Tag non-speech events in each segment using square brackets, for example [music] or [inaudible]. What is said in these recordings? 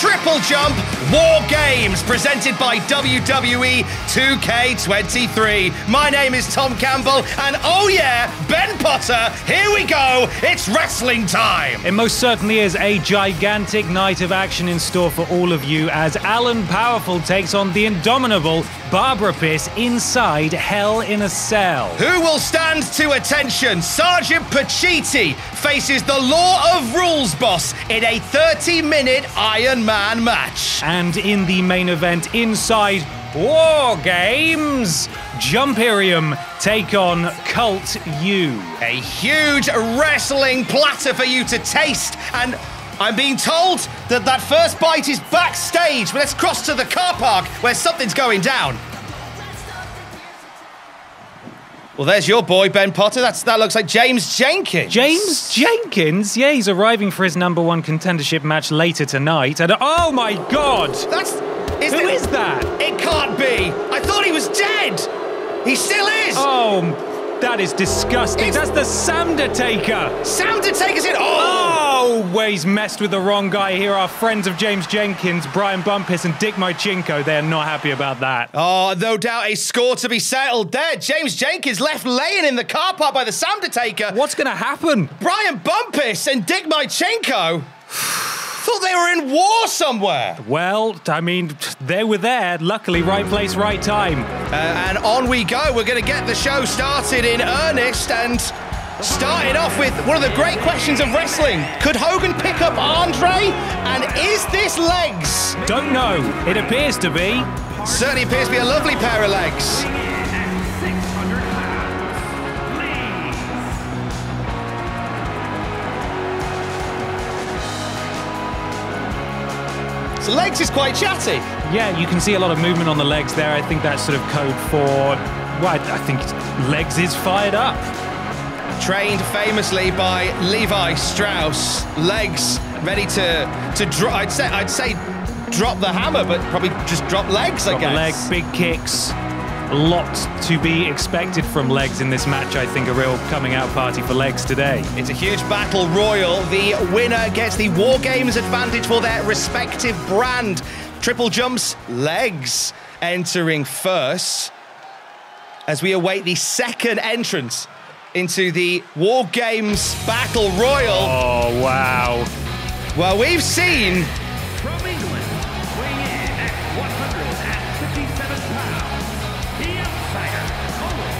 Triple Jump War Games presented by WWE 2K23. My name is Tom Campbell, and oh yeah, Ben Potter, here we go. It's wrestling time. It most certainly is a gigantic night of action in store for all of you as Alan Powerful takes on the indomitable Barbara Pierce inside Hell in a Cell. Who will stand to attention? Sergeant Pacitti faces the Law of Rules boss in a 30 minute Iron Man match. And in the main event inside War Games, Jumperium take on Cult U. A huge wrestling platter for you to taste, and I'm being told that that first bite is backstage. But let's cross to the car park where something's going down. Well, there's your boy Ben Potter. That's that looks like James Jenkins. James Jenkins, yeah, he's arriving for his number one contendership match later tonight. And oh my god! That's is Who it- is that? It can't be. I thought he was dead. He still is. Oh, that is disgusting. It's- That's the Samder Taker. Sound to take in. Oh. Oh, he's messed with the wrong guy. Here are friends of James Jenkins, Brian Bumpiss, and Dick Mycinko. They're not happy about that. Oh, no doubt a score to be settled there. James Jenkins left laying in the car park by the Sound Taker. What's going to happen? Brian Bumpiss and Dick Mycinko [sighs] thought they were in war somewhere. Well, I mean, they were there. Luckily, right place, right time. Uh, and on we go. We're going to get the show started in earnest and starting off with one of the great questions of wrestling. Could Hogan pick up Andre? And is this legs? Don't know. It appears to be. Certainly appears to be a lovely pair of legs. So legs is quite chatty. Yeah, you can see a lot of movement on the legs there. I think that's sort of code for. Well, I think legs is fired up. Trained famously by Levi Strauss. Legs ready to to drop. I'd say I'd say drop the hammer, but probably just drop legs. I Drop the guess. leg, big kicks. A lot to be expected from legs in this match. I think a real coming out party for legs today. It's a huge battle royal. The winner gets the War Games advantage for their respective brand. Triple jumps, legs entering first as we await the second entrance into the War Games Battle Royal. Oh wow! Well, we've seen From England, weighing in at 157 pounds, the outsider, Owen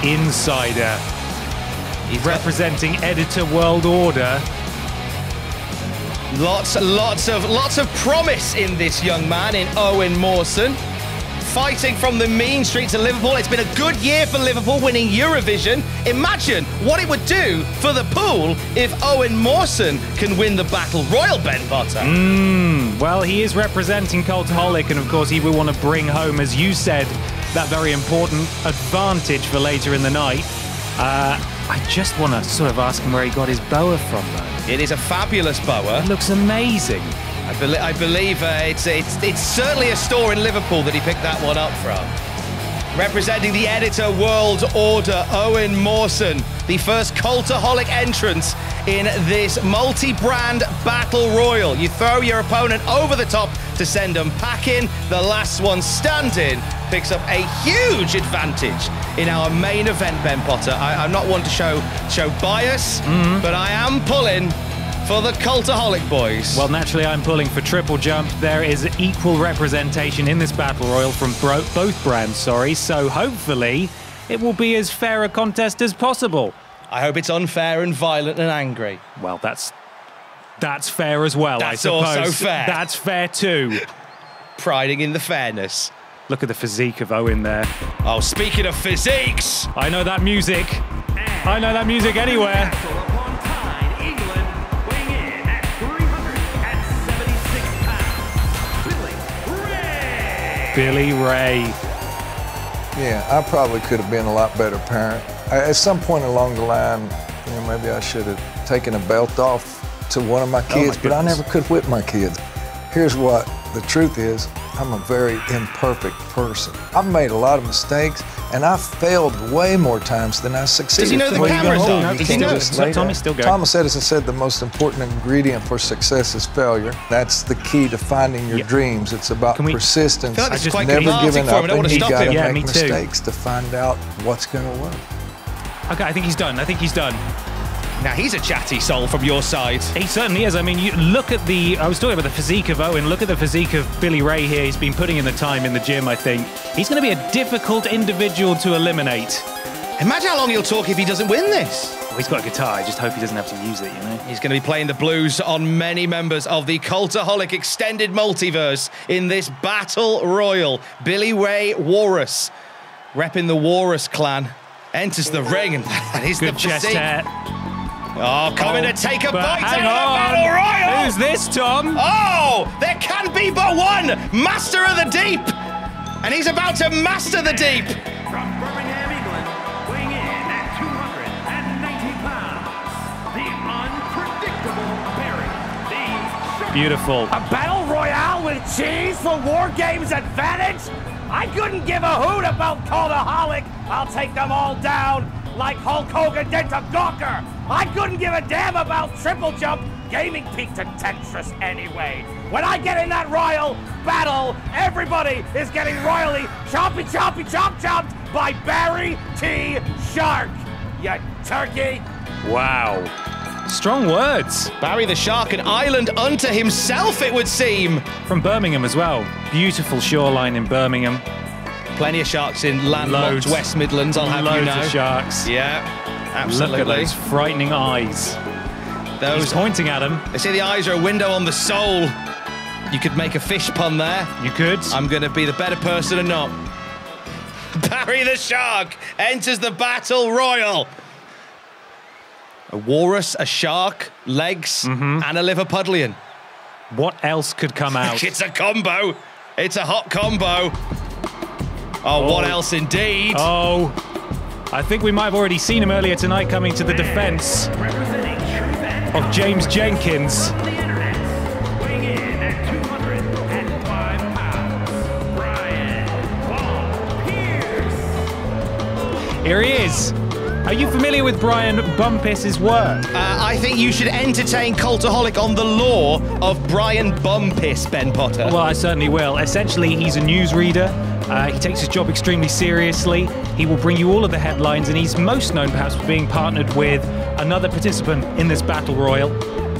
Mawson. Insider He's representing Editor World Order. Lots, lots of, lots of promise in this young man, in Owen Mawson. Fighting from the mean streets of Liverpool. It's been a good year for Liverpool, winning Eurovision. Imagine what it would do for the pool if Owen Mawson can win the Battle Royal, Ben Potter. Well, he is representing Cultaholic, and of course, he will want to bring home, as you said, that very important advantage for later in the night. Uh, I just want to sort of ask him where he got his boa from, though. It is a fabulous boa. It looks amazing. I, bel I believe uh, it's, it's, it's certainly a store in Liverpool that he picked that one up from. Representing the editor World Order, Owen Mawson, the first cultaholic entrance in this multi brand battle royal. You throw your opponent over the top to send them packing. The last one standing picks up a huge advantage in our main event, Ben Potter. I, I'm not one to show, show bias, but I am pulling for the cultaholic boys. Well, naturally, I'm pulling for triple jump. There is equal representation in this battle royal from bro- both brands, sorry, so hopefully it will be as fair a contest as possible. I hope it's unfair and violent and angry. Well, that's that's fair as well, I That's suppose. also fair. That's fair too. Priding in the fairness. Look at the physique of Owen there. Oh, speaking of physiques, I know that music. I know that music anywhere. Billy Ray. Yeah, I probably could have been a lot better parent. I, at some point along the line, you know, maybe I should have taken a belt off to one of my oh kids, but I never could whip my kids. Here's what the truth is I'm a very imperfect person. I've made a lot of mistakes, And I failed way more times than I succeeded. know the Well, you cameras know, on? Does he know? So Tommy's still going. Thomas Edison said the most important ingredient for success is failure. That's the key to finding your Yeah. dreams. It's about we- persistence. I feel like never giving up, I don't want and to you gotta. Yeah, make mistakes to find out what's going to work. Okay, I think he's done. I think he's done. Now he's a chatty soul from your side. He certainly is. I mean, you look at the. I was talking about the physique of Owen. Look at the physique of Billy Ray here. He's been putting in the time in the gym. I think he's going to be a difficult individual to eliminate. Imagine how long he'll talk if he doesn't win this. Well, he's got a guitar. I just hope he doesn't have to use it. You know. He's going to be playing the blues on many members of the Cultaholic Extended Multiverse in this Battle Royal. Billy Ray Walrus, repping the Walrus clan, enters the ring [laughs] and that is Good the chest hair. Oh, coming Oh, to take a bite hang out of the. Battle Royal. Who's this, Tom? Oh, there can be but one Master of the Deep. And he's about to master the deep. From Birmingham, England, weighing in at 290 pounds, the unpredictable Barry the Beautiful. A battle royale with cheese for War Games Advantage? I couldn't give a hoot about Cultaholic. I'll take them all down like Hulk Hogan did to Gawker. I couldn't give a damn about Triple Jump Gaming Peak to Tetris anyway. When I get in that royal battle, everybody is getting royally choppy choppy chop chopped by Barry T. Shark. You turkey. Wow. Strong words Barry the Shark, an island unto himself, it would seem. from Birmingham as well. Beautiful shoreline in Birmingham. Plenty of sharks in landlocked. West Midlands, I'll have Loads you know. Loads of sharks. Yeah, absolutely. Look at those frightening eyes. He's Those, pointing at him. they say the eyes are a window on the soul. You could make a fish pun there. You could. I'm going to be the better person or not. Barry the Shark enters the battle royal. A walrus, a shark, legs, Mm-hmm. and a Liverpudlian. what else could come [laughs] out? It's a combo. It's a hot combo. Oh, what Oh. else indeed? Oh, I think we might have already seen him earlier tonight coming to the defense representing Truth and of James Jenkins. on the internet, weighing in at 205 pounds, Brian Paul Pierce. Here he is. Are you familiar with Brian Bumpiss's work? Uh, I think you should entertain Cultaholic on the law of Brian Bumpiss, Ben Potter. Well, I certainly will. Essentially, he's a newsreader. Uh, he takes his job extremely seriously. He will bring you all of the headlines, and he's most known perhaps for being partnered with another participant in this battle royal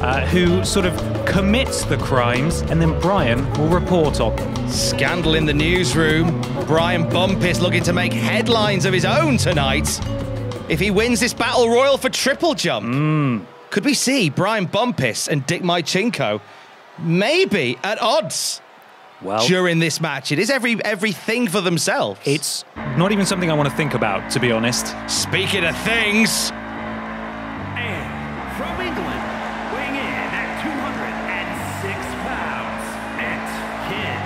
uh, who sort of commits the crimes, and then Brian will report on them. Scandal in the newsroom. Brian Bumpiss looking to make headlines of his own tonight. If he wins this battle royal for triple jump, could we see Brian Bumpiss and Dick Mycinko maybe at odds Well, during this match? It is every everything for themselves. it's not even something I want to think about, to be honest. Speaking of things, And from England, weighing in at 206 pounds, Matt Kid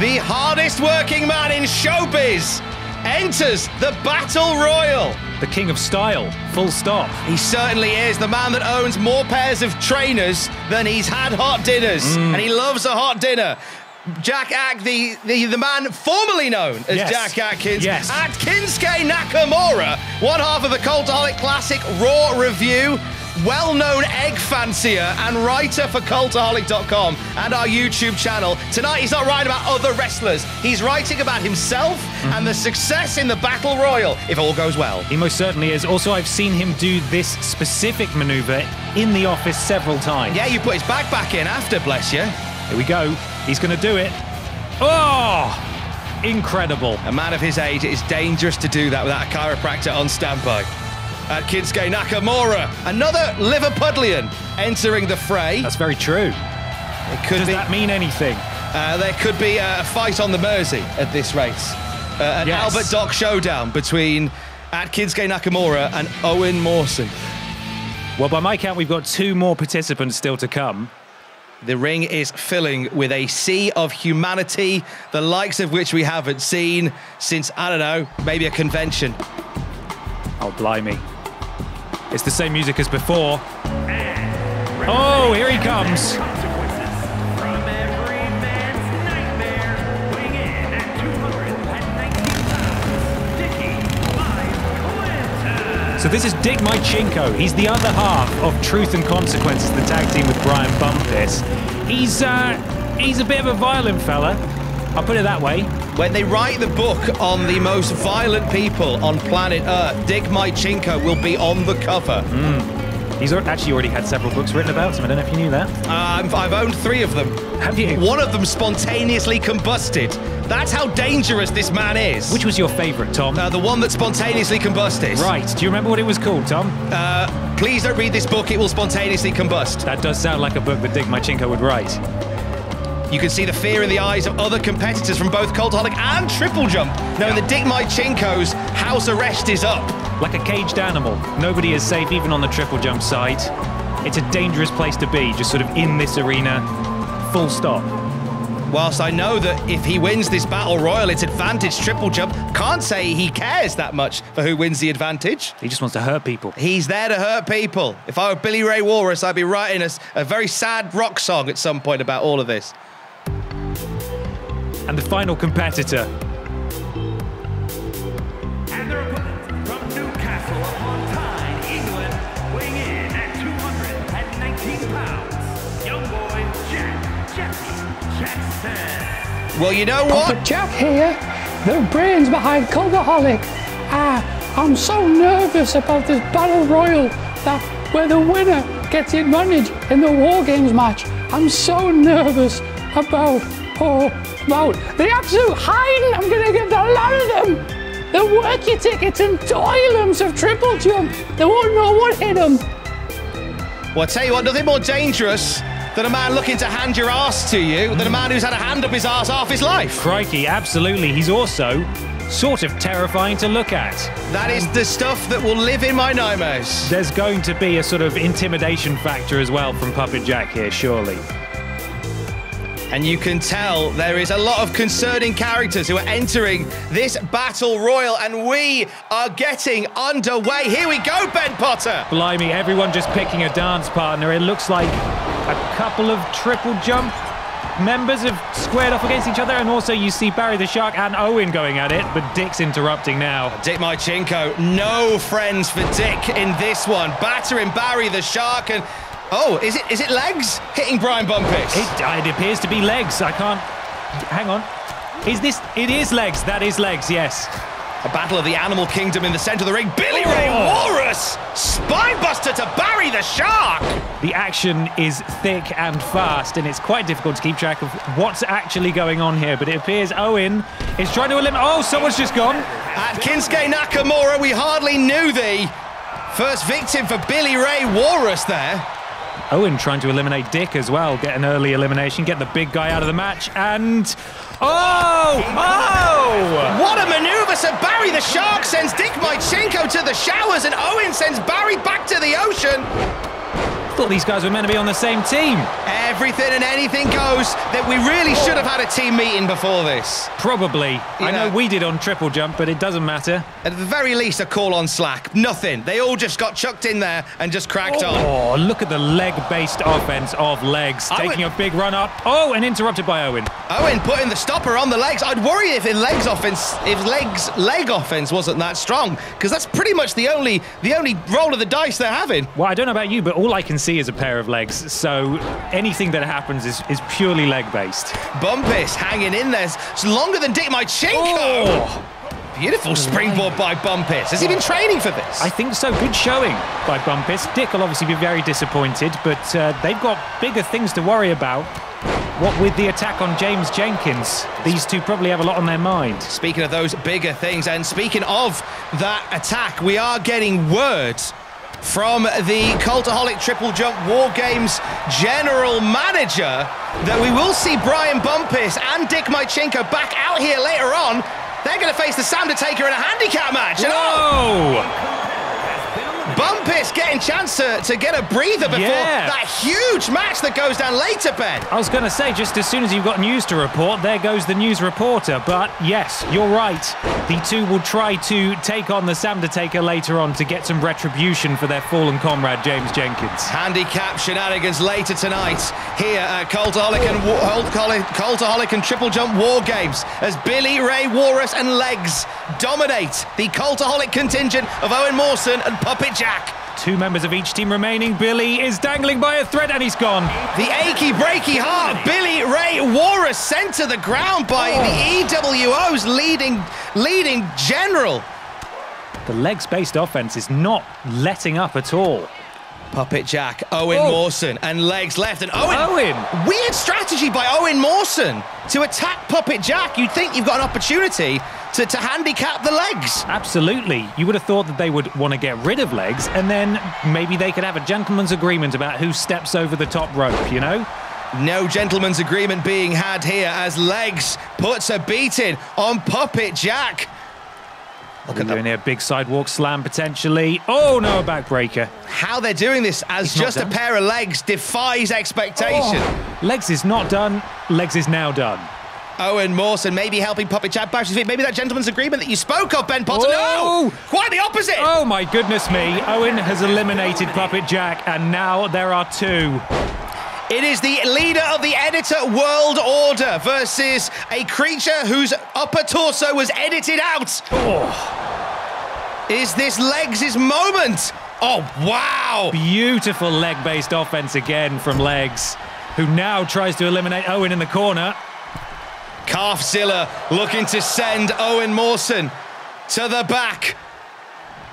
the hardest working man in showbiz enters the battle royal. The king of style, full stop. He certainly is the man that owns more pairs of trainers than he's had hot dinners, Mm. and he loves a hot dinner. Jack Ack, the, the, the man formerly known as Yes. Jack Atkins. Yes. Atkinsuke Nakamura, one half of the Cultaholic Classic Raw Review, well known egg fancier and writer for Cultaholic.com and our YouTube channel. Tonight, he's not writing about other wrestlers, he's writing about himself Mm-hmm. and the success in the Battle Royal, if all goes well. He most certainly is. Also, I've seen him do this specific maneuver in the office several times. Yeah, you put his back back in after, bless you. Here we go. He's going to do it. Oh, incredible. A man of his age, it is dangerous to do that without a chiropractor on standby. Atkinsuke Nakamura, another Liverpudlian entering the fray. That's very true. It could Does be, that mean anything? uh, there could be a fight on the Mersey at this race. Uh, an Yes. Albert Dock showdown between Atkinsuke Nakamura and Owen Mawson. Well, by my count, we've got two more participants still to come. The ring is filling with a sea of humanity, the likes of which we haven't seen since, I don't know, maybe a convention. Oh, blimey. It's the same music as before. Oh, here he comes. So this is Dick Mycinko. He's the other half of Truth and Consequences, the tag team with Brian Bumpiss. He's uh, he's a bit of a violent fella. I'll put it that way. When they write the book on the most violent people on planet Earth, Dick Mycinko will be on the cover. He's actually already had several books written about him. I don't know if you knew that. Uh, I've, I've owned three of them. Have you? One of them spontaneously combusted. That's how dangerous this man is. Which was your favourite, Tom? uh, the one that spontaneously combusted. right. Do you remember what it was called, Tom? Uh, please don't read this book. It will spontaneously combust. That does sound like a book that Dick Mycinko would write. You can see the fear in the eyes of other competitors from both Cultaholic and Triple Jump, knowing that Dick Mycinko's house arrest is up. Like a caged animal. Nobody is safe, even on the triple jump side. It's a dangerous place to be, just sort of in this arena. Full stop. Whilst I know that if he wins this battle royal, it's advantage triple jump, can't say he cares that much for who wins the advantage. He just wants to hurt people. He's there to hurt people. If I were Billy Ray Walrus, I'd be writing a very sad rock song at some point about all of this. And the final competitor, And their opponent from Newcastle upon Tyne, England, weighing in at 219 pounds, young boy Jack Jackie Jackson. Well, you know what? But Jack here, the brains behind Cultaholic. Ah, I'm so nervous about this battle royal that where the winner gets the advantage in the War Games match. I'm so nervous about, oh, about the absolute hiding I'm gonna get a lot of them. The work your tickets and toilums of triple jump. They won't know what hit them. Well, I tell you what, nothing more dangerous than a man looking to hand your ass to you than a man who's had a hand up his ass half his life. crikey, absolutely. He's also sort of terrifying to look at. That is the stuff that will live in my nightmares. There's going to be a sort of intimidation factor as well from Puppet Jack here, surely. And you can tell there is a lot of concerning characters who are entering this battle royal, and we are getting underway. Here we go, Ben Potter. Blimey, everyone just picking a dance partner. It looks like a couple of triple jump members have squared off against each other, and also you see Barry the Shark and Owen going at it, but Dick's interrupting now. Dick Mycinko, no friends for Dick in this one. Battering Barry the Shark, and oh, is it is it legs hitting Brian Bumpiss? It, it appears to be legs. I can't. Hang on. Is this? It is legs. That is legs. Yes. A battle of the animal kingdom in the centre of the ring. Billy Ray Oh. Walrus, spinebuster to Barry the Shark. The action is thick and fast, and it's quite difficult to keep track of what's actually going on here. But it appears Owen is trying to eliminate. Oh, someone's just gone. Atkinsuke Nakamura, we hardly knew thee. First victim for Billy Ray Walrus there. Owen trying to eliminate Dick as well, get an early elimination, get the big guy out of the match, and oh, oh! What a maneuver! So Barry the Shark sends Dick Mycinko to the showers, and Owen sends Barry back to the ocean. Thought these guys were meant to be on the same team. Everything and anything goes. That we really should have had a team meeting before this. Probably. I know we did on triple jump, but it doesn't matter. At the very least, a call on Slack. Nothing. They all just got chucked in there and just cracked on. Oh, look at the leg-based offense of legs, I taking a big run up. Oh, and interrupted by Owen. Owen putting the stopper on the legs. I'd worry if in legs offense, if legs leg offense wasn't that strong, because that's pretty much the only the only roll of the dice they're having. Well, I don't know about you, but all I can see is a pair of legs. So anything that happens is, is purely leg-based. Bumpiss hanging in there. It's longer than Dick Mycinko. Oh. Beautiful springboard by Bumpiss. Has he been training for this? I think so. Good showing by Bumpiss. Dick will obviously be very disappointed, but uh, they've got bigger things to worry about. What with the attack on James Jenkins, these two probably have a lot on their mind. Speaking of those bigger things, and speaking of that attack, we are getting word from the Cultaholic Triple Jump War Games general manager that we will see Brian Bumpiss and Dick Mycinko back out here later on. They're going to face the Sam Taker in a handicap match. Oh, Whoa! Bumpiss getting chance to, to get a breather before Yeah. that huge match that goes down later, Ben. I was going to say, just as soon as you've got news to report, there goes the news reporter. But yes, you're right. The two will try to take on the Sam Taker later on to get some retribution for their fallen comrade, James Jenkins. Handicap shenanigans later tonight here at Cultaholic and Cultaholic and Triple Jump War Games as Billy Ray Walrus and Legs dominate the Cultaholic contingent of Owen Mawson and Puppet Jack. Two members of each team remaining. Billy is dangling by a thread and he's gone. The achy breaky heart, Billy Ray Walrus sent to the ground by the EWO's leading leading general. The legs based offense is not letting up at all. Puppet Jack, Owen Oh. Mawson, and legs left. And Owen. Owen. Weird strategy by Owen Mawson to attack Puppet Jack. You'd think you've got an opportunity to, to handicap the legs. Absolutely. You would have thought that they would want to get rid of legs and then maybe they could have a gentleman's agreement about who steps over the top rope, you know? No gentleman's agreement being had here as legs puts a beating on Puppet Jack. Look at doing them. here, big sidewalk slam potentially. Oh no, a backbreaker. How they're doing this as He's just a pair of legs defies expectation. Oh, legs is not done. Legs is now done. Owen Mawson maybe helping Puppet Jack back to his feet. Maybe that gentleman's agreement that you spoke of, Ben Potter. Whoa! No! Quite the opposite! Oh my goodness me. Owen has eliminated Puppet Jack and now there are two. It is the leader of the Editor World Order versus a creature whose upper torso was edited out. Oh. Is this Legs' moment? Oh, wow! Beautiful leg based offense again from Legs, who now tries to eliminate Owen in the corner. Calfzilla looking to send Owen Mawson to the back.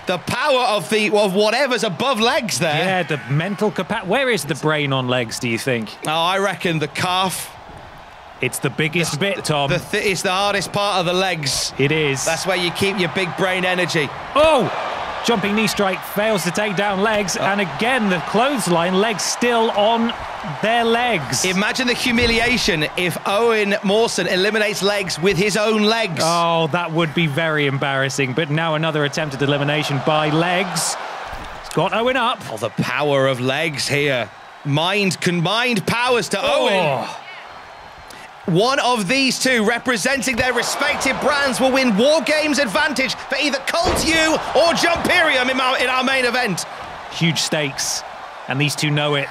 The power of the of whatever's above legs there. Yeah, the mental capacity. Where is the brain on legs, do you think? Oh, I reckon the calf. It's the biggest bit, Tom. The th- it's the hardest part of the legs. it is. That's where you keep your big brain energy. Oh! Jumping knee strike fails to take down legs, Oh. and again the clothesline, legs still on their legs. Imagine the humiliation if Owen Mawson eliminates legs with his own legs. Oh, that would be very embarrassing. But now another attempted elimination by legs. It's got Owen up. Oh, the power of legs here. Mind combined powers to oh. Owen. One of these two representing their respective brands will win War Games advantage for either Cult U or Jumperium in our, in our main event. huge stakes. And these two know it.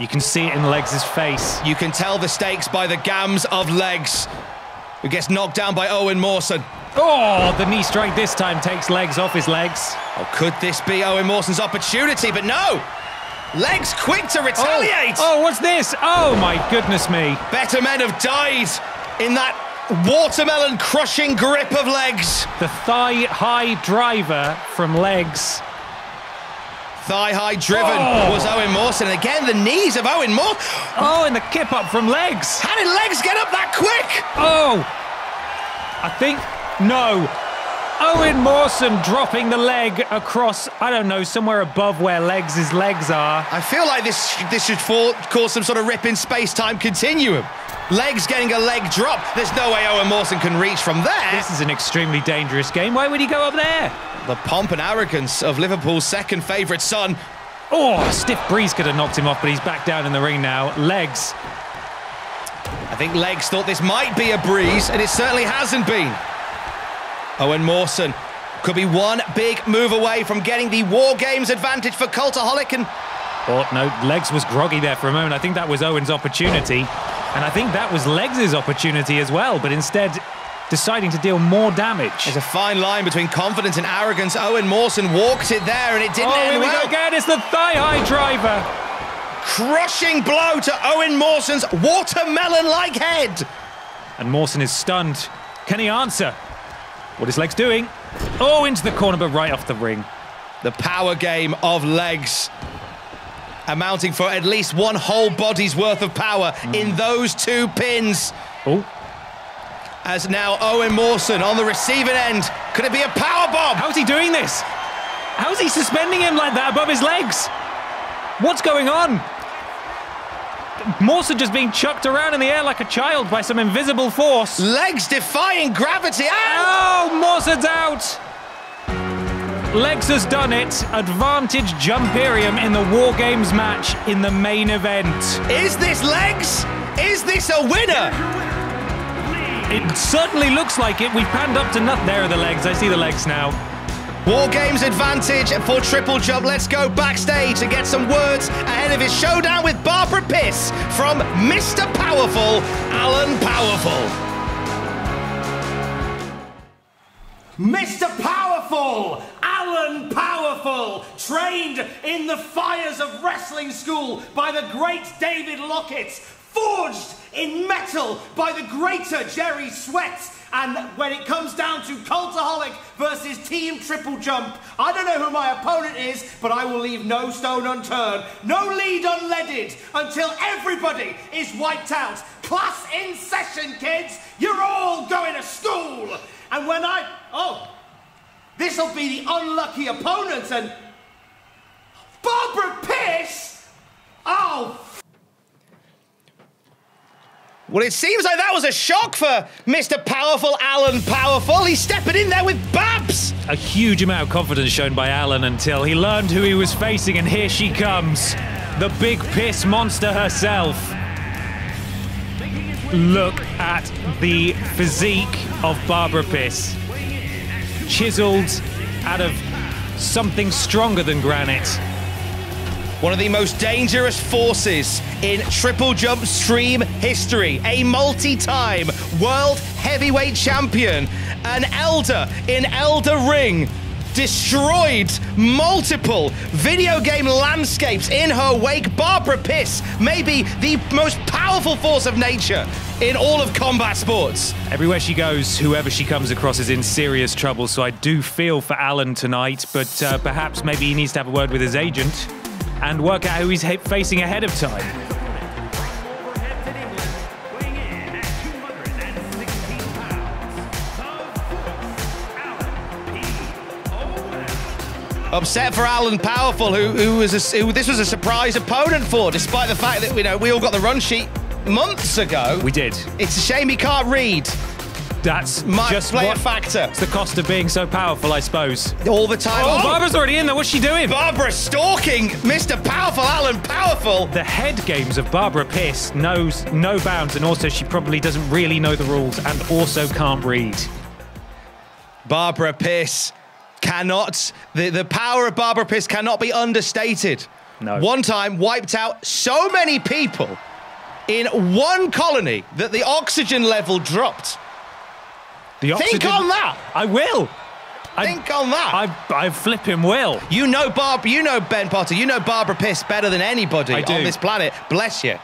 You can see it in Legs' face. You can tell the stakes by the gams of legs, who gets knocked down by Owen Mawson. Oh, the knee strike this time takes legs off his legs. Oh, could this be Owen Mawson's opportunity? But no! Legs quick to oh. retaliate! Oh, what's this? Oh, my goodness me. Better men have died in that watermelon crushing grip of legs. The thigh high driver from legs. Thigh high driven Oh. was Owen Mawson. And again, the knees of Owen Mawson. Oh, and the kip up from legs. How did legs get up that quick? Oh! I think. No. Owen Mawson dropping the leg across, I don't know, somewhere above where legs' legs are. I feel like this this should fall, cause some sort of rip in space time continuum. Legs getting a leg drop. There's no way Owen Mawson can reach from there. This is an extremely dangerous game. Why would he go up there? The pomp and arrogance of Liverpool's second favourite son. Oh, a stiff breeze could have knocked him off, but he's back down in the ring now. Legs. I think Legs thought this might be a breeze, and it certainly hasn't been. Owen Mawson could be one big move away from getting the War Games advantage for Cultaholic and Oh, no, Legs was groggy there for a moment. I think that was Owen's opportunity. And I think that was Legs' opportunity as well, but instead deciding to deal more damage. There's a fine line between confidence and arrogance. Owen Mawson walked it there and it didn't Oh, end here we well. go again. It's the thigh high driver. Crushing blow to Owen Mawson's watermelon-like head. And Mawson is stunned. Can he answer? What is Legs doing? Oh, into the corner, but right off the ring. The power game of legs. Amounting for at least one whole body's worth of power in hmm. those two pins. Oh, As now Owen Mawson on the receiving end. Could it be a power bomb? how's he doing this? How's he suspending him like that above his legs? What's going on? Mawson just being chucked around in the air like a child by some invisible force. Legs defying gravity. And Oh, Mawson's out. Legs has done it. Advantage Jumperium in the War Games match in the main event. Is this legs? Is this a winner? It certainly looks like it. We've panned up to nothing. There are the legs. I see the legs now. War Games advantage for Triple Jump. Let's go backstage and get some words ahead of his showdown with Barbara Piss from Mr. Powerful, Alan Powerful. Mr. Powerful, Alan Powerful, trained in the fires of wrestling school by the great David Lockett, forged in metal by the greater Jerry Sweat. And when it comes down to Cultaholic versus Team Triple Jump, I don't know who my opponent is, but I will leave no stone unturned, no lead unleaded until everybody is wiped out. Class in session, kids. You're all going to school. And when I. Oh, this'll be the unlucky opponent, and. Barbara Pierce? Oh, Well, it seems like that was a shock for Mr. Powerful, Alan Powerful. He's stepping in there with Babs. A huge amount of confidence shown by Alan until he learned who he was facing, and here she comes. The big piss monster herself. Look at the physique of Barbara Piss. Chiseled out of something stronger than granite. One of the most dangerous forces in triple jump stream history. A multi time world heavyweight champion. An elder in Elden Ring. Destroyed multiple video game landscapes in her wake. Barbara Piss may be the most powerful force of nature in all of combat sports. Everywhere she goes, whoever she comes across is in serious trouble. So I do feel for Alan tonight, but uh, perhaps maybe he needs to have a word with his agent and work out who he's facing ahead of time. Overheads in England, weighing in at 216 pounds. Alan P. Owen. Upset for Alan Powerful, who, who was a, who this was a surprise opponent for, despite the fact that you know we all got the run sheet months ago. We did. It's a shame he can't read. That's Might just play what, a factor It's the cost of being so powerful, I suppose. all the time. Oh, oh, Barbara's already in there. What's she doing? Barbara stalking Mr. Powerful Alan Powerful. The head games of Barbara Piss knows no bounds, and also she probably doesn't really know the rules and also can't read. Barbara Piss cannot. The the power of Barbara Piss cannot be understated. No. One time wiped out so many people in one colony that the oxygen level dropped. The Think on that. I will. I, Think on that. I, I flipping will. You know Barb. You know Ben Potter. You know Barbara Piss better than anybody on this planet. Bless you.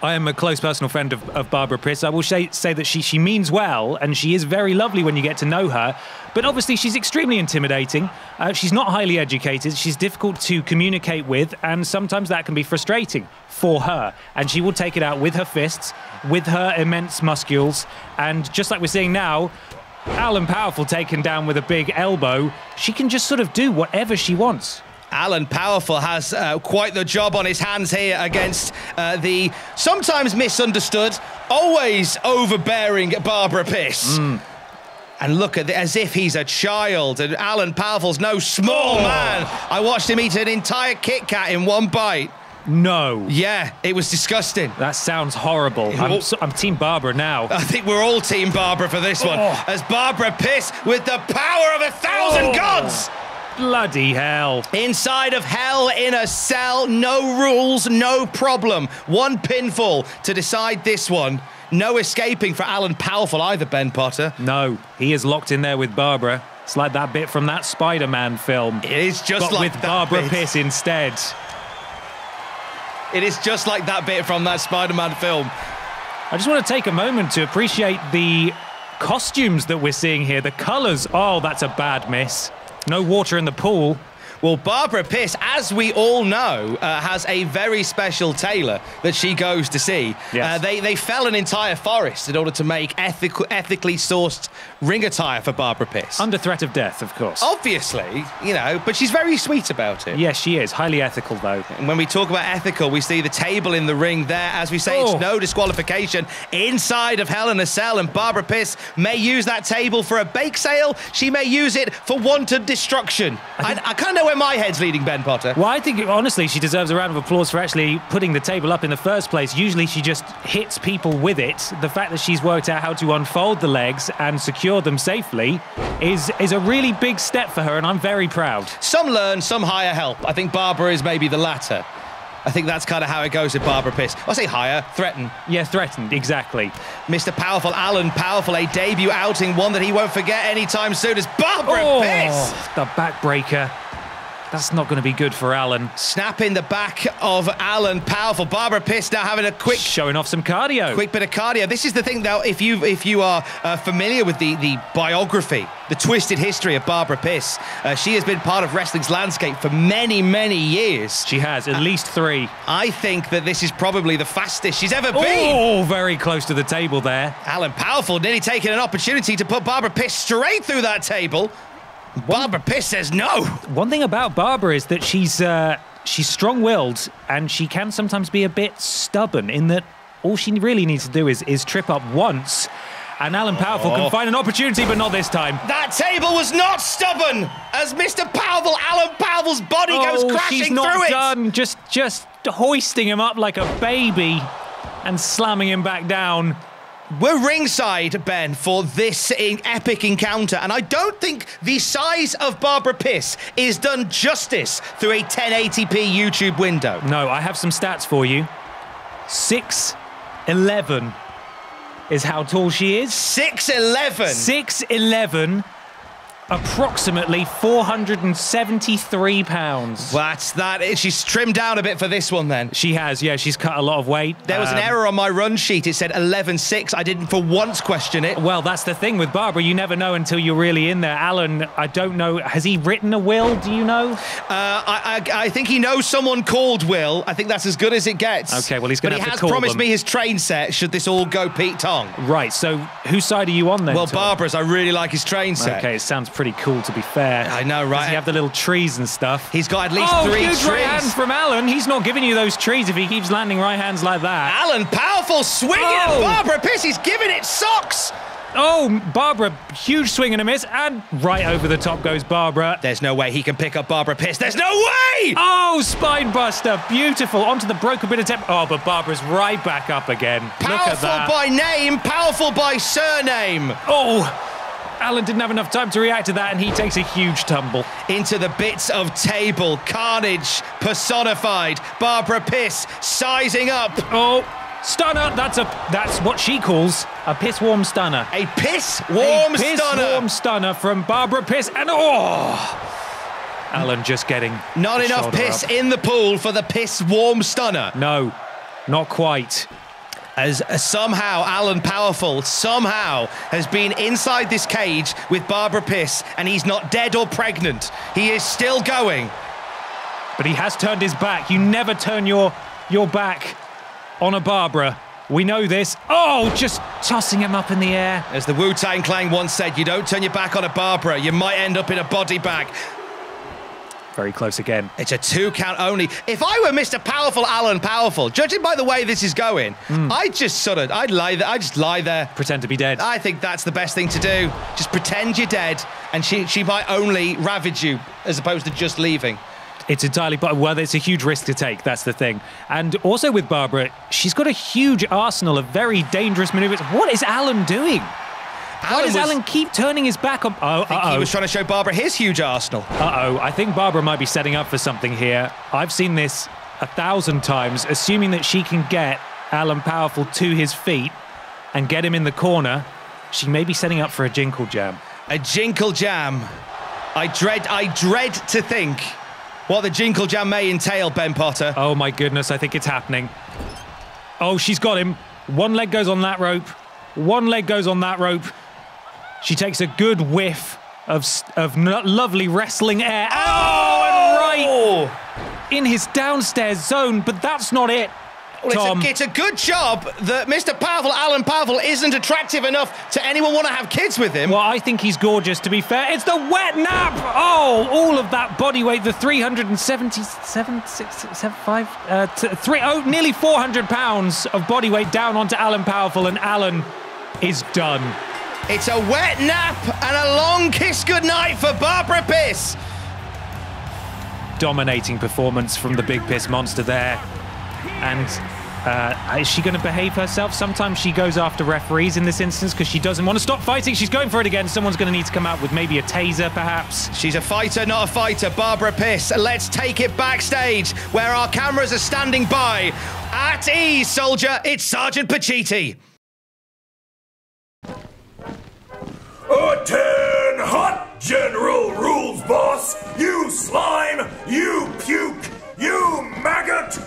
I am a close personal friend of, of Barbara Piss. I will say, say that she, she means well and she is very lovely when you get to know her. But obviously, she's extremely intimidating. Uh, she's not highly educated. She's difficult to communicate with, and sometimes that can be frustrating for her. And she will take it out with her fists, with her immense muscles. And just like we're seeing now, Alan Powerful taken down with a big elbow, she can just sort of do whatever she wants. Alan Powerful has uh, quite the job on his hands here against uh, the sometimes misunderstood, always overbearing Barbara Piss. And look at it as if he's a child. And Alan Powerful's no small man. I watched him eat an entire Kit Kat in one bite. No. Yeah, it was disgusting. That sounds horrible. I'm, so, I'm Team Barbara now. I think we're all Team Barbara for this one. Oh. As Barbara Piss with the power of a thousand Oh. gods. Bloody hell. Inside of hell in a cell, no rules, no problem. One pinfall to decide this one. No escaping for Alan Powerful either, Ben Potter. No, he is locked in there with Barbara. It's like that bit from that Spider Man film. It is just like with that Barbara bit. Piss instead. It is just like that bit from that Spider-Man film. I just want to take a moment to appreciate the costumes that we're seeing here. The colours, oh, that's a bad miss. No water in the pool. Well, Barbara Piss, as we all know, uh, has a very special tailor that she goes to see. Yes. Uh, they, they fell an entire forest in order to make ethical, ethically sourced ring attire for Barbara Piss. Under threat of death, of course. Obviously, you know, but she's very sweet about it. Yes, she is. Highly ethical, though. And when we talk about ethical, we see the table in the ring there. As we say, Oh. it's no disqualification inside of Hell in a Cell, and Barbara Piss may use that table for a bake sale. She may use it for wanton destruction. I, I, kind of know where my head's leading, Ben Potter. Well, I think honestly she deserves a round of applause for actually putting the table up in the first place. Usually she just hits people with it. The fact that she's worked out how to unfold the legs and secure them safely is is a really big step for her, and I'm very proud. Some learn, some hire help. I think Barbara is maybe the latter. I think that's kind of how it goes with Barbara Piss. I say hire, threaten. Yeah, threatened exactly. Mr. Powerful, Alan Powerful, a debut outing, one that he won't forget anytime soon, as Barbara oh, Piss. the backbreaker. That's not going to be good for Alan. Snap in the back of Alan Powerful. Barbara Piss now having a quick Showing off some cardio. quick bit of cardio. This is the thing, though. If you if you are uh, familiar with the the biography, the twisted history of Barbara Piss, uh, she has been part of wrestling's landscape for many many years. She has at least three. I think that this is probably the fastest she's ever been. Oh, very close to the table there. Alan Powerful nearly taking an opportunity to put Barbara Piss straight through that table. Barbara Piss says no. One thing about Barbara is that she's uh, she's strong-willed and she can sometimes be a bit stubborn. In that, all she really needs to do is is trip up once, and Alan Powerful Oh. can find an opportunity, but not this time. That table was not stubborn as Mr. Powerful, Alan Powerful's body goes oh, crashing she's not through it. done. Just just hoisting him up like a baby and slamming him back down. We're ringside, Ben, for this epic encounter, and I don't think the size of Barbara Piss is done justice through a 1080p YouTube window. No, I have some stats for you. Six eleven is how tall she is. 6'11. Six eleven, approximately four hundred and seventy-three pounds. That's that. She's trimmed down a bit for this one then. She has, yeah, she's cut a lot of weight. There was an Um, error on my run sheet. It said 11.6. I didn't for once question it. Well, that's the thing with Barbara. You never know until you're really in there. Alan, I don't know. Has he written a will? Do you know? Uh, I, I, I think he knows someone called Will. I think that's as good as it gets. Okay, well, he's But he have to has promised them. me his train set should this all go Pete Tong. Right. So, whose side are you on then? Well, Tom? Barbara's, I really like his train set. Okay, it sounds pretty cool to be fair. I know, right? You have the little trees and stuff? He's got at least oh, three huge right trees. hand from Alan. He's not giving you those trees if he keeps landing right hands like that. Alan Powerful swinging at Oh. Barbara Piss. He's giving it socks. Oh, Barbara, huge swing and a miss, and right over the top goes Barbara. There's no way he can pick up Barbara Piss. There's no way! Oh, spine buster, beautiful. Onto the broken bit of temp. Oh, but Barbara's right back up again. Look at Powerful by name, powerful by surname. oh, Alan didn't have enough time to react to that, and he takes a huge tumble. Into the bits of table, carnage personified. Barbara Piss sizing up. Oh, stunner. That's a that's what she calls a piss warm stunner. A piss warm a piss stunner. warm stunner from Barbara Piss, and oh, Alan just getting Not enough piss up. in the pool for the piss warm stunner. No, not quite. As somehow Alan Powerful somehow has been inside this cage with Barbara Piss and he's not dead or pregnant. He is still going. But he has turned his back. You never turn your your back on a Barbara. We know this. Oh, just tossing him up in the air. As the Wu Tang Clan once said, you don't turn your back on a Barbara, you might end up in a body bag. Very close again. It's a two count only. If I were Mr. Powerful Alan Powerful, judging by the way this is going, hmm. I'd just sort of, I'd lie there, I'd just lie there. Pretend to be dead. I think that's the best thing to do. Just pretend you're dead, and she she might only ravage you as opposed to just leaving. It's entirely, but well, it's a huge risk to take. That's the thing. And also with Barbara, she's got a huge arsenal of very dangerous maneuvers. What is Alan doing? Why does was- Alan keep turning his back on? Oh, I think he was trying to show Barbara his huge arsenal. Uh-oh. I think Barbara might be setting up for something here. I've seen this a thousand times. Assuming that she can get Alan Powerful to his feet and get him in the corner, she may be setting up for a jinkle jam. A jinkle jam. I dread, I dread to think what the jinkle jam may entail, Ben Potter. Oh my goodness, I think it's happening. Oh, she's got him. One leg goes on that rope. One leg goes on that rope. She takes a good whiff of of lovely wrestling air. Oh, and right Oh. in his downstairs zone, but that's not it. Well, it's, a, it's a good job that Mr. Powerful, Alan Powerful, isn't attractive enough to anyone want to have kids with him. Well, I think he's gorgeous, to be fair. It's the wet nap! Oh, all of that body weight, the 377, six, seven, five, uh, three, oh, nearly 400 pounds of body weight down onto Alan Powerful, and Alan is done. It's a wet nap and a long kiss goodnight for Barbara Piss. Dominating performance from the big piss monster there. And uh, is she going to behave herself? Sometimes she goes after referees in this instance because she doesn't want to stop fighting. She's going for it again. Someone's going to need to come out with maybe a taser, perhaps. She's a fighter, not a fighter. Barbara Piss. Let's take it backstage where our cameras are standing by. At ease, soldier. It's Sergeant Pacitti. General rules, boss! You slime! You puke! You maggot!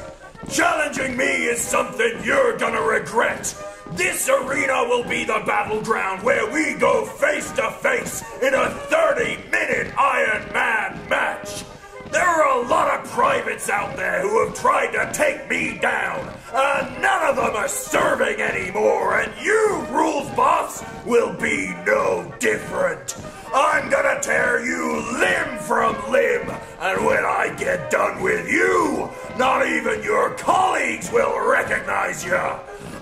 Challenging me is something you're gonna regret! This arena will be the battleground where we go face to face in a 30 minute Iron Man match! There are a lot of privates out there who have tried to take me down, and none of them are serving anymore, and you, Rules Boss, will be no different. I'm gonna tear you limb from limb, and when I get done with you, not even your colleagues will recognize you.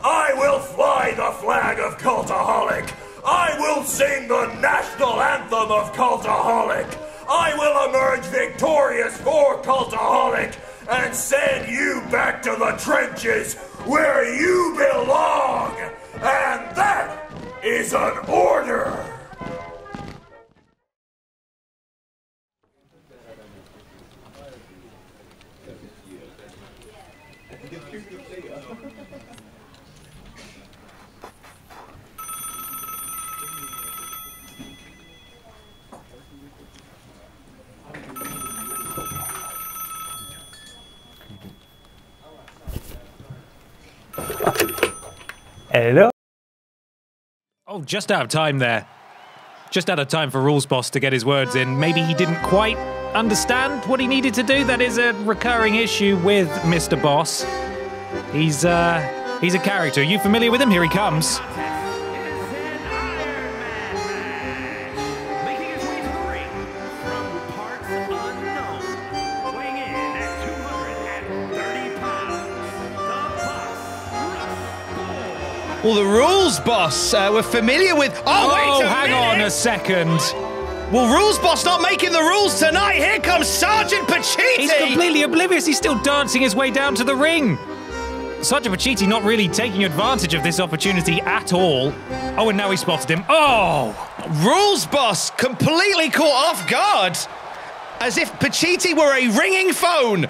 I will fly the flag of Cultaholic. I will sing the national anthem of Cultaholic. I will emerge victorious for Cultaholic and send you back to the trenches where you belong. And that is an order. Hello? Oh, just out of time there. Just out of time for Rules Boss to get his words in. Maybe he didn't quite understand what he needed to do. That is a recurring issue with Mr. Boss. He's uh he's a character. Are you familiar with him? Here he comes. Well, the rules boss uh, we're familiar with. Oh, wait a hang minute. on a second. Well, rules boss not making the rules tonight. Here comes Sergeant Pacitti. He's completely oblivious. He's still dancing his way down to the ring. Sergeant Pacitti not really taking advantage of this opportunity at all. Oh, and now he spotted him. Oh! Rules boss completely caught off guard. As if Pacitti were a ringing phone.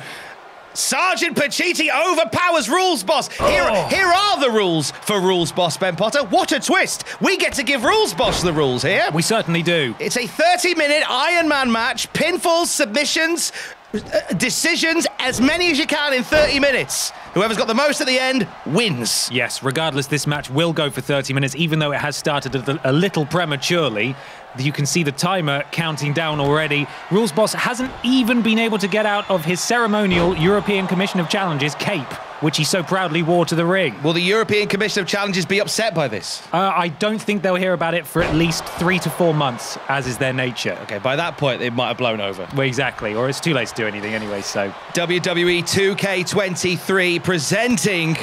Sergeant Pacitti overpowers Rules Boss. Here, Oh. here are the rules for Rules Boss, Ben Potter. What a twist. We get to give Rules Boss the rules here. We certainly do. It's a 30 minute Iron Man match, pinfalls, submissions, uh, decisions, as many as you can in 30 minutes. Whoever's got the most at the end wins. Yes, regardless, this match will go for 30 minutes, even though it has started a, a little prematurely. You can see the timer counting down already. Rules Boss hasn't even been able to get out of his ceremonial European Commission of Challenges cape, which he so proudly wore to the ring. Will the European Commission of Challenges be upset by this? Uh, I don't think they'll hear about it for at least three to four months, as is their nature. Okay, by that point, it might have blown over. Well, exactly, or it's too late to do anything anyway, so. WWE 2K23 presenting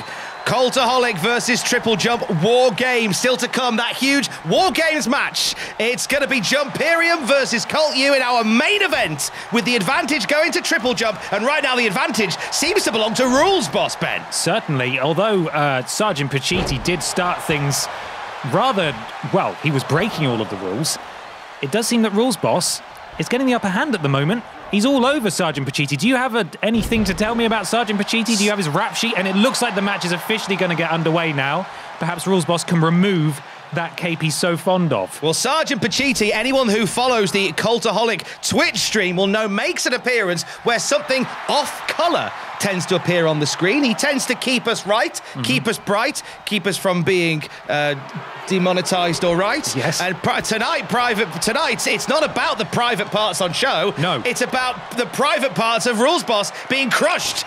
Cultaholic versus Triple Jump War Game. Still to come, that huge War Games match. It's going to be Jumperium versus Cult U in our main event, with the advantage going to Triple Jump. And right now, the advantage seems to belong to Rules Boss, Ben. Certainly, although uh, Sergeant Pacitti did start things rather well, he was breaking all of the rules. It does seem that Rules Boss is getting the upper hand at the moment. He's all over Sergeant Pacitti. Do you have a, anything to tell me about Sergeant Pacitti? Do you have his rap sheet? And it looks like the match is officially going to get underway now. Perhaps Rules Boss can remove that cape he's so fond of. Well, Sergeant Pacitti, anyone who follows the Cultaholic Twitch stream will know makes an appearance where something off colour tends to appear on the screen. He tends to keep us right, Mm-hmm. keep us bright, keep us from being uh, demonetized. All right. Yes. And pri- tonight, private tonight, it's not about the private parts on show. No. It's about the private parts of Rules Boss being crushed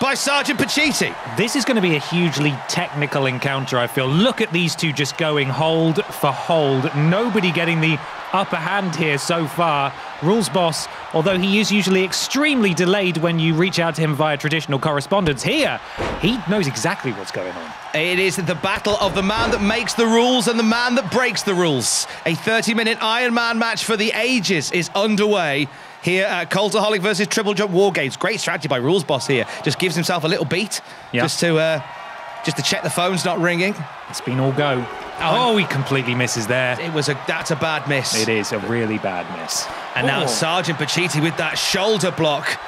by Sergeant Pacitti. This is going to be a hugely technical encounter, I feel. Look at these two just going hold for hold. Nobody getting the upper hand here so far. Rules Boss, although he is usually extremely delayed when you reach out to him via traditional correspondence, here he knows exactly what's going on. It is the battle of the man that makes the rules and the man that breaks the rules. A 30 minute Iron Man match for the ages is underway here at Cultaholic versus Triple Jump War Games. Great strategy by Rules Boss here. Just gives himself a little beat Yeah. just to uh, just to check the phone's not ringing. It's been all go. Oh, um, he completely misses there. It was a that's a bad miss. It is a really bad miss. And now Oh. Sergeant Pacitti with that shoulder block.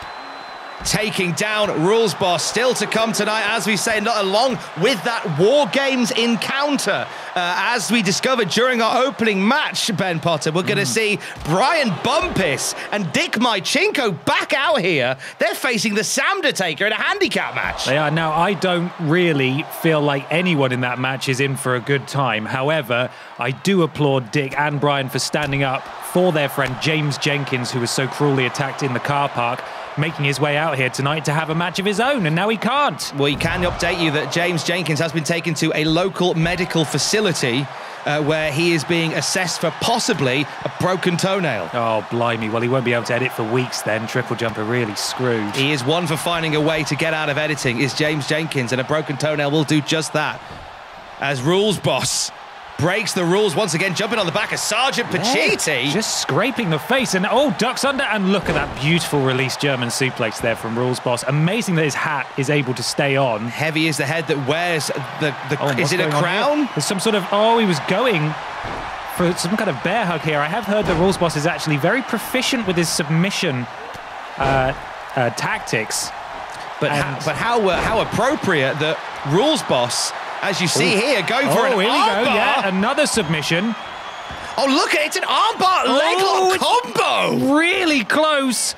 Taking down Rules Boss, still to come tonight, as we say, not along with that War Games encounter. Uh, as we discovered during our opening match, Ben Potter, we're going to see Brian Bumpiss and Dick Mycinko back out here. They're facing the Samdertaker in a handicap match. They are. Now, I don't really feel like anyone in that match is in for a good time. However, I do applaud Dick and Brian for standing up for their friend James Jenkins, who was so cruelly attacked in the car park, making his way out here tonight to have a match of his own, and now he can't. Well, we can update you that James Jenkins has been taken to a local medical facility uh, where he is being assessed for possibly a broken toenail. Oh, blimey. Well, he won't be able to edit for weeks then. Triple Jumper really screwed. He is one for finding a way to get out of editing, is James Jenkins, and a broken toenail will do just that. As rules boss breaks the rules once again, jumping on the back of Sergeant Pacitti. Just scraping the face and oh, ducks under and look at that beautiful release German suplex there from Rules Boss. Amazing that his hat is able to stay on. Heavy is the head that wears the. the Oh, is it a crown? There's some sort of oh, he was going for some kind of bear hug here. I have heard that Rules Boss is actually very proficient with his submission uh, uh, tactics. But, how, but how, uh, how appropriate that rules boss, as you see here, going for it. oh, an here we go. Yeah, another submission. Oh, look at it! It's an armbar oh, leg Oh, lock combo. Really close.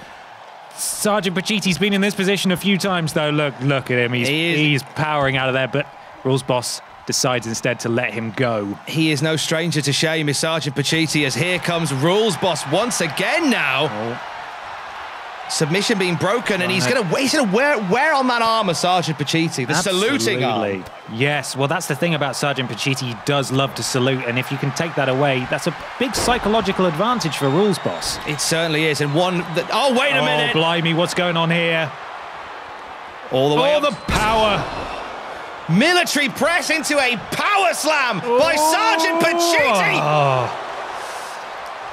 Sergeant Pacitti's been in this position a few times, though. Look, look at him. He's, He he's powering out of there, but Rules Boss decides instead to let him go. He is no stranger to shame, is Sergeant Pacitti, as here comes rules boss once again now. Oh. Submission being broken, and he's gonna he's gonna wear wear on that armor, Sergeant Pacitti, the saluting arm. Yes, well, that's the thing about Sergeant Pacitti. He does love to salute, and if you can take that away, that's a big psychological advantage for Rules Boss. It certainly is, and one that. Oh wait a oh, minute! blimey, what's going on here? All the way Oh, up. the power! military press into a power slam by oh. Sergeant Pacitti. Oh,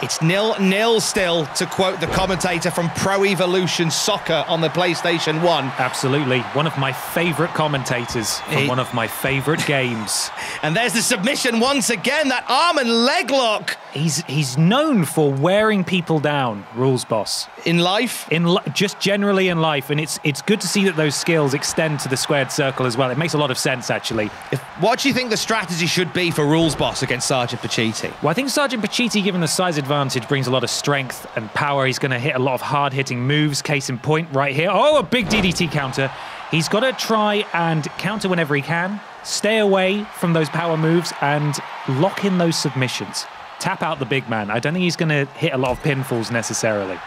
It's nil nil still, to quote the commentator from Pro Evolution Soccer on the PlayStation One. absolutely. One of my favorite commentators from one of my favorite games. [laughs] And there's the submission once again. That arm and leg lock He's he's known for wearing people down, Rules Boss. in life. In li- just generally in life, and it's it's good to see that those skills extend to the squared circle as well. It makes a lot of sense, actually. If, what do you think the strategy should be for Rules Boss against Sergeant Pacitti? Well, I think Sergeant Pacitti, given the size advantage, brings a lot of strength and power. He's going to hit a lot of hard hitting moves. Case in point, right here. Oh, a big DDT counter. He's got to try and counter whenever he can, stay away from those power moves, and lock in those submissions. Tap out the big man. I don't think he's going to hit a lot of pinfalls necessarily.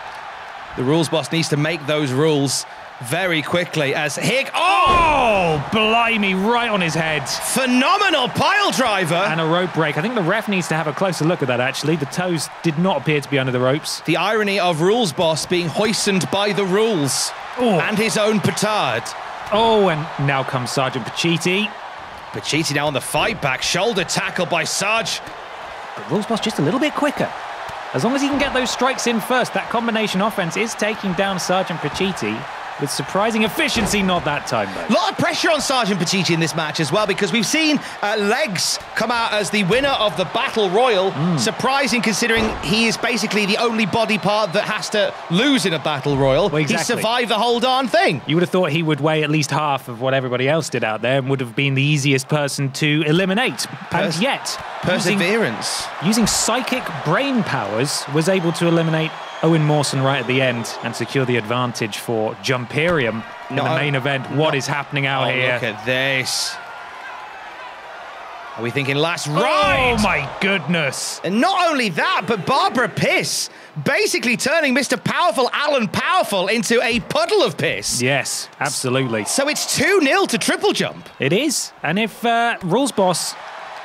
The Rules Boss needs to make those rules very quickly as Hig. Oh! Oh, blimey, right on his head. Phenomenal pile driver. And a rope break. I think the ref needs to have a closer look at that, actually. The toes did not appear to be under the ropes. the irony of Rules Boss being hoisted by the rules Oh. and his own petard. Oh, and now comes Sergeant Pacitti. Pacitti now on the fight back. Shoulder tackle by Sarge. But Rules Boss just a little bit quicker. As long as he can get those strikes in first, that combination offense is taking down Sergeant Pacitti. With surprising efficiency. Not that time, though. A lot of pressure on Sergeant Pacitti in this match as well because we've seen uh, Legs come out as the winner of the Battle Royal. Surprising considering he is basically the only body part that has to lose in a Battle Royal. Well, He survived the whole darn thing. You would have thought he would weigh at least half of what everybody else did out there and would have been the easiest person to eliminate. Pers- and yet, using, Perseverance. using psychic brain powers, was able to eliminate Owen Mawson right at the end and secure the advantage for Jumperium in No, the main event. What no- is happening out Oh, here? look at this. Are we thinking last round? Oh my goodness! And not only that, but Barbara Piss basically turning Mr. Powerful Alan Powerful into a puddle of piss. Yes, absolutely. So it's 2 0 to triple jump. It is. And if uh, Rules Boss,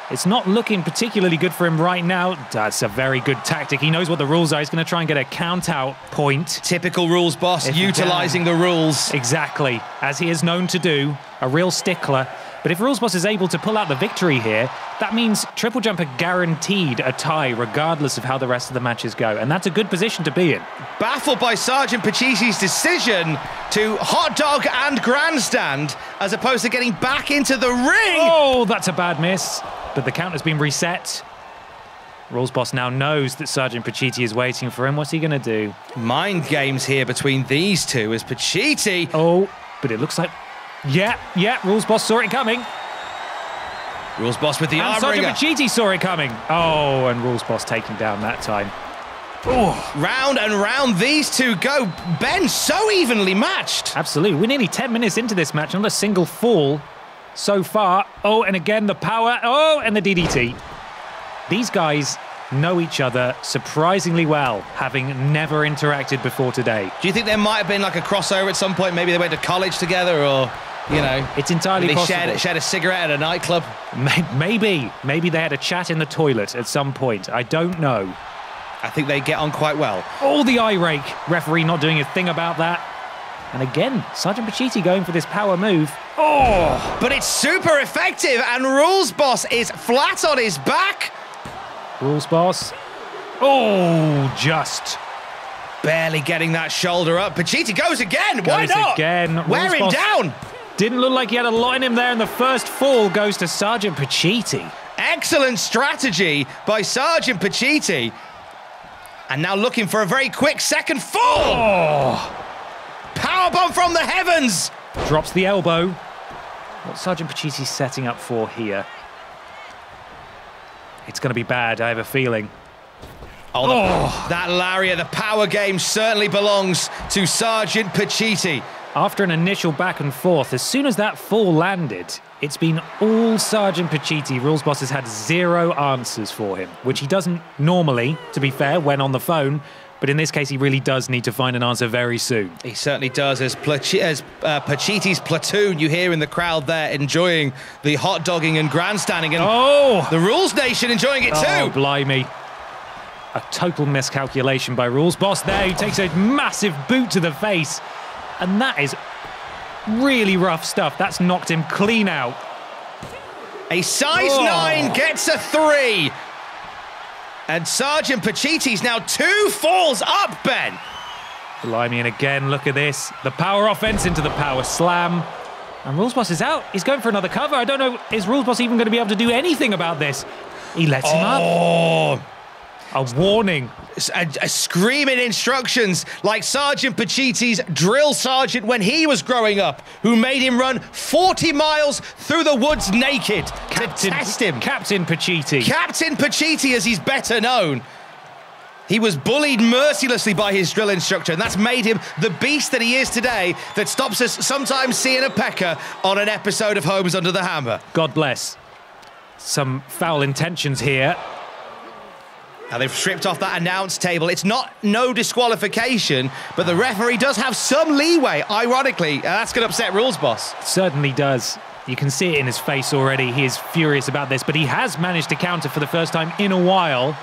it's not looking particularly good for him right now, that's a very good tactic. He knows what the rules are. He's going to try and get a count out point. Typical rules boss, If utilizing the rules. Exactly, as he is known to do, a real stickler. But if Rules Boss is able to pull out the victory here, that means Triple Jumper guaranteed a tie regardless of how the rest of the matches go. And that's a good position to be in. Baffled by Sergeant Pacitti's decision to hot dog and grandstand as opposed to getting back into the ring. Oh, that's a bad miss. But the count has been reset. Rules Boss now knows that Sergeant Pacitti is waiting for him. What's he going to do? Mind games here between these two as Pacitti. Oh, but it looks like. Yeah, yeah, Rules Boss saw it coming. Rules boss with the And arm Sergeant. Pacitti saw it coming. Oh, and Rules Boss taking down that time. Round and round these two go. Ben so evenly matched. Absolutely. We're nearly 10 minutes into this match, not a single fall so far. Oh, and again the power. Oh, and the DDT. These guys know each other surprisingly well, having never interacted before today. Do you think there might have been like a crossover at some point? Maybe they went to college together or, you know, It's entirely they possible. shared, shared a cigarette at a nightclub. Maybe, maybe they had a chat in the toilet at some point. I don't know. I think they get on quite well. All the eye rake. Referee not doing a thing about that. And again, Sergeant Pacitti going for this power move. Oh, but it's super effective, and Rules Boss is flat on his back. Rules boss. Oh, just. Barely getting that shoulder up. Pacitti goes again. Why not? again. Wear him down. Didn't look like he had a line in him there, and the first fall goes to Sergeant Pacitti. Excellent strategy by Sergeant Pacitti. And now looking for a very quick second fall. Oh, from the heavens. drops the elbow. What Sergeant Pacitti's setting up for here? It's going to be bad, I have a feeling. Oh, the- oh. that lariat, the power game certainly belongs to Sergeant Pacitti. After an initial back and forth, as soon as that fall landed, it's been all Sergeant Pacitti. Rules Boss has had zero answers for him, which he doesn't normally, to be fair, when on the phone. But in this case, he really does need to find an answer very soon. He certainly does. As, as uh, Pacitti's platoon, you hear in the crowd there enjoying the hot dogging and grandstanding, and Oh! the Rules Nation enjoying it Oh, too. blimey. A total miscalculation by Rules Boss there, who takes a massive boot to the face. And that is really rough stuff. That's knocked him clean out. A size Oh. nine gets a three. And Sergeant Pacitti's now two falls up, Ben. Blimey, and again, look at this. The power offense into the power slam. And Rules Boss is out. He's going for another cover. I don't know, is Rules Boss even going to be able to do anything about this? He lets him up. Oh, A warning. a, a screaming instructions like Sergeant Pacitti's drill sergeant when he was growing up, who made him run 40 miles through the woods naked to test him. Captain Pacitti. Captain Pacitti, as he's better known. He was bullied mercilessly by his drill instructor, and that's made him the beast that he is today that stops us sometimes seeing a pecker on an episode of Homes Under the Hammer. God bless. Some foul intentions here. Now they've stripped off that announce table. It's not no disqualification, but the referee does have some leeway, ironically, and that's going to upset Rules Boss. Certainly does. You can see it in his face already. He is furious about this, but he has managed to counter for the first time in a while.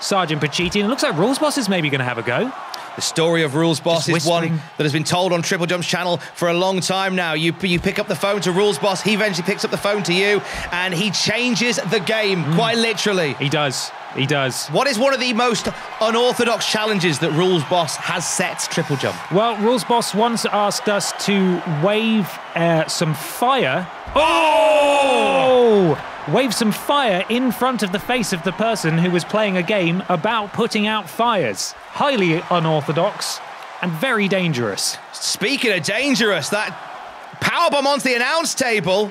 Sergeant Pacitti, and it looks like Rules Boss is maybe going to have a go. The story of Rules Boss is one that has been told on Triple Jump's channel for a long time now. You, you pick up the phone to Rules Boss, he eventually picks up the phone to you, and he changes the game, Mm. quite literally. He does. He does. What is one of the most unorthodox challenges that Rules Boss has set Triple Jump? Well, Rules Boss once asked us to wave uh, some fire. Oh! Wave some fire in front of the face of the person who was playing a game about putting out fires. Highly unorthodox and very dangerous. Speaking of dangerous, that powerbomb onto the announce table.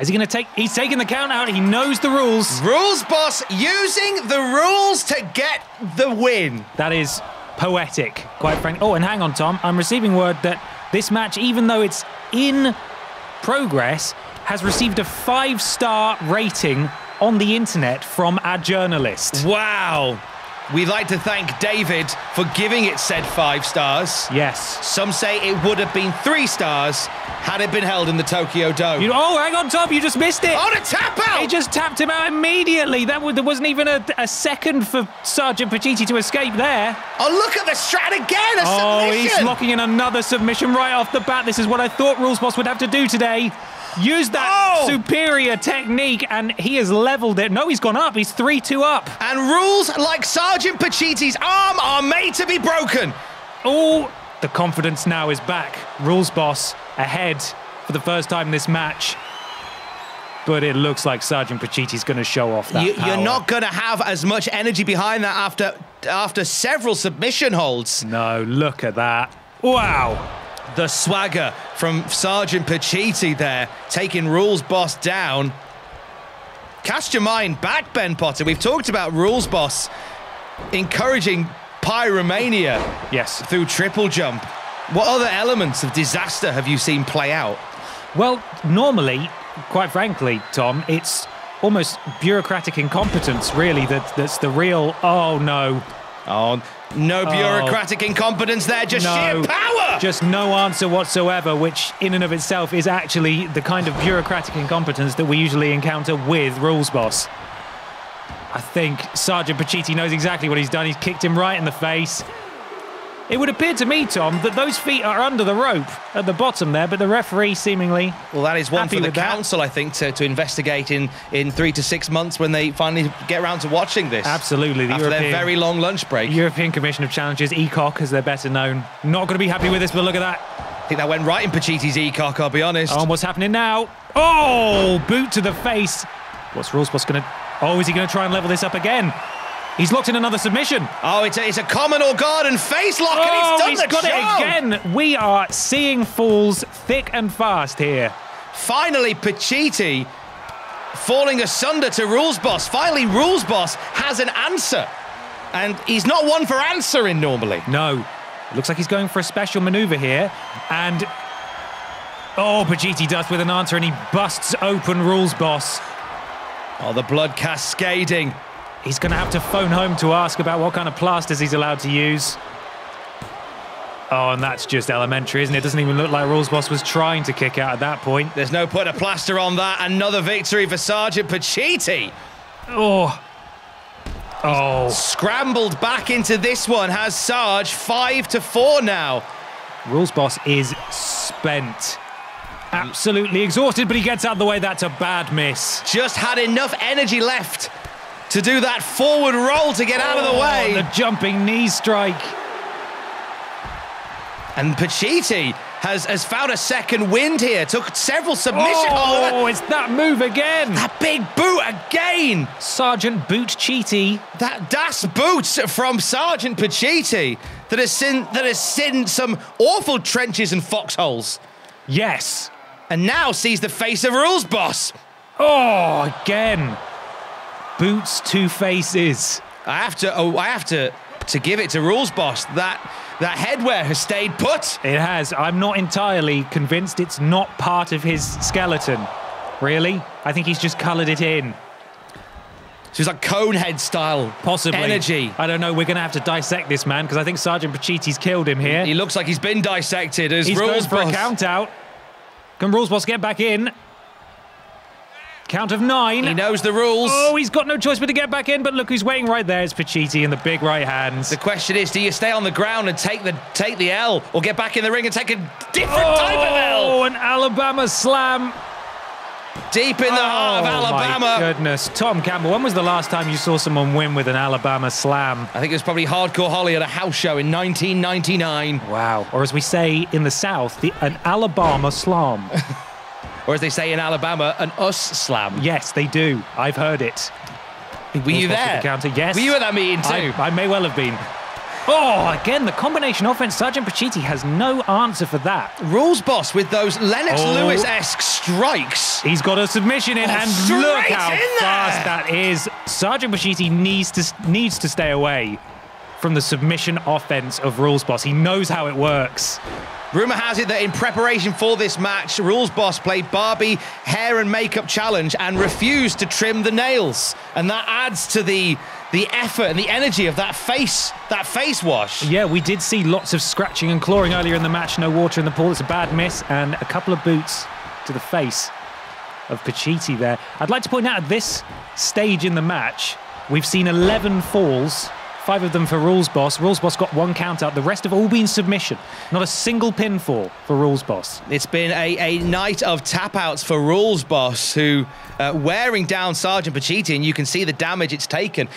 Is he going to take? He's taking the count out. He knows the rules. Rules Boss using the rules to get the win. That is poetic, quite frankly. Oh, and hang on, Tom. I'm receiving word that this match, even though it's in progress, has received a five star rating on the internet from our journalist. Wow. We'd like to thank David for giving it said five stars. Yes. Some say it would have been three stars had it been held in the Tokyo Dome. You, oh, hang on, Tom. You just missed it. oh, the tap out! He just tapped him out immediately. That there wasn't even a, a second for Sergeant Pacitti to escape there. oh, look at the strat again! A Oh, he's locking in another submission right off the bat. This is what I thought Rules Boss would have to do today. Use that Oh! superior technique, and he has leveled it. No, he's gone up. He's 3 2 up. And rules like Sergeant Pacitti's arm are made to be broken. Oh, the confidence now is back. Rules Boss ahead for the first time this match. But it looks like Sergeant Pacitti's going to show off that. You, you're not going to have as much energy behind that after after several submission holds. No, look at that. Wow. The swagger from Sergeant Pacitti there, taking Rules Boss down. Cast your mind back, Ben Potter. We've talked about Rules Boss encouraging Pyromania Yes. through triple jump. What other elements of disaster have you seen play out? Well, normally, quite frankly, Tom, it's almost bureaucratic incompetence, really, that, that's the real. Oh, no. Oh, no oh. bureaucratic incompetence there, just no. sheer power! Just no answer whatsoever, which in and of itself is actually the kind of bureaucratic incompetence that we usually encounter with Rules Boss. I think Sergeant Pacitti knows exactly what he's done. He's kicked him right in the face. It would appear to me, Tom, that those feet are under the rope at the bottom there, but the referee seemingly Well, that is one for the with that. council, I think, to, to investigate in, in three to six months when they finally get around to watching this. Absolutely, the After their European- very long lunch break. European Commission of Challenges, ECOC, as they're better known, not going to be happy with this, but look at that. I think that went right in Pacitti's ecock, I'll be honest. Oh, and what's happening now? Oh, boot to the face. What's Rules Boss going to... Oh, is he going to try and level this up again? He's locked in another submission. Oh, it's a, it's a Commodore Garden face lock, and Oh, he's done he's the got job. it again. We are seeing falls thick and fast here. Finally, Pacitti falling asunder to Rules Boss. Finally, Rules Boss has an answer. And he's not one for answering normally. No, it looks like he's going for a special maneuver here. And... Oh, Pacitti does with an answer, and he busts open Rules Boss. Oh, the blood cascading. He's going to have to phone home to ask about what kind of plasters he's allowed to use. Oh, and that's just elementary, isn't it? Doesn't even look like Rules Boss was trying to kick out at that point. There's no put a plaster on that. Another victory for Sergeant Pacitti. Oh. Oh. Scrambled back into this one. Has Sarge five to four now. Rules Boss is spent. Absolutely exhausted, but he gets out of the way. That's a bad miss. Just had enough energy left to do that forward roll to get out of the Oh, way. the jumping knee strike. And Pacitti has, has found a second wind here. Took several submissions. Oh, Oh, it's that move again. that big boot again. Sergeant Boot Cheaty. That Das boots from Sergeant Pacitti that has seen that has seen some awful trenches and foxholes. Yes. And now sees the face of Rules Boss. Oh, again. Boots two faces. I have to oh, I have to to give it to Rules Boss. That that headwear has stayed put. It has. I'm not entirely convinced it's not part of his skeleton. Really? I think he's just coloured it in. So it's like Conehead style. Possibly. Energy. I don't know. We're going to have to dissect this man because I think Sergeant Pacitti's killed him here. He looks like he's been dissected as He's Rules going for Boss. a count out. Can Rules Boss get back in? Count of nine. He knows the rules. Oh, he's got no choice but to get back in, but look who's waiting right there. It's Pacitti in the big right hands. The question is, do you stay on the ground and take the take the L, or get back in the ring and take a different oh, type of L? Oh, an Alabama slam. Deep in the oh, heart of Oh, Alabama. My goodness. Tom Campbell, when was the last time you saw someone win with an Alabama slam? I think it was probably Hardcore Holly at a house show in 1999. Wow. Or as we say in the South, the, an Alabama slam. [laughs] Or as they say in Alabama, an us slam. yes, they do. I've heard it. Were you Rules boss with there? the yes. Were you at that meeting too? I, I may well have been. Oh. oh, again, the combination offense. Sergeant Pacitti has no answer for that. Rules boss with those Lennox Oh. Lewis-esque strikes. He's got a submission in, Oh, and look how fast that is. Sergeant Pacitti needs to needs to stay away from the submission offense of Rules Boss. He knows how it works. Rumor has it that in preparation for this match, Rules Boss played Barbie hair and makeup challenge and refused to trim the nails, and that adds to the the effort and the energy of that face that face wash. Yeah, we did see lots of scratching and clawing earlier in the match. No water in the pool. It's a bad miss, and a couple of boots to the face of Pacitti there. I'd like to point out at this stage in the match, we've seen 11 falls. Five of them for Rules Boss. Rules Boss got one count out. The rest have all been submission. Not a single pinfall for Rules Boss. It's been a, a night of tap outs for Rules Boss, who uh, wearing down Sergeant Pacitti, and you can see the damage it's taken.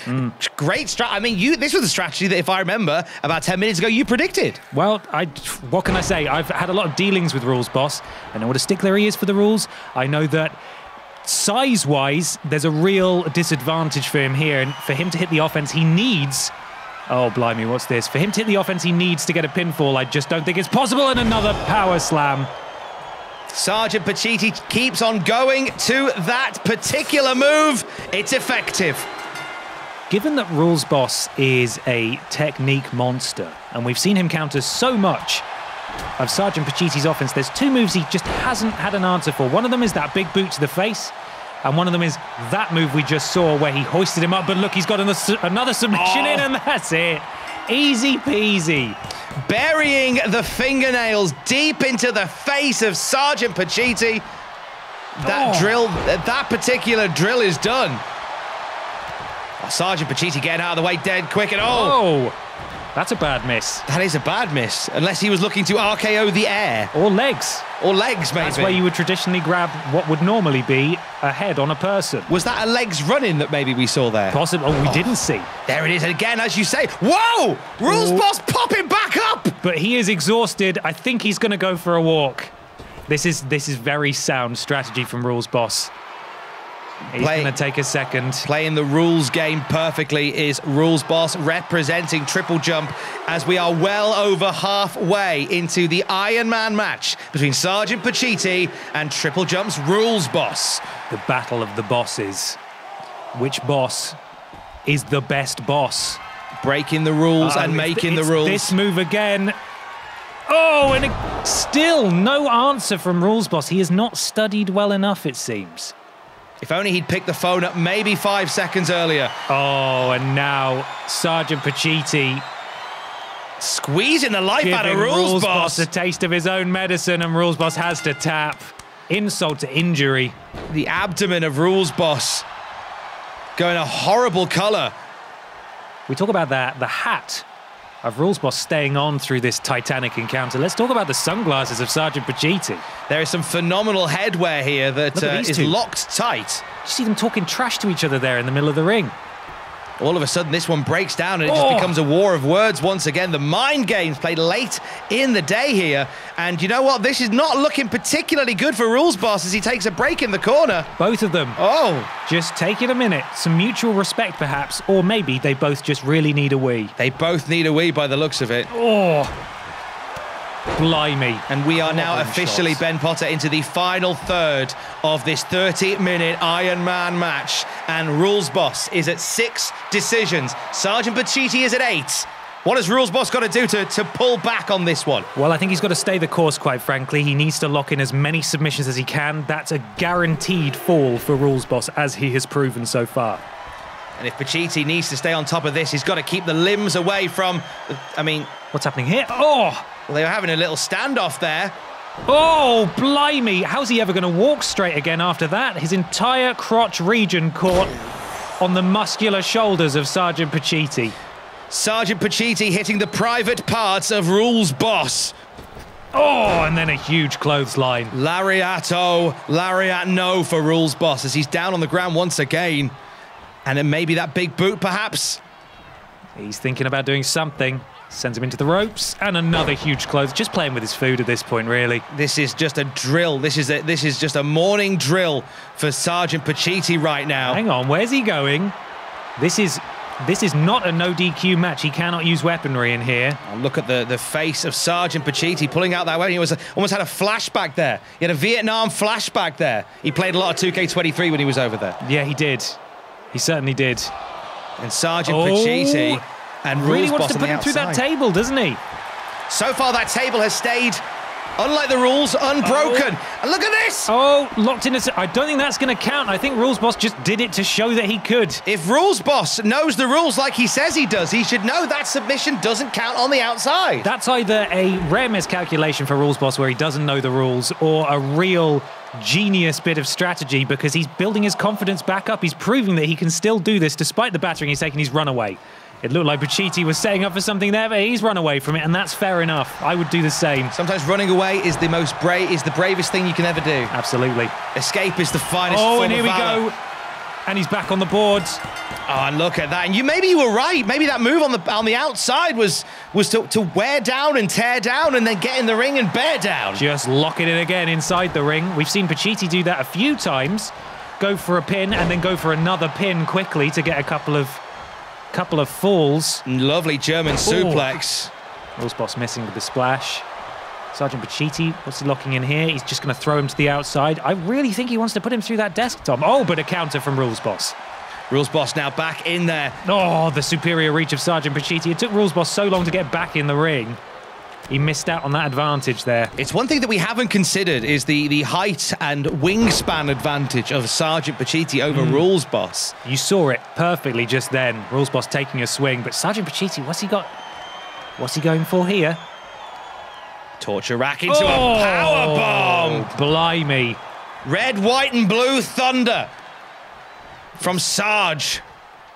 Great strat. I mean, you this was a strategy that, if I remember, about 10 minutes ago, you predicted. Well, I, what can I say? I've had a lot of dealings with Rules Boss. I know what a stickler he is for the rules. I know that size wise, there's a real disadvantage for him here. And for him to hit the offense, he needs. Oh, blimey, what's this? For him to hit the offense, he needs to get a pinfall. I just don't think it's possible. And another power slam. Sergeant Pacitti keeps on going to that particular move. It's effective. Given that Rules Boss is a technique monster, and we've seen him counter so much of Sergeant Pacitti's offense, there's two moves he just hasn't had an answer for. One of them is that big boot to the face, and one of them is that move we just saw where he hoisted him up. But look, he's got another, another submission in, oh. and that's it. Easy peasy. Burying the fingernails deep into the face of Sergeant Pacitti. That Oh. drill, that particular drill is done. Oh, Sergeant Pacitti getting out of the way dead quick, and oh, Oh, that's a bad miss. that is a bad miss. Unless he was looking to RKO the air Or legs. or legs, maybe. That's where you would traditionally grab what would normally be a head on a person. Was that a legs running that maybe we saw there? Possible. Oh, we didn't see. There it is again, as you say. Whoa! Rules Oh. boss popping back up. but he is exhausted. I think he's going to go for a walk. This is this is very sound strategy from Rules Boss. He's going to take a second. Playing the rules game perfectly is Rules Boss representing Triple Jump as we are well over halfway into the Iron Man match between Sergeant Pacitti and Triple Jump's Rules Boss. The battle of the bosses. Which boss is the best boss? Breaking the rules Uh, and it's- making the rules. This move again. Oh, and it, still no answer from Rules Boss. He has not studied well enough, it seems. If only he'd picked the phone up maybe five seconds earlier. Oh, and now Sergeant Pacitti Squeezing the life out of giving Rules, Boss. a taste of his own medicine, and Rules Boss has to tap. Insult to injury. The abdomen of Rules Boss going a horrible colour. We talk about that, the hat of Rules Boss staying on through this titanic encounter. Let's talk about the sunglasses of Sergeant Pacitti. There is some phenomenal headwear here that uh, is two. locked tight. You see them talking trash to each other there in the middle of the ring. All of a sudden, this one breaks down and it just Oh. becomes a war of words once again. The mind games played late in the day here. And you know what? This is not looking particularly good for Rules Boss as he takes a break in the corner. Both of them Oh, just taking a minute, some mutual respect perhaps, or maybe they both just really need a wee. they both need a wee by the looks of it. Oh, blimey. And we are now officially, shots. Ben Potter, into the final third of this 30 minute Iron Man match. And Rules Boss is at six decisions. Sergeant Pacitti is at eight. What has Rules Boss got to do to, to pull back on this one? Well, I think he's got to stay the course, quite frankly. He needs to lock in as many submissions as he can. That's a guaranteed fall for Rules Boss, as he has proven so far. And if Pacitti needs to stay on top of this, he's got to keep the limbs away from. I mean, What's happening here? Oh, well, they were having a little standoff there. Oh, blimey. How's he ever going to walk straight again after that? His entire crotch region caught on the muscular shoulders of Sergeant Pacitti. Sergeant Pacitti hitting the private parts of Rules Boss. Oh, and then a huge clothesline. Lariato, Lariat no for Rules Boss as he's down on the ground once again. And then maybe that big boot, perhaps. He's thinking about doing something. Sends him into the ropes, and another huge clothes. Just playing with his food at this point, really. This is just a drill. This is a, this is just a morning drill for Sergeant Pacitti right now. Hang on, where's he going? This is this is not a no DQ match. He cannot use weaponry in here. Oh, look at the, the face of Sergeant Pacitti pulling out that weapon. He was almost had a flashback there. He had a Vietnam flashback there. He played a lot of 2K23 when he was over there. Yeah, he did. He certainly did. And Sergeant Oh, Pacitti and Really Rules wants Boss to put him through that table, doesn't he? So far, that table has stayed, unlike the rules, unbroken. Oh. And look at this! Oh, locked in. A, I don't think that's going to count. I think Rules Boss just did it to show that he could. If Rules Boss knows the rules like he says he does, he should know that submission doesn't count on the outside. That's either a rare miscalculation for Rules Boss where he doesn't know the rules or a real genius bit of strategy because he's building his confidence back up. He's proving that he can still do this despite the battering he's taken. He's run away. It looked like Pacitti was setting up for something there, but he's run away from it, and that's fair enough. I would do the same. Sometimes running away is the most brave, is the bravest thing you can ever do. Absolutely. Escape is the finest Oh, and here we go. And he's back on the boards. Oh, and look at that. And you maybe you were right. Maybe that move on the on the outside was was to, to wear down and tear down and then get in the ring and bear down. Just lock it in again inside the ring. We've seen Pacitti do that a few times. Go for a pin and then go for another pin quickly to get a couple of couple of falls. Lovely German suplex. Rules boss missing with the splash. Sergeant Pacitti, what's he locking in here? He's just going to throw him to the outside. I really think he wants to put him through that desk, Tom. Oh, but a counter from Rules Boss. Rules Boss now back in there. Oh, the superior reach of Sergeant Pacitti. It took Rules Boss so long to get back in the ring. He missed out on that advantage there. It's one thing that we haven't considered is the, the height and wingspan advantage of Sergeant Pacitti over mm. Rules Boss. You saw it perfectly just then. Rules Boss taking a swing, but Sergeant Pacitti, what's he got? What's he going for here? Torture rack into a oh! power bomb. Oh, Blimey. Red, white, and blue thunder from Sarge.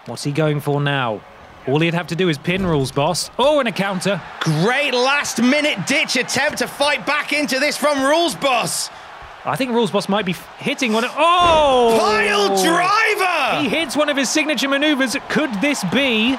What's he going for now? All he'd have to do is pin Rules Boss. Oh, and a counter. Great last minute ditch attempt to fight back into this from Rules Boss. I think Rules Boss might be hitting one of. Oh! Pile driver! He hits one of his signature maneuvers. Could this be?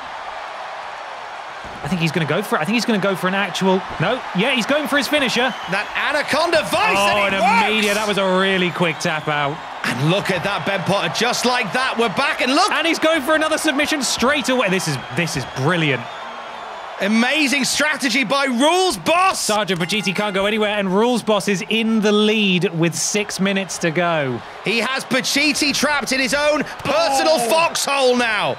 I think he's going to go for it. I think he's going to go for an actual. No, yeah, he's going for his finisher. That Anaconda Vice Oh, and an it works! immediate. That was a really quick tap out. And look at that, Ben Potter, just like that. We're back and look, And he's going for another submission straight away. This is this is brilliant. amazing strategy by Rules Boss. Sergeant Pacitti can't go anywhere, and Rules Boss is in the lead with six minutes to go. He has Pacitti trapped in his own personal Oh. foxhole now.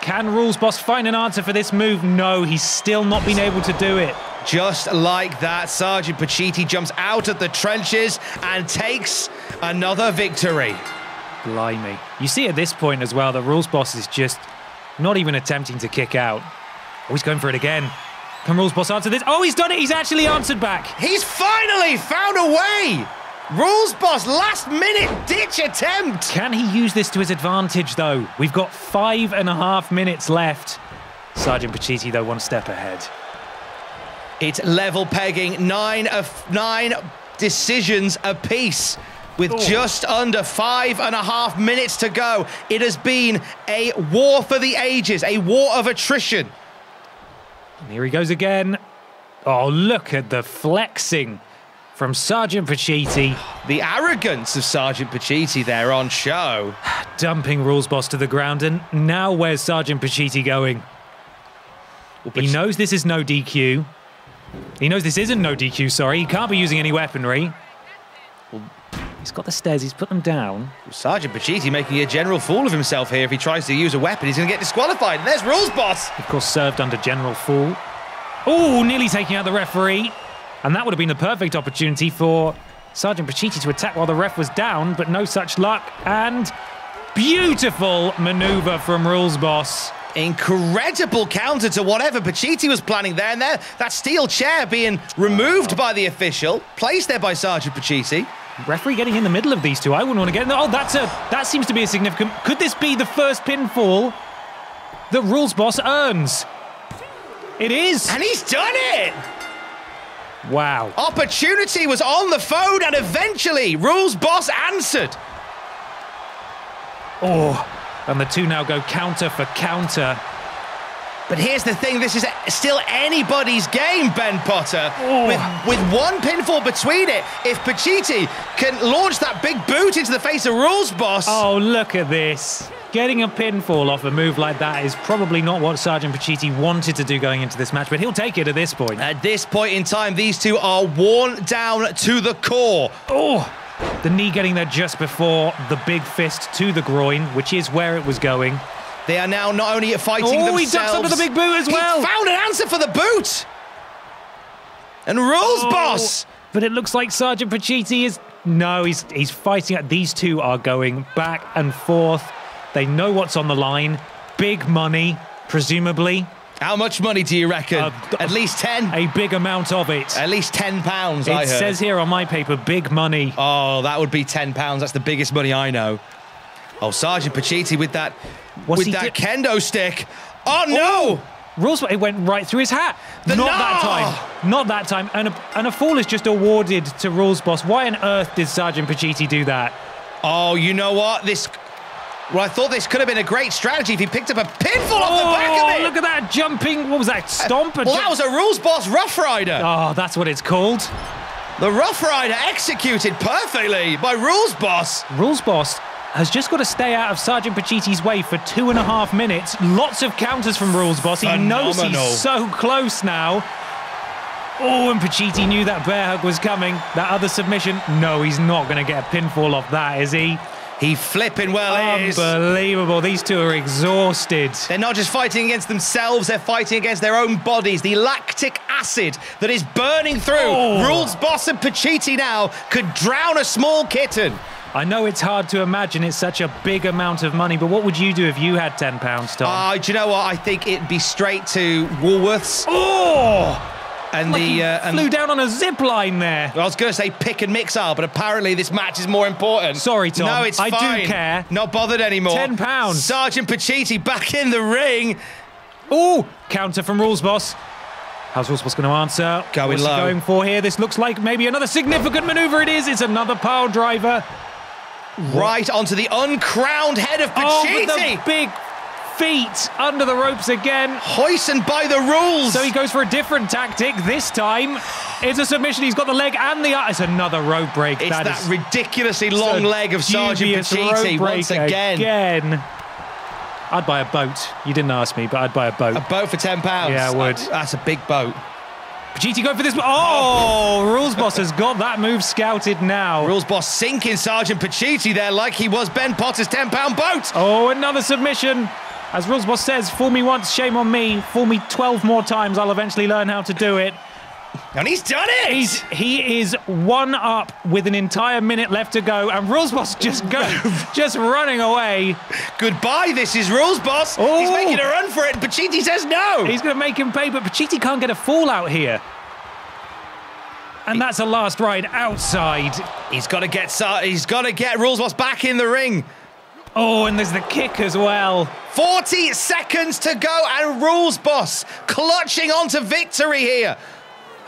Can Rules Boss find an answer for this move? No, he's still not been able to do it. Just like that, Sergeant Pacitti jumps out of the trenches and takes another victory. Blimey. You see at this point as well the Rules Boss is just not even attempting to kick out. Oh, he's going for it again. Can Rules Boss answer this? Oh, he's done it. He's actually answered back. He's finally found a way. Rules Boss, last minute ditch attempt. Can he use this to his advantage, though? We've got five and a half minutes left. Sergeant Pacitti, though, one step ahead. It's level pegging, nine of nine decisions apiece. With just under five and a half minutes to go, it has been a war for the ages, a war of attrition. And here he goes again. Oh, look at the flexing from Sergeant Pacitti, The arrogance of Sergeant Pacitti there on show. dumping Rules Boss to the ground. And now where's Sergeant Pacitti going? He knows this is no DQ. He knows this isn't no DQ, sorry. He can't be using any weaponry. Well, He's got the stairs, he's put them down. Sergeant Pacitti making a general fool of himself here. If he tries to use a weapon, he's going to get disqualified. And there's Rules Boss. Of course, served under General Fool. Oh, nearly taking out the referee. And that would have been the perfect opportunity for Sergeant Pacitti to attack while the ref was down, but no such luck. And beautiful maneuver from Rules Boss. Incredible counter to whatever Pacitti was planning there. And there, that steel chair being removed by the official, placed there by Sergeant Pacitti. Referee getting in the middle of these two. I wouldn't want to get in there. Oh, that's a that seems to be a significant. Could this be the first pinfall that Rules Boss earns? It is. And he's done it! Wow. Opportunity was on the phone, and eventually, Rules Boss answered. Oh, and the two now go counter for counter. But here's the thing: this is still anybody's game, Ben Potter. With with one pinfall between it, if Pacitti can launch that big boot into the face of Rules Boss, Oh, look at this. Getting a pinfall off a move like that is probably not what Sergeant Pacitti wanted to do going into this match, but he'll take it at this point. at this point in time, these two are worn down to the core. Oh, the knee getting there just before the big fist to the groin, which is where it was going. They are now not only fighting Oh, he ducks under the big boot as he well. found an answer for the boot. And Rules Oh, Boss. But it looks like Sergeant Pacitti is. No, he's he's fighting. These two are going back and forth. They know what's on the line. Big money, presumably. How much money do you reckon? Uh, At least ten. A big amount of it. At least ten pounds. I It says here on my paper, big money. Oh, that would be ten pounds. That's the biggest money I know. Oh, Sergeant Pacitti with that What's with that do- kendo stick. Oh no! Rules, it went right through his hat. The Not no! that time. Not that time. And a, and a fall is just awarded to Rules Boss. Why on earth did Sergeant Pacitti do that? Oh, you know what? This. Well, I thought this could have been a great strategy if he picked up a pinfall off the back of oh, it. Oh, look at that jumping. What was that? Stomp? A well, that was a rules boss Rough Rider. Oh, that's what it's called. The Rough Rider executed perfectly by Rules Boss. Rules Boss has just got to stay out of Sergeant Pacitti's way for two and a half minutes. Lots of counters from Rules Boss. He knows he's so close now. Oh, and Pacitti knew that bear hug was coming. That other submission. No, he's not going to get a pinfall off that, is he? He flipping well is. Unbelievable. These two are exhausted. They're not just fighting against themselves, they're fighting against their own bodies. The lactic acid that is burning through. Oh. Rules Boss and Pacitti now could drown a small kitten. I know it's hard to imagine it's such a big amount of money, but what would you do if you had £10, Tom? Uh, do you know what? I think it'd be straight to Woolworths. oh! And Like the he uh, and flew down on a zip line there. I was going to say pick and mix are, but apparently this match is more important. Sorry, Tom. No, it's I do care. Not bothered anymore. £10. Sergeant Pacitti back in the ring. Oh, counter from Rules Boss. How's Rules Boss going to answer? Going What's he low. going for here? This looks like maybe another significant maneuver. It is. It's another power driver. Right onto the uncrowned head of Oh, Pacitti. the big feet under the ropes again. Hoistened by the rules. So he goes for a different tactic. This time, it's a submission. He's got the leg and the. It's another rope break. it's that, is ridiculously long leg of Sergeant Pacitti once again. Again. I'd buy a boat. You didn't ask me, but I'd buy a boat. A boat for ten pounds. Yeah, I uh, would. That's a big boat. Pacitti go for this. Oh, [laughs] Rules Boss has got that move scouted now. Rules boss sinking Sergeant Pacitti there like he was Ben Potter's ten pound boat. Oh, another submission. As Rules Boss says, fool me once, shame on me. Fool me 12 more times, I'll eventually learn how to do it. And he's done it. He's, he is one up with an entire minute left to go, and Rules Boss [laughs] just go, [laughs] just running away. Goodbye, this is Rules Boss. He's Oh. making a run for it, and Pacitti says no. He's going to make him pay, but Pacitti can't get a fall out here. And that's a last ride outside. He's got to get he's got to get Rules Boss back in the ring. Oh, and there's the kick as well. 40 seconds to go, and Rules Boss clutching onto victory here.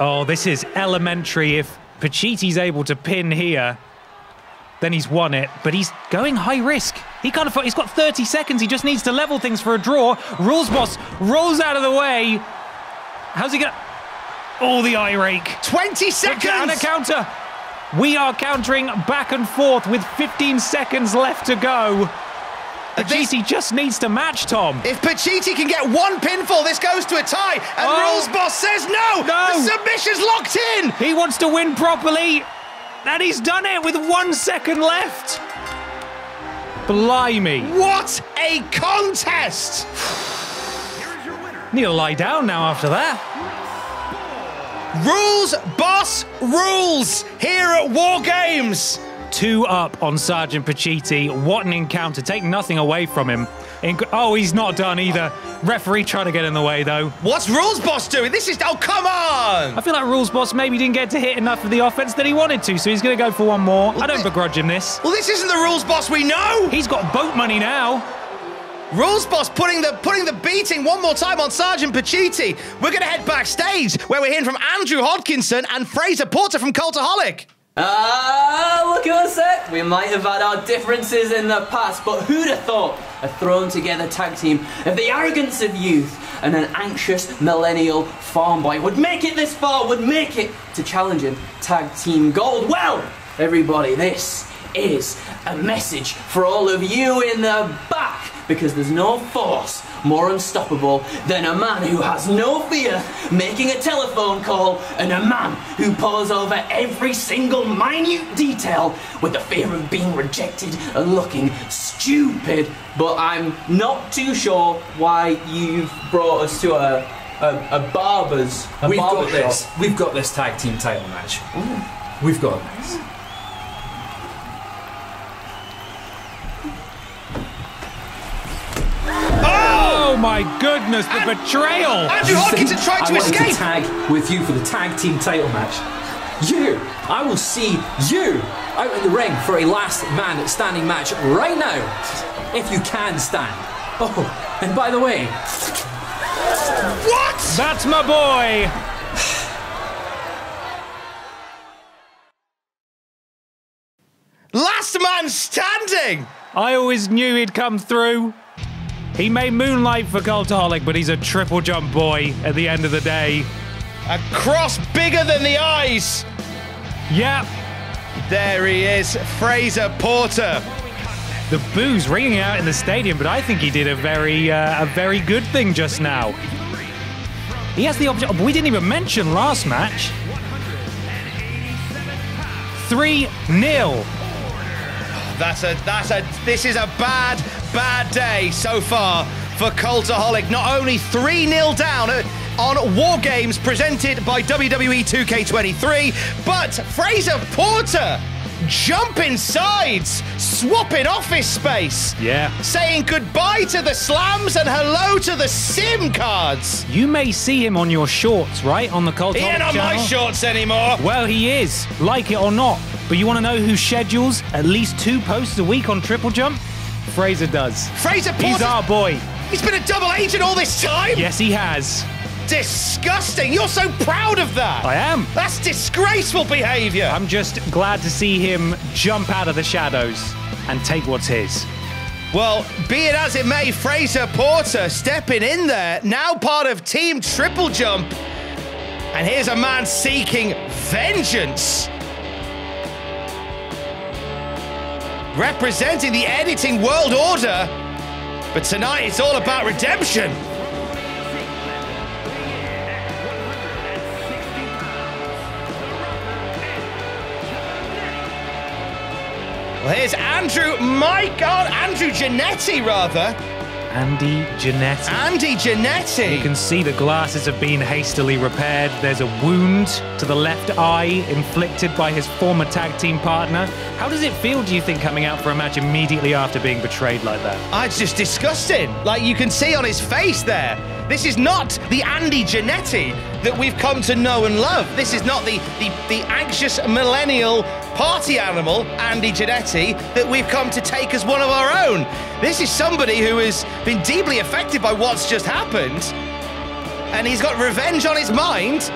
Oh, this is elementary. If Pacitti's able to pin here, then he's won it. But he's going high risk. He can't afford. He's got 30 seconds. He just needs to level things for a draw. Rules boss rolls out of the way. How's he gonna? Oh, the eye rake. 20 seconds! And a counter. We are countering back and forth with 15 seconds left to go. This- just needs to match Tom. If Pacitti can get one pinfall, this goes to a tie. And Oh. Rules Boss says no. No. The submission's locked in. He wants to win properly, and he's done it with one second left. Blimey. What a contest! Need to lie down now after that. Rules, boss, rules here at War Games two up on Sergeant Pacitti. What an encounter. Take nothing away from him. Inc- oh, he's not done either. Referee trying to get in the way, though. What's Rules Boss doing? This is. Oh, come on! I feel like Rules Boss maybe didn't get to hit enough of the offense that he wanted to, so he's going to go for one more. I don't begrudge him this. Well, this isn't the Rules Boss we know! He's got boat money now. Rules Boss putting the putting the beating one more time on Sergeant Pacitti. We're going to head backstage where we're hearing from Andrew Hodkinson and Fraser Porter from Cultaholic. Ah, look at us? We might have had our differences in the past, but who'd have thought a thrown together tag team of the arrogance of youth and an anxious millennial farm boy would make it this far, would make it to challenging tag team gold? Well, everybody, this is a message for all of you in the back because there's no force more unstoppable than a man who has no fear making a telephone call and a man who pulls over every single minute detail with the fear of being rejected and looking stupid. But I'm not too sure why you've brought us to a a, a barber's a We've barber got this. shop. We've got this tag team title match. We've got this. Oh my goodness, the betrayal! Andrew Hodkinson tried I to want escape. to tag with you for the tag team title match. You, I will see you out in the ring for a last man standing match right now, if you can stand. Oh, and by the way, What? That's my boy! Last man standing! I always knew he'd come through. He may moonlight for Cultaholic, but he's a triple jump boy at the end of the day. A cross bigger than the eyes. Yep, There he is, Fraser Porter. the booze ringing out in the stadium, but I think he did a very, uh, a very good thing just now. He has the option. We didn't even mention last match. 3 0. That's a that's a this is a bad bad day so far for Cultaholic. Not only 3-0 down uh, on War Games presented by WWE 2K23, but Fraser Porter jumping sides, swapping office space. Yeah. Saying goodbye to the slams and hello to the sim cards. You may see him on your shorts, right? On the Cultaholic He ain't on my shorts anymore. Well, he is, like it or not. But you want to know who schedules at least two posts a week on Triple Jump? Fraser does. Fraser Porter. He's our boy. He's been a double agent all this time. Yes, he has. Disgusting. You're so proud of that. I am. That's disgraceful behaviour. I'm just glad to see him jump out of the shadows and take what's his. Well, be it as it may, Fraser Porter stepping in there, now part of Team Triple Jump. And here's a man seeking vengeance. Representing the editing world order. But tonight it's all about redemption. Well, here's Andrew, my God, Andrew Janetti, rather. Andy Janetti. Andy Janetti. You can see the glasses have been hastily repaired. There's a wound to the left eye inflicted by his former tag team partner. How does it feel, do you think, coming out for a match immediately after being betrayed like that? Ah, it's just disgusting. Like you can see on his face there. This is not the Andy Janetti that we've come to know and love. This is not the, the, the anxious millennial party animal, Andy Janetti, that we've come to take as one of our own. This is somebody who has been deeply affected by what's just happened, and he's got revenge on his mind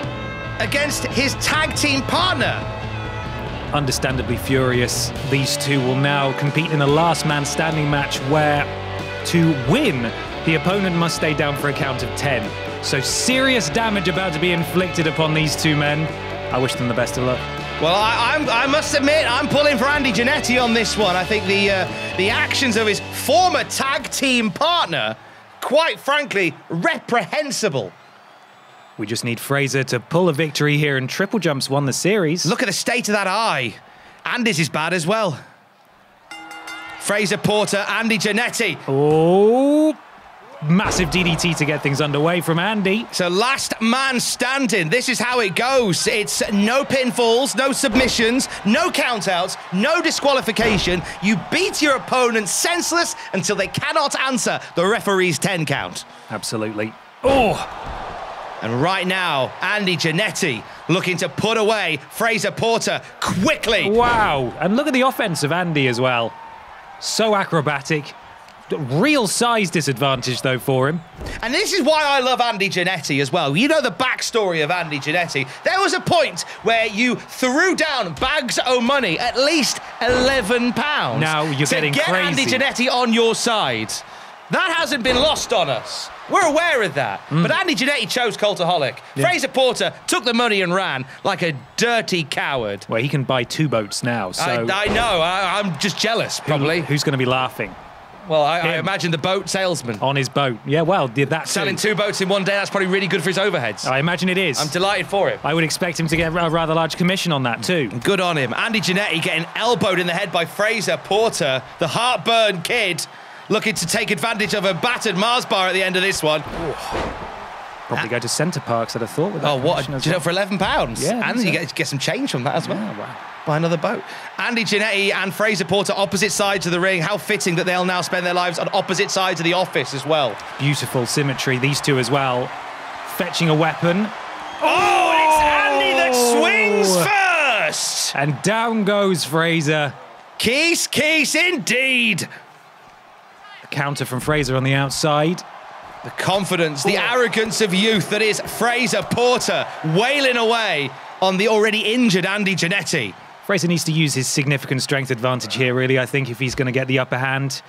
against his tag team partner. Understandably furious, these two will now compete in a last man standing match where to win, the opponent must stay down for a count of 10. So serious damage about to be inflicted upon these two men. I wish them the best of luck. Well, I, I'm, I must admit, I'm pulling for Andy Janetti on this one. I think the uh, the actions of his former tag team partner, quite frankly, reprehensible. We just need Fraser to pull a victory here, and Triple Jumps won the series. Look at the state of that eye. Andy's is bad as well. Fraser Porter, Andy Janetti. Oh, massive DDT to get things underway from Andy. So last man standing. This is how it goes. It's no pinfalls, no submissions, no countouts, no disqualification. You beat your opponent senseless until they cannot answer the referee's 10 count. Absolutely. Oh, And right now, Andy Janetti looking to put away Fraser Porter quickly. wow. And look at the offense of Andy as well. So acrobatic. Real size disadvantage, though, for him. And this is why I love Andy Janetti as well. You know the backstory of Andy Janetti. There was a point where you threw down bags of money, at least eleven pounds. Now you're to getting get Andy crazy. Janetti on your side. That hasn't been lost on us. We're aware of that. Mm. But Andy Janetti chose Cultaholic. Fraser Porter took the money and ran like a dirty coward. Well, he can buy two boats now, so I, I know. I, I'm just jealous, probably. who's going to be laughing Well, I, I imagine the boat salesman. on his boat? Yeah, well, did that Selling too. two boats in one day, that's probably really good for his overheads. I imagine it is. I'm delighted for him. I would expect him to get a rather large commission on that too. Good on him. Andy Janetti getting elbowed in the head by Fraser Porter, the heartburn kid, looking to take advantage of a battered Mars bar at the end of this one. Probably go to Center Parcs, I'd have thought. With that Oh, what? A, do you know, for eleven pounds, Yeah, and you get, get some change from that as well. Yeah, wow. Buy another boat. Andy Janetti and Fraser Porter opposite sides of the ring. How fitting that they'll now spend their lives on opposite sides of the office as well. Beautiful symmetry, these two as well. Fetching a weapon. Oh, and it's Andy that swings Oh. first. And down goes Fraser. Keys, keys, indeed. A counter from Fraser on the outside. The confidence, the oh. arrogance of youth that is Fraser Porter wailing away on the already injured Andy Janetti. Fraser needs to use his significant strength advantage here, really, I think, if he's going to get the upper hand.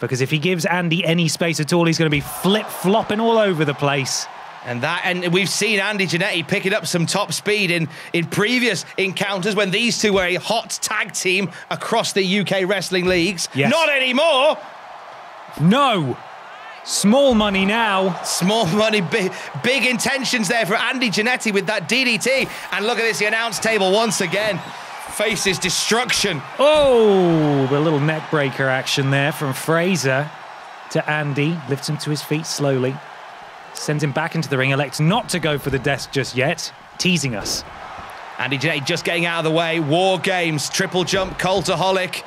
Because if he gives Andy any space at all, he's going to be flip flopping all over the place. And that, and we've seen Andy Janetti picking up some top speed in, in previous encounters when these two were a hot tag team across the UK wrestling leagues. Yes. Not anymore. No! Small money now. Small money, big, big intentions there for Andy Janetti with that DDT. And look at this, the announce table once again faces destruction. Oh, a little neck breaker action there from Fraser to Andy. Lifts him to his feet slowly. Sends him back into the ring. Elects not to go for the desk just yet, teasing us. Andy Janetti just getting out of the way. War Games, triple jump, Cultaholic.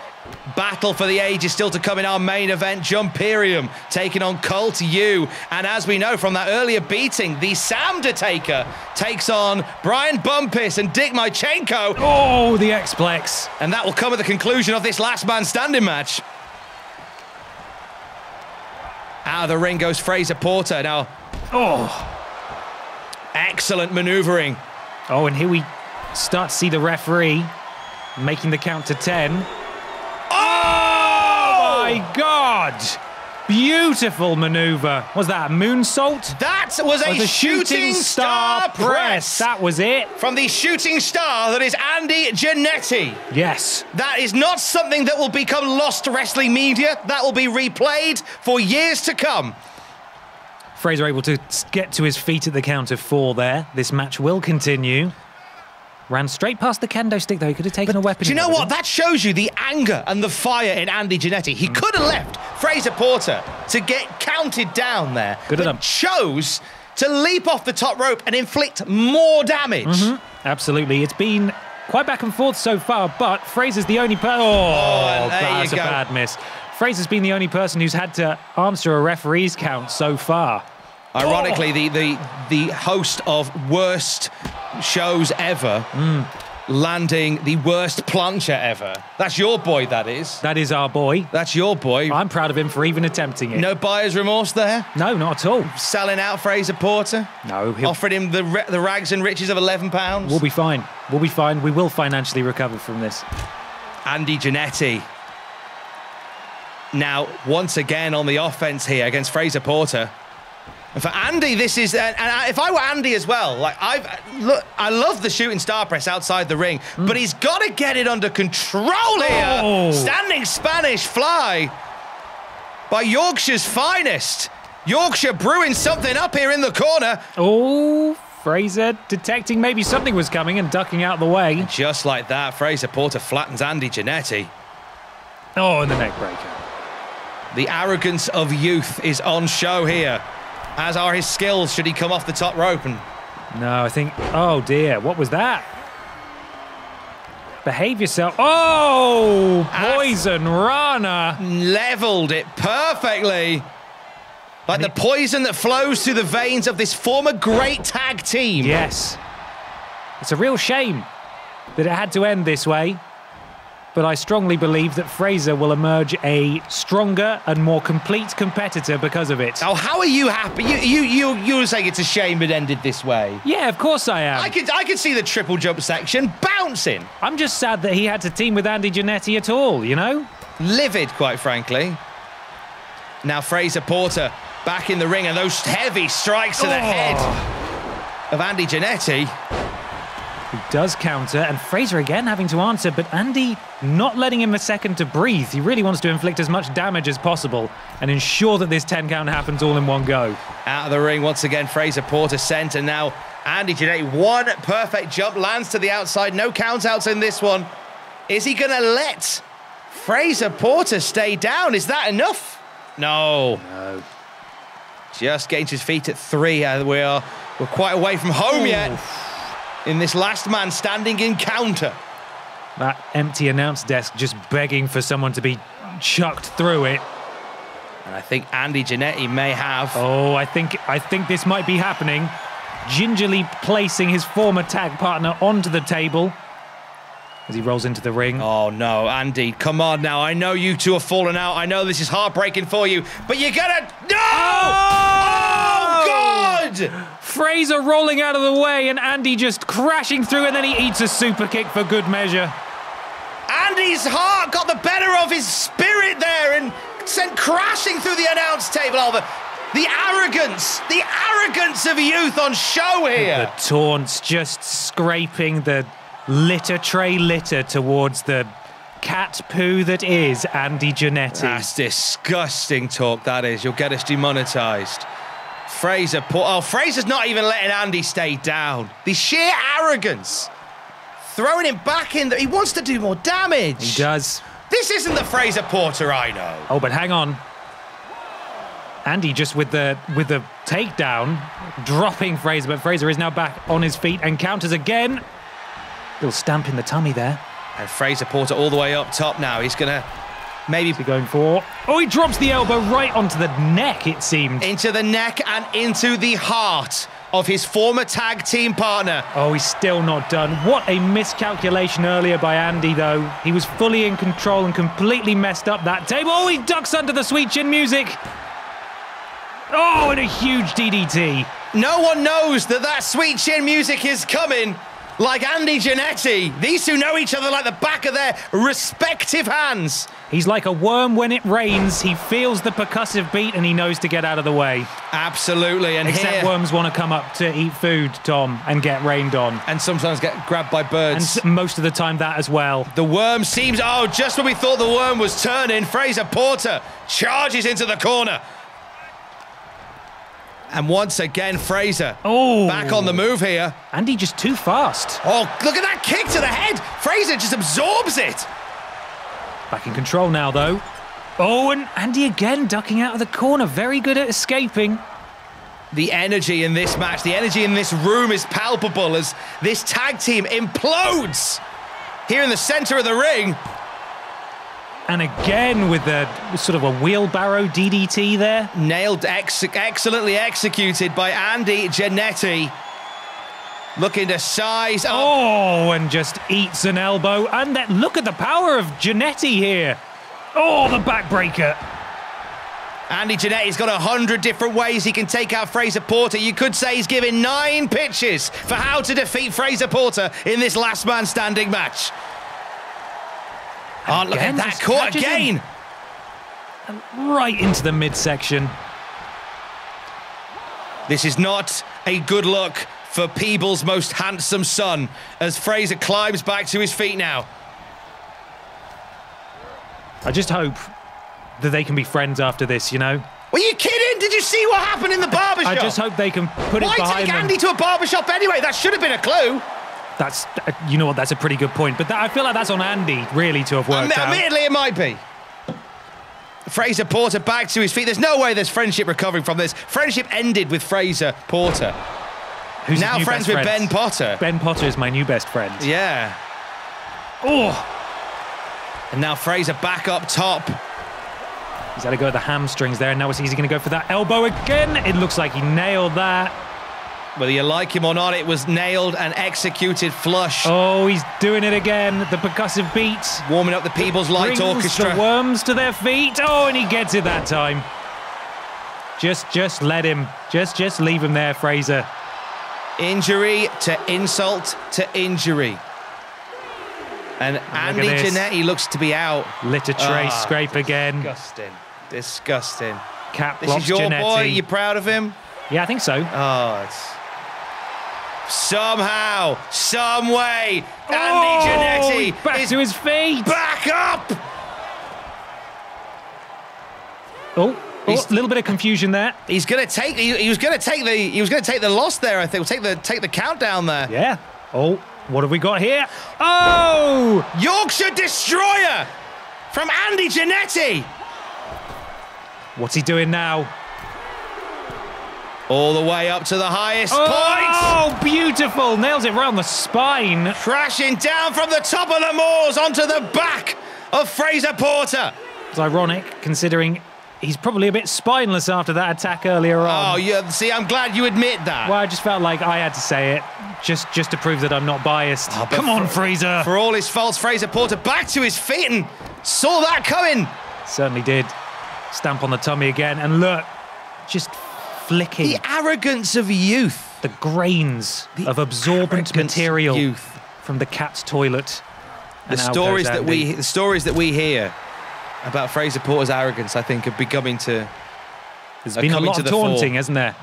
Battle for the ages still to come in our main event. Jumperium taking on Cult U. And as we know from that earlier beating, the Sam Taker takes on Brian Bumpiss and Dick Mycinko. Oh, the X-Plex. And that will come at the conclusion of this last man standing match. Out of the ring goes Fraser Porter. Now, Oh, excellent maneuvering. oh, and here we start to see the referee making the count to 10. My God! Beautiful maneuver. Was that a moonsault? That was a, Was shooting, star press. That was it. from the shooting star that is Andy Janetti. Yes. That is not something that will become lost to wrestling media. That will be replayed for years to come. Fraser able to get to his feet at the count of four there. This match will continue. Ran straight past the kendo stick though. He could have taken a weapon. Do you know what? That shows you the anger and the fire in Andy Janetti. He could have left Fraser Porter to get counted down there. Good but chose to leap off the top rope and inflict more damage. Mm-hmm. Absolutely. It's been quite back and forth so far, but Fraser's the only person. Oh, there that's a go. bad miss. Fraser's been the only person who's had to answer a referee's count so far. Ironically, oh. the, the the host of worst shows ever hmm. landing the worst plancher ever. That's your boy, that is. That is our boy. That's your boy. I'm proud of him for even attempting it. No buyer's remorse there. no, not at all. Selling out Fraser Porter. No, he'll, Offered him the the rags and riches of eleven pounds. we'll be fine. We'll be fine. We will financially recover from this. Andy Janetti. Now, once again on the offense here against Fraser Porter. And for Andy, this is, and and if I were Andy as well, like I've look, I love the shooting star press outside the ring, mm. but he's got to get it under control here. Oh. Standing Spanish fly by Yorkshire's finest. Yorkshire brewing something up here in the corner. Oh, Fraser detecting maybe something was coming and ducking out of the way. And Just like that, Fraser Porter flattens Andy Janetti. Oh, and the neck breaker. The arrogance of youth is on show here, as are his skills should he come off the top rope. And No, I think. Oh dear, what was that? Behave yourself. Oh, poison Rana. leveled it perfectly. Like the poison that flows through the veins of this former great tag team. Yes. It's a real shame that it had to end this way. But I strongly believe that Fraser will emerge a stronger and more complete competitor because of it. Oh, how are you happy? You you you you were saying it's a shame it ended this way. Yeah, of course I am. I could I could see the triple jump section bouncing. I'm just sad that he had to team with Andy Janetti at all, you know? Livid, quite frankly. Now Fraser Porter back in the ring and those heavy strikes to the oh. head of Andy Janetti. He does counter, and Fraser again having to answer, but Andy not letting him a second to breathe. He really wants to inflict as much damage as possible and ensure that this 10 count happens all in one go. Out of the ring once again, Fraser Porter sent, and now Andy Janetti, one perfect jump, lands to the outside, no countouts in this one. Is he going to let Fraser Porter stay down? Is that enough? No. No. Just getting to his feet at three. Uh, we are we're quite away from home yet in this last man standing encounter. That empty announce desk just begging for someone to be chucked through it. And I think Andy Janetti may have. Oh, I think I think this might be happening. Gingerly placing his former tag partner onto the table as he rolls into the ring. Oh no, Andy, come on now. I know you two have fallen out. I know this is heartbreaking for you, but you gotta. No! Oh, God! Fraser rolling out of the way and Andy just crashing through, and then he eats a super kick for good measure. Andy's heart got the better of his spirit there and sent crashing through the announce table. Over the arrogance, the arrogance of youth on show here. The taunts just scraping the litter tray litter towards the cat poo that is Andy Janetti. That's disgusting talk. That is. You'll get us demonetized. Fraser, put, oh, Fraser's not even letting Andy stay down. The sheer arrogance, throwing him back in. The, he wants to do more damage. He does. This isn't the Fraser Porter I know. Oh, but hang on. Andy just with the with the takedown, dropping Fraser, but Fraser is now back on his feet and counters again. Little stamp in the tummy there. And Fraser Porter all the way up top now. He's gonna maybe be going for. Oh, he drops the elbow right onto the neck. It seemed into the neck and into the heart of his former tag team partner. Oh, he's still not done. What a miscalculation earlier by Andy, though. He was fully in control and completely messed up that table. Oh, he ducks under the sweet chin music. Oh, and a huge DDT. No one knows that that sweet chin music is coming. Like Andy Janetti. These two know each other like the back of their respective hands. He's like a worm when it rains. He feels the percussive beat and he knows to get out of the way. Absolutely. And Except here, worms want to come up to eat food, Tom, and get rained on. and sometimes get grabbed by birds. s- most of the time, that as well. The worm seems. Oh, just when we thought the worm was turning, Fraser Porter charges into the corner. And once again, Fraser Oh, back on the move here. Andy just too fast. Oh, look at that kick to the head. Fraser just absorbs it. Back in control now, though. Oh, and Andy again ducking out of the corner. Very good at escaping. The energy in this match, the energy in this room is palpable as this tag team implodes here in the center of the ring. And again with the sort of a wheelbarrow DDT there. Nailed, ex- excellently executed by Andy Janetti. Looking to size up. Oh, and just eats an elbow. And that look at the power of Janetti here. Oh, the backbreaker. Andy Janetti's got a hundred different ways he can take out Fraser Porter. You could say he's given nine pitches for how to defeat Fraser Porter in this last man standing match. Oh, look at that caught again. Right into the midsection. This is not a good look for Peebles' most handsome son as Fraser climbs back to his feet now. I just hope that they can be friends after this, you know? Were you kidding? Did you see what happened in the barbershop? I just hope they can put Why it behind them. Why take. Andy to a barbershop anyway? That should have been a clue. That's, you know what, that's a pretty good point. But that, I feel like that's on Andy, really, to have worked Admi- out. Admittedly, it might be. Fraser Porter back to his feet. There's no way there's friendship recovering from this. Friendship ended with Fraser Porter. Who's now friends with friend? Ben Potter. Ben Potter is my new best friend. Yeah. Oh. And now Fraser back up top. He's had to go at the hamstrings there. And now is he going to go for that elbow again? It looks like he nailed that. Whether you like him or not, it was nailed and executed flush. Oh, he's doing it again. The percussive beats. Warming up the Peebles Light Orchestra. the worms to their feet. Oh, and he gets it that time. Just, just let him. Just, just leave him there, Fraser. Injury to insult to injury. And Andy this. Janetti looks to be out. Litter tray Ah, scrape again. Disgusting. Disgusting. Cap This is your Janetti. boy. You proud of him? Yeah, I think so. Oh, it's somehow, some way, Oh, Andy Janetti back is to his feet. back up. Oh, oh, He's- a little bit of confusion there. He's gonna take. He, he was gonna take the. He was gonna take the loss there. I think. Take the take the countdown there. Yeah. Oh, what have we got here? Oh! Yorkshire Destroyer from Andy Janetti. What's he doing now? All the way up to the highest oh, point. Oh, beautiful! Nails it round the spine. Crashing down from the top of the moors onto the back of Fraser Porter. It's ironic considering he's probably a bit spineless after that attack earlier on. Oh, yeah. See, I'm glad you admit that. Well, I just felt like I had to say it, just just to prove that I'm not biased. Oh, Come on, for- Fraser. For all his faults, Fraser Porter back to his feet and saw that coming. Certainly did. Stamp on the tummy again, and look, just flicking The arrogance of youth. the grains of absorbent material youth. from the cat's toilet. The stories that we the stories that we hear about Fraser Porter's arrogance, I think, are becoming to. There's been a lot of the fore. taunting, hasn't there?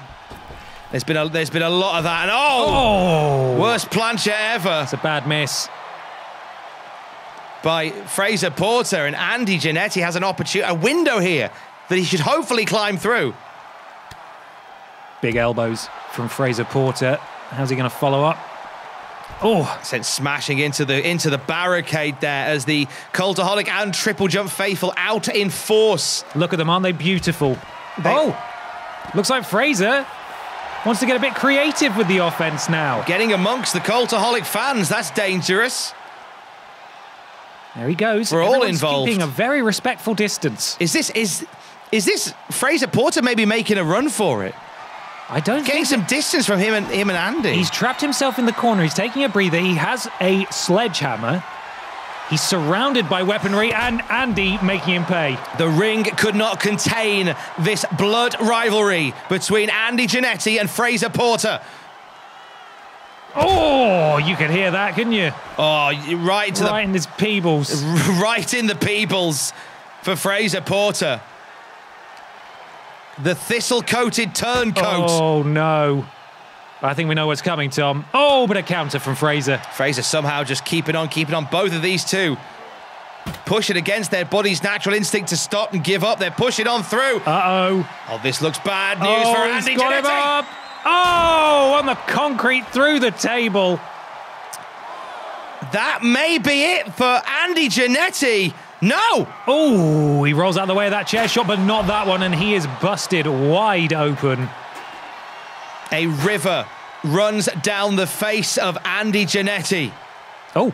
There's been a there's been a lot of that, and oh, Oh, worst plancher ever it's a bad miss. by Fraser Porter, and Andy Janetti has an opportunity, a window here that he should hopefully climb through. Big elbows from Fraser Porter. How's he going to follow up? Oh, Sent smashing into the into the barricade there as the Cultaholic and Triple Jump faithful out in force. look at them, aren't they beautiful? oh, looks like Fraser wants to get a bit creative with the offense now. Getting amongst the Cultaholic fans, that's dangerous. There he goes. We're all involved. Keeping a very respectful distance. Is this is is this Fraser Porter maybe making a run for it? I don't Getting think some distance from him and him and Andy. He's trapped himself in the corner. He's taking a breather. He has a sledgehammer. He's surrounded by weaponry, and Andy making him pay. the ring could not contain this blood rivalry between Andy Janetti and Fraser Porter. Oh, you could hear that, couldn't you? Oh, right into right in his peebles. [laughs] right in the Peebles for Fraser Porter. The thistle-coated turncoat. Oh no. I think we know what's coming, Tom. Oh, but a counter from Fraser. Fraser somehow just keeping on, keeping on. Both of these two pushing against their body's natural instinct to stop and give up. They're pushing on through. Uh oh. Oh, this looks bad news Oh, for he's Andy got him Janetti. up. Oh, on the concrete through the table. That may be it for Andy Janetti. No! Oh, he rolls out of the way of that chair shot, but not that one, and he is busted wide open. A river runs down the face of Andy Janetti. Oh.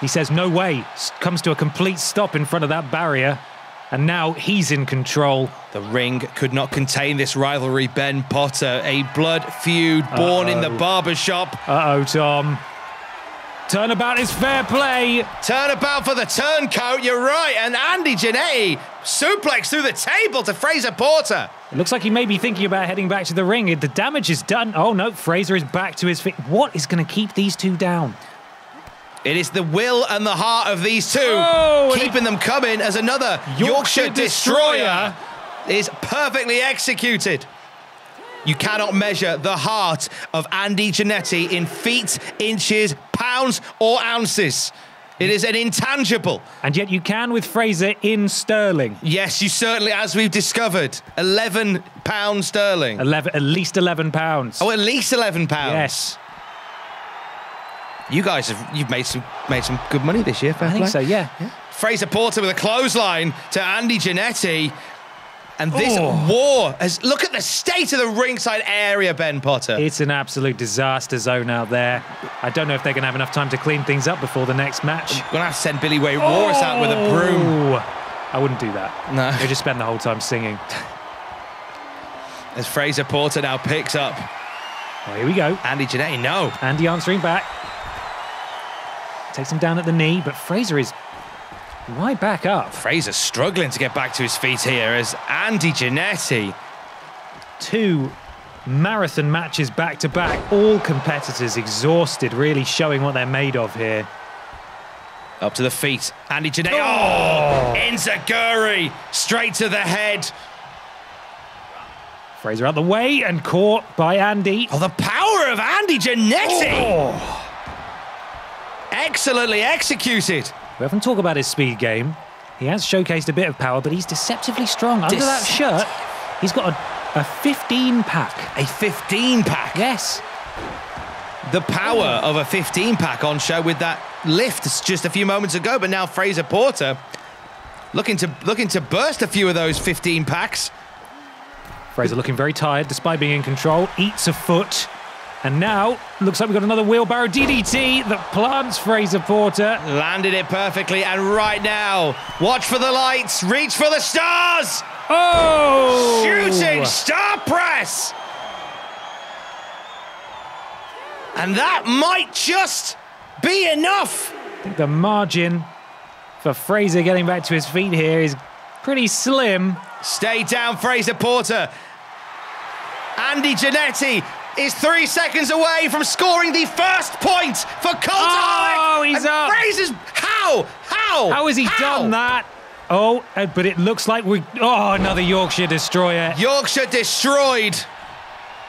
He says, no way. Comes to a complete stop in front of that barrier. And now he's in control. The ring could not contain this rivalry. Ben Potter, a blood feud born in the Uh-oh. barber shop. Uh oh, Tom. Turnabout is fair play. Turnabout for the turncoat, you're right. And Andy Janetti suplex through the table to Fraser Porter. It looks like he may be thinking about heading back to the ring. If the damage is done. Oh no, Fraser is back to his feet. What is going to keep these two down? It is the will and the heart of these two Oh, keeping them coming as another Yorkshire Yorkshire, Destroyer. Destroyer is perfectly executed. You cannot measure the heart of Andy Janetti in feet, inches, pounds, or ounces. It is an intangible. And yet you can with Fraser in sterling. Yes, you certainly, as we've discovered, 11 pounds sterling. 11, at least 11 pounds. Oh, at least 11 pounds. yes. You guys have you've made some made some good money this year. Fair I think play. so, yeah. Fraser Porter with a clothesline to Andy Janetti. And this Oh. war has look at the state of the ringside area, Ben Potter. It's an absolute disaster zone out there. I don't know if they're going to have enough time to clean things up before the next match. We're Gonna have to send Billy Ray Morris out with a oh. broom. Oh, I wouldn't do that. No. They just spend the whole time singing. As Fraser Porter now picks up Oh, here we go. Andy Janetti. No. Andy answering back. Takes him down at the knee, but Fraser is right back up. Fraser struggling to get back to his feet here as Andy Janetti. Two marathon matches back to back. All competitors exhausted, really showing what they're made of here. Up to the feet. Andy Janetti. Oh! oh Enzuigiri straight to the head. Fraser out the way and caught by Andy. Oh, the power of Andy Janetti. Oh. Excellently executed. We often talk about his speed game. He has showcased a bit of power, but he's deceptively strong. Under that shirt, he's got a, a 15 pack. A 15 pack. Yes. The power of a 15 pack on show with that lift just a few moments ago, but now Fraser Porter looking to looking to burst a few of those 15 packs. Fraser looking very tired despite being in control. Eats a foot. And now, looks like we've got another wheelbarrow DDT that plants Fraser Porter. Landed it perfectly, and right now, watch for the lights, reach for the stars. Oh! Shooting star press. And that might just be enough. I think the margin for Fraser getting back to his feet here is pretty slim. Stay down, Fraser Porter. Andy Janetti is three seconds away from scoring the first point for Cultaholic. Oh, he's and up. Fraser's how? How? How has he How? done that? Oh, uh, but it looks like we. Oh, another Yorkshire destroyer. Yorkshire destroyed.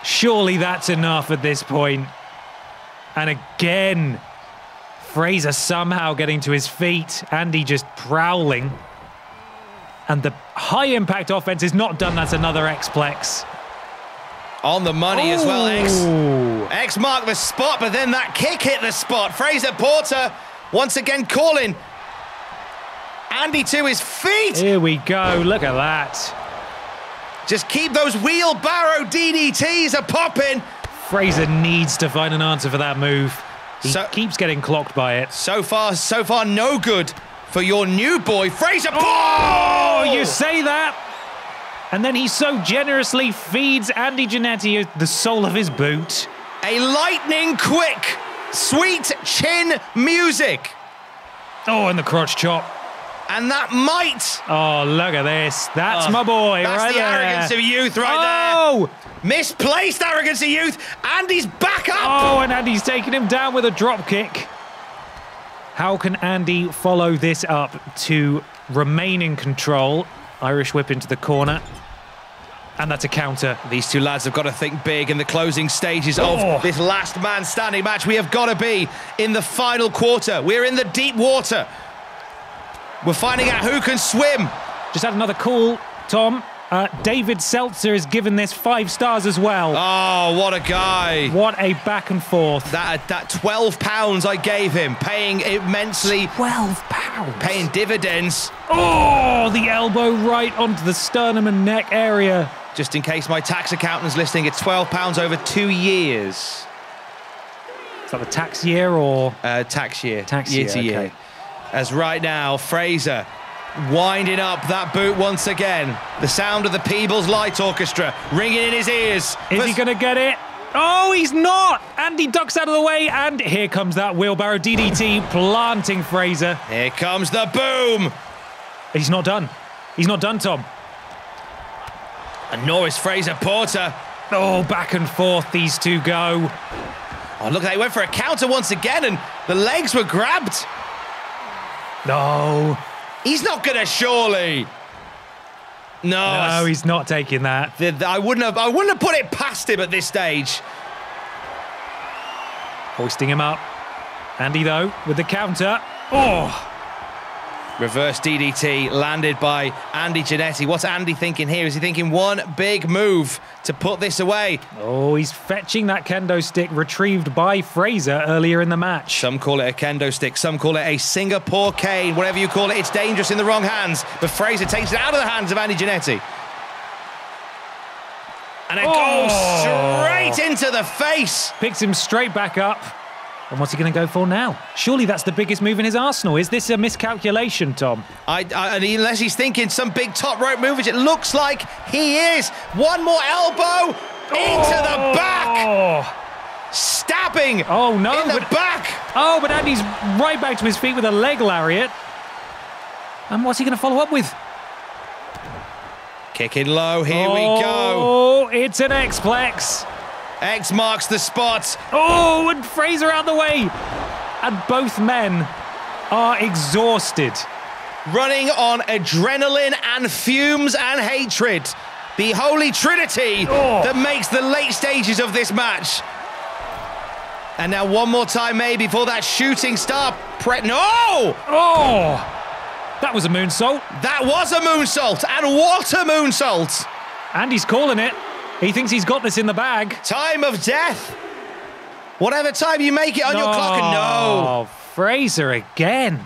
Surely that's enough at this point. And again, Fraser somehow getting to his feet. Andy just prowling. And the high impact offense is not done. That's another Xplex. On the money as well, X. X marked the spot, but then that kick hit the spot. Fraser Porter once again calling Andy to his feet. Here we go. Look at that. Just keep those wheelbarrow DDTs a popping. Fraser needs to find an answer for that move. He So- keeps getting clocked by it. So far, so far, no good for your new boy, Fraser. Oh, you say that? And then he so generously feeds Andy Janetti the sole of his boot. A lightning quick, sweet chin music. Oh, and the crotch chop. And that might. Oh, look at this. That's Oh, my boy right? That's right the there. arrogance of youth right oh! there. Misplaced arrogance of youth. Andy's back up. Oh, and Andy's taking him down with a drop kick. How can Andy follow this up to remain in control? Irish whip into the corner. And that's a counter. These two lads have got to think big in the closing stages of Oh. this last man standing match. We have got to be in the final quarter. We're in the deep water. We're finding out who can swim. Just had another call, Tom. Uh, David Seltzer has given this five stars as well. Oh, what a guy. What a back and forth. That, that 12 pounds I gave him, paying immensely, 12 pounds. paying dividends. Oh, the elbow right onto the sternum and neck area. Just in case my tax accountant's listening, it's 12 pounds over two years. Is that the tax year or? Uh, tax year. Tax year year, to year. As right now, Fraser winding up that boot once again. The sound of the Peebles Light Orchestra ringing in his ears. Is For- he going to get it? Oh, he's not! Andy ducks out of the way, and here comes that wheelbarrow DDT planting Fraser. Here comes the boom. He's not done. He's not done, Tom. And Norris Fraser Porter. Oh, back and forth these two go. Oh, look, they went for a counter once again, and the legs were grabbed. No, He's not going to surely. No, no, he's not taking that. The- the- I wouldn't have. I wouldn't have put it past him at this stage. Hoisting him up. Andy, though, with the counter. Oh, Reverse DDT landed by Andy Janetti. What's Andy thinking here? Is he thinking one big move to put this away? Oh, he's fetching that kendo stick retrieved by Fraser earlier in the match. Some call it a kendo stick, some call it a Singapore cane, whatever you call it, it's dangerous in the wrong hands. But Fraser takes it out of the hands of Andy Janetti. And it Oh. goes straight into the face. Picks him straight back up. And what's he going to go for now? Surely that's the biggest move in his arsenal. Is this a miscalculation, Tom? I, I, and unless he's thinking some big top rope move, which it looks like he is. One more elbow into the oh! back, Oh, stabbing oh no. in the but, back. oh, but Andy's right back to his feet with a leg lariat. And what's he going to follow up with? Kicking low, here we go. Oh, it's an X-Plex. X marks the spot. Oh, and Fraser out the way. And both men are exhausted. running on adrenaline and fumes and hatred. The holy trinity Oh. that makes the late stages of this match. And now one more time, maybe for that shooting star. Pre- no, Oh, that was a moonsault. that was a moonsault, and what a moonsault! And he's calling it. He thinks he's got this in the bag. Time of death. Whatever time you make it on your clock, and no. Oh, Fraser again.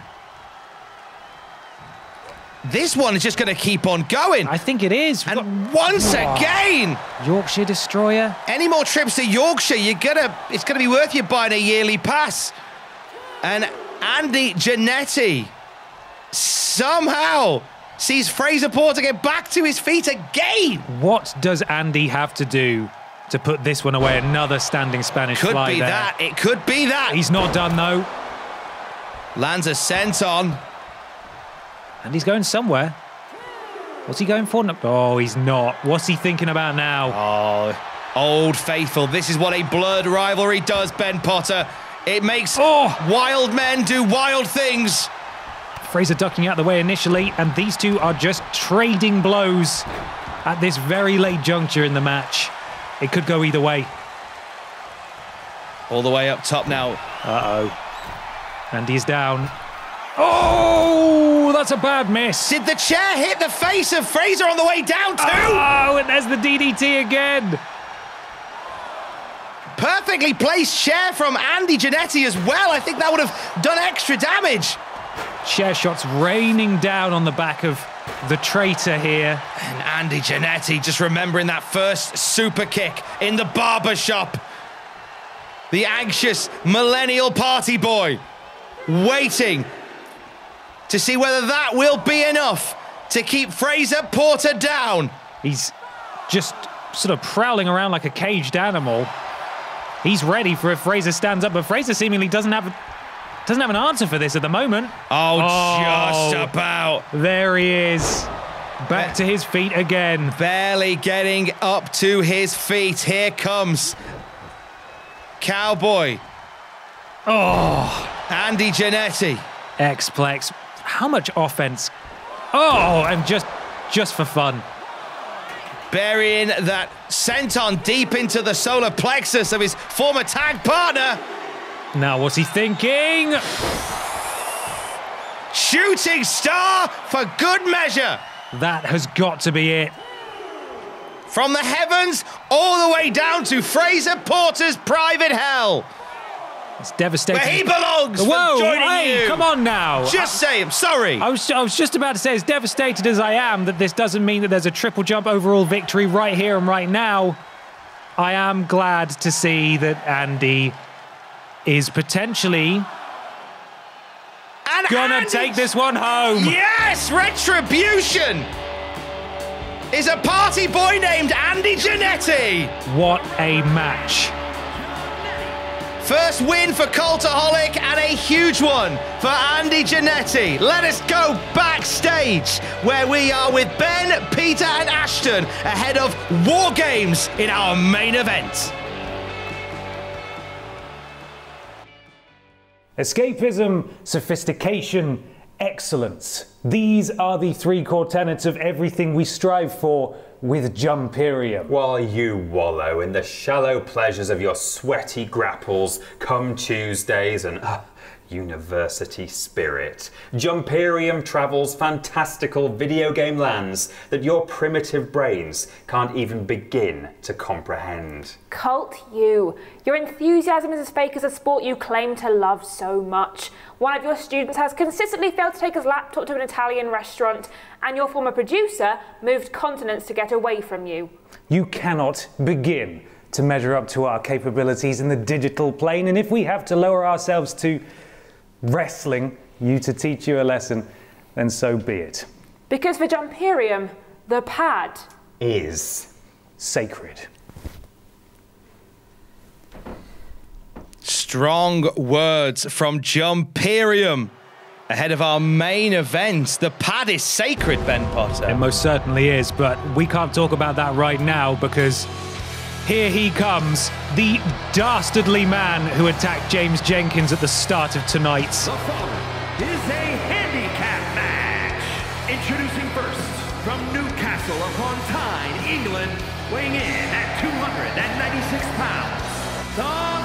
This one is just going to keep on going. I think it is. We've And once Oh. again, Yorkshire Destroyer. any more trips to Yorkshire, you're gonna it's gonna be worth you buying a yearly pass. And Andy Janetti somehow sees Fraser Porter get back to his feet again. What does Andy have to do to put this one away? Another standing Spanish Could fly Could be there. that. It could be that. He's not done though, lands a senton. and he's going somewhere. What's he going for? Oh, he's not. What's he thinking about now? Oh, old faithful. This is what a blood rivalry does, Ben Potter. It makes Oh. wild men do wild things. Fraser ducking out the way initially, and these two are just trading blows at this very late juncture in the match. It could go either way. All the way up top now. Uh oh. And he's down. Oh, that's a bad miss. Did the chair hit the face of Fraser on the way down too? Oh, and there's the DDT again. Perfectly placed chair from Andy Janetti as well. I think that would have done extra damage. Chair shots raining down on the back of the traitor here. And Andy Janetti just remembering that first super kick in the barber shop. The anxious millennial party boy waiting to see whether that will be enough to keep Fraser Porter down. He's just sort of prowling around like a caged animal. He's ready for if Fraser stands up, but Fraser seemingly doesn't have doesn't have an answer for this at the moment. Oh, Oh. just about. There he is. Back to his feet again. Barely getting up to his feet. Here comes Cowboy. Oh, Andy Janetti. Xplex. How much offense? Oh, and just just for fun. burying that senton deep into the solar plexus of his former tag partner. Now what's he thinking? Shooting star for good measure. That has got to be it. From the heavens all the way down to Fraser Porter's private hell, It's devastating. where he belongs. Whoa, joining hey, you. come on now. Just say I'm sorry. I was, I was just about to say, as devastated as I am, that this doesn't mean that there's a triple jump overall victory right here and right now. I am glad to see that Andy is potentially and gonna take this one home. Yes, retribution. Is a party boy named Andy Janetti. What a match. First win for Cultaholic and a huge one for Andy Janetti. Let us go backstage where we are with Ben, Peter, and Ashton ahead of War Games in our main event. Escapism, sophistication, excellence. These are the three core tenets of everything we strive for with Jumperium. While you wallow in the shallow pleasures of your sweaty grapples come Tuesdays and uh, university spirit. Jumperium travels fantastical video game lands that your primitive brains can't even begin to comprehend. Cult U. Your enthusiasm is as fake as a sport you claim to love so much. One of your students has consistently failed to take his laptop to an Italian restaurant, and your former producer moved continents to get away from you. You cannot begin to measure up to our capabilities in the digital plane, and if we have to lower ourselves to wrestling, you to teach you a lesson, then so be it. Because for Jumperium, the pad Is. Sacred. Strong words from Jumperium ahead of our main event. The pad is sacred, Ben Potter. It most certainly is, but we can't talk about that right now because here he comes, the dastardly man who attacked James Jenkins at the start of tonight. The following is a handicap match. Introducing first, from Newcastle upon Tyne, England, weighing in at 296 pounds, the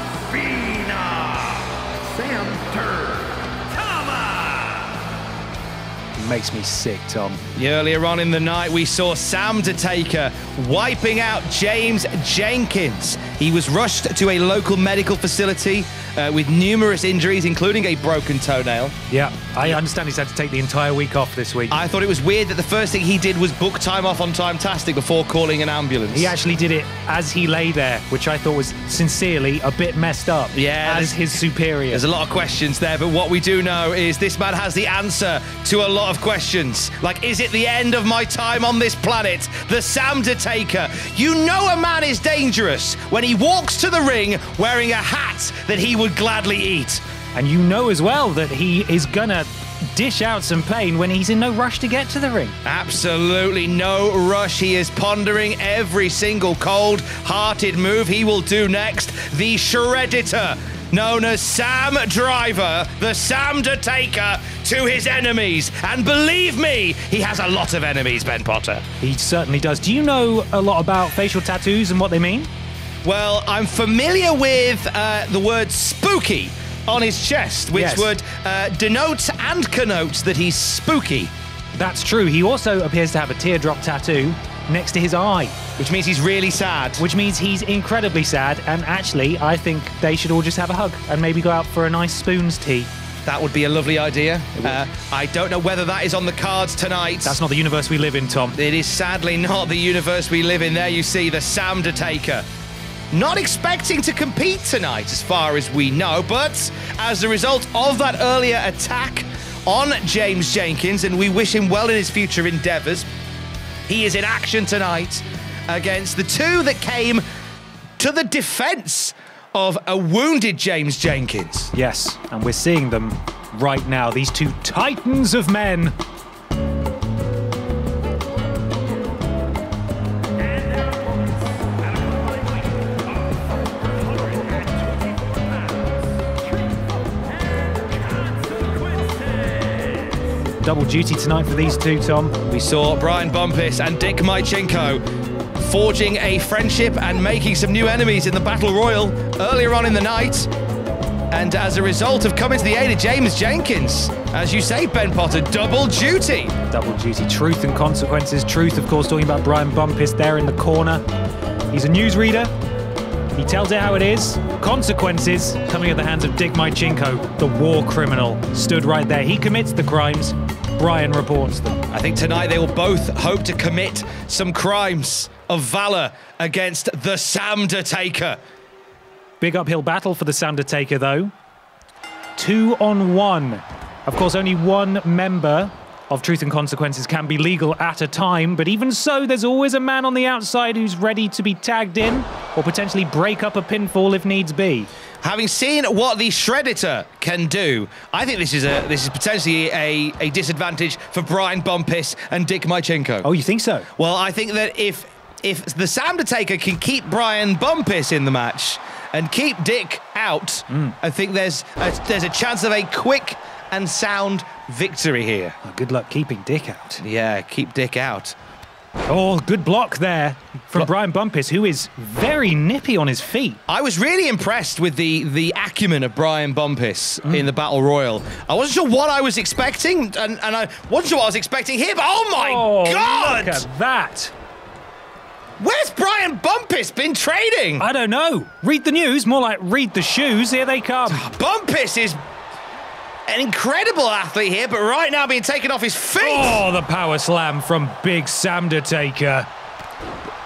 Makes me sick, Tom. Earlier on in the night, we saw Sam Detaker wiping out James Jenkins. He was rushed to a local medical facility uh, with numerous injuries, including a broken toenail. Yeah, I understand he's had to take the entire week off this week. I thought it was weird that the first thing he did was book time off on Time Timetastic before calling an ambulance. He actually did it as he lay there, which I thought was sincerely a bit messed up. Yeah, as his superior. There's a lot of questions there, but what we do know is this man has the answer to a lot of questions. Like, is it the end of my time on this planet? The Sam Taker. You know a man is dangerous when he walks to the ring wearing a hat that he would gladly eat. And you know as well that he is gonna dish out some pain when he's in no rush to get to the ring. Absolutely no rush. He is pondering every single cold hearted move he will do next. The Shredditor, known as Sam Driver, the Sam to Taker to his enemies. And believe me, he has a lot of enemies, Ben Potter. He certainly does. Do you know a lot about facial tattoos and what they mean? Well, I'm familiar with uh, the word spooky on his chest, which Yes. would uh, denote and connote that he's spooky. That's true. He also appears to have a teardrop tattoo next to his eye, Which means he's really sad. which means he's incredibly sad. And actually, I think they should all just have a hug and maybe go out for a nice spoons tea. That would be a lovely idea. Uh, I don't know whether that is on the cards tonight. That's not the universe we live in, Tom. It is sadly not the universe we live in. There you see the Sam Taker. Not expecting to compete tonight, as far as we know, but as a result of that earlier attack on James Jenkins, and we wish him well in his future endeavours, he is in action tonight against the two that came to the defence of a wounded James Jenkins. Yes, and we're seeing them right now. These two titans of men. Double duty tonight for these two, Tom. We saw Brian Bumpiss and Dick Mycinko forging a friendship and making some new enemies in the Battle Royal earlier on in the night. And as a result of coming to the aid of James Jenkins, as you say, Ben Potter, double duty. Double duty. Truth and consequences. Truth, of course, talking about Brian Bumpiss there in the corner. He's a newsreader. He tells it how it is. Consequences coming at the hands of Dick Mycinko, the war criminal, stood right there. He commits the crimes. Brian reports them. I think tonight they will both hope to commit some crimes of valor against the Sam Taker. Big uphill battle for the Sander Taker, though. Two on one. Of course, only one member of Truth and Consequences can be legal at a time, but even so, there's always a man on the outside who's ready to be tagged in or potentially break up a pinfall if needs be. Having seen what the Shredditor can do, I think this is a this is potentially a, a disadvantage for Brian Bumpiss and Dick Mycinko. Oh, you think so? Well, I think that if if the Sam Taker can keep Brian Bumpiss in the match and keep Dick out, hmm. I think there's a, there's a chance of a quick and sound victory here. Oh, good luck keeping Dick out. Yeah, keep Dick out. Oh, good block there from Brian Bumpiss, who is very nippy on his feet. I was really impressed with the the acumen of Brian Bumpiss Mm. in the Battle Royal. I wasn't sure what I was expecting, and, and I wasn't sure what I was expecting here, but oh my Oh, god! Look at that. Where's Brian Bumpiss been trading? I don't know. Read the news, more like read the shoes. Here they come. Bumpiss is an incredible athlete here, but right now being taken off his feet. Oh, the power slam from Big Sam Taker.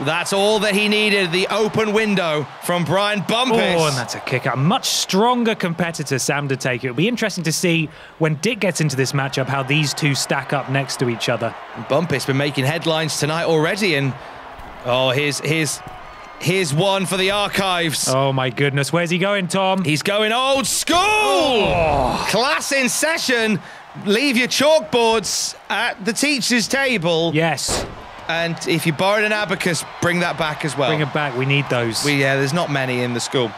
That's all that he needed. The open window from Brian Bumpiss. Oh, and that's a kick out. Much stronger competitor, Sam Taker. It'll be interesting to see when Dick gets into this matchup how these two stack up next to each other. Bumpiss been making headlines tonight already, and oh, here's here's here's one for the archives. Oh my goodness, where's he going, Tom? He's going old school. Oh. Class in session. Leave your chalkboards at the teacher's table. Yes. And if you borrowed an abacus, bring that back as well. Bring it back. We need those. We yeah, there's not many in the school,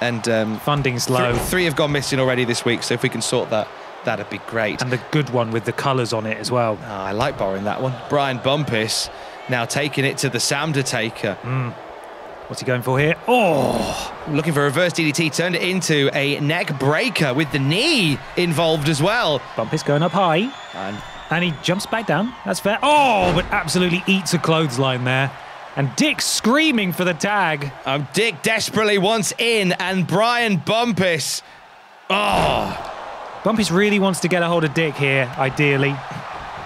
and um, Funding's low. Three, three have gone missing already this week. So if we can sort that, that'd be great. And the good one with the colours on it as well. Oh, I like borrowing that one. Brian Bumpiss now taking it to the Samda taker. What's he going for here? Oh, Looking for a reverse DDT, turned it into a neck breaker with the knee involved as well. Bumpiss going up high. And And he jumps back down. That's fair. Oh, but absolutely eats a clothesline there. And Dick screaming for the tag. um, Dick desperately wants in, and Brian Bumpiss. Oh, Bumpiss really wants to get a hold of Dick here, ideally.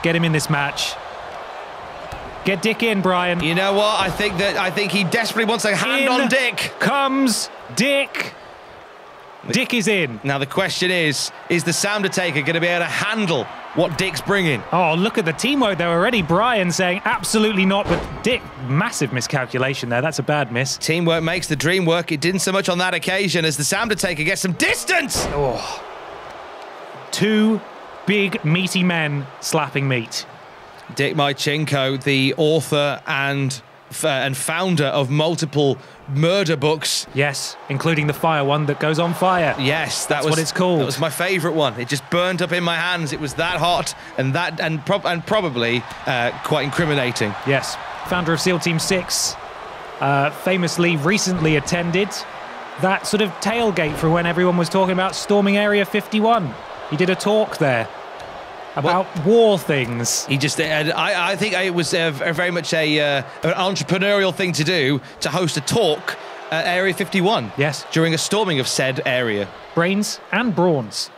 Get him in this match. Get Dick in, Brian. you know what? I think that I think he desperately wants a hand In on Dick. Comes Dick. Dick is in. Now the question is: Is the Samda taker going to be able to handle what Dick's bringing? Oh, look at the teamwork there already. Brian saying absolutely not, but Dick, massive miscalculation there. That's a bad miss. Teamwork makes the dream work. It didn't so much on that occasion as the Samda taker gets some distance. Oh. Two big, meaty men slapping meat. Dick Mycinko, the author and uh, and founder of multiple murder books. Yes, including the fire one that goes on fire. Yes, that That's was what it's called. That was my favourite one. It just burned up in my hands. It was that hot and that and prob- and probably uh, quite incriminating. Yes, founder of SEAL Team 6, uh, famously recently attended that sort of tailgate for when everyone was talking about storming Area 51. He did a talk there about war things. He just, uh, I, I think it was uh, very much a uh, an entrepreneurial thing to do to host a talk at Area 51. Yes. during a storming of said area. Brains and brawns.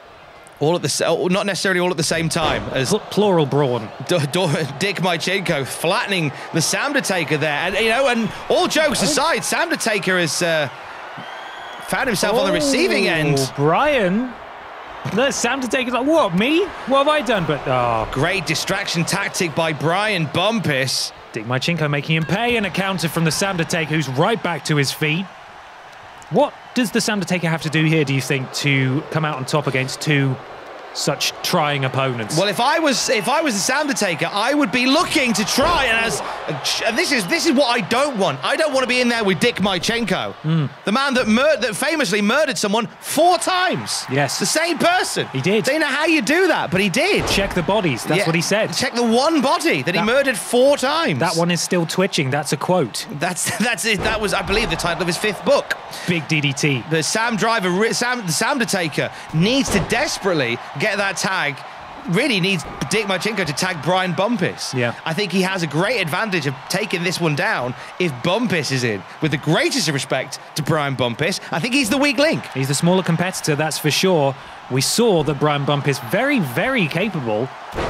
All at the oh, not necessarily all at the same time as Pl- plural brawn. D- D- Dick Mycinko flattening the Samda Taker there, and you know, and all jokes aside, Samda Taker has uh, found himself on the receiving end. Oh, Brian. The Sam to take is like, what, me? What have I done? But, oh, Great distraction tactic by Brian Bumpiss. Dick Mycinko making him pay and a counter from the Sam to take, who's right back to his feet. What does the Sam to Taker have to do here, do you think, to come out on top against two such trying opponents? Well, if I was if I was the Samda Taker, I would be looking to try and as and this is this is what I don't want. I don't want to be in there with Dick Mycinko, Hmm. the man that mur- that famously murdered someone four times. Yes. the same person. He did. Don't know how you do that, but he did. Check the bodies. That's Yeah. what he said. Check the one body that, he murdered four times. That one is still twitching. That's a quote. That's [laughs] that's it. That was, I believe, the title of his fifth book. Big DDT. The Sam Driver, Sam, the Sam Taker needs to desperately get that tag. Really needs Dick Mycinko to tag Brian Bumpiss. Yeah. I think he has a great advantage of taking this one down if Bumpiss is in. With the greatest of respect to Brian Bumpiss, I think he's the weak link. He's the smaller competitor, that's for sure. We saw that Brian Bumpiss very, very capable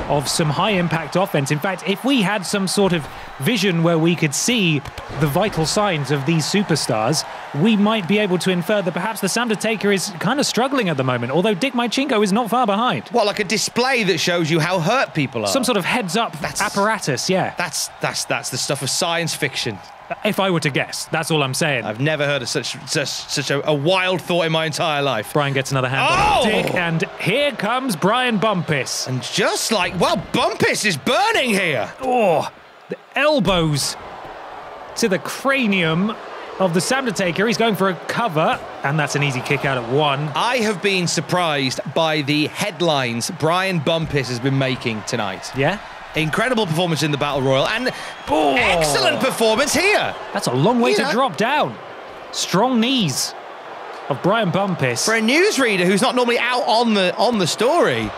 of some high impact offense. In fact, if we had some sort of vision where we could see the vital signs of these superstars, we might be able to infer that perhaps the Samda Taker is kind of struggling at the moment, although Dick Mycinko is not far behind. What, like a display that shows you how hurt people are? Some sort of heads up that's, apparatus, yeah. That's that's that's the stuff of science fiction. If I were to guess, that's all I'm saying. I've never heard of such such, such a, a wild thought in my entire life. Brian gets another hand Oh! on Dick, and here comes Brian Bumpiss. And just like, well, Bumpiss is burning here. Oh, the elbows to the cranium of the Samda Taker. He's going for a cover, and that's an easy kick out at one. I have been surprised by the headlines Brian Bumpiss has been making tonight. Yeah? Incredible performance in the Battle Royal and excellent performance here. That's a long way You to know. drop down. Strong knees of Brian Bumpiss. For a newsreader who's not normally out on the on the story.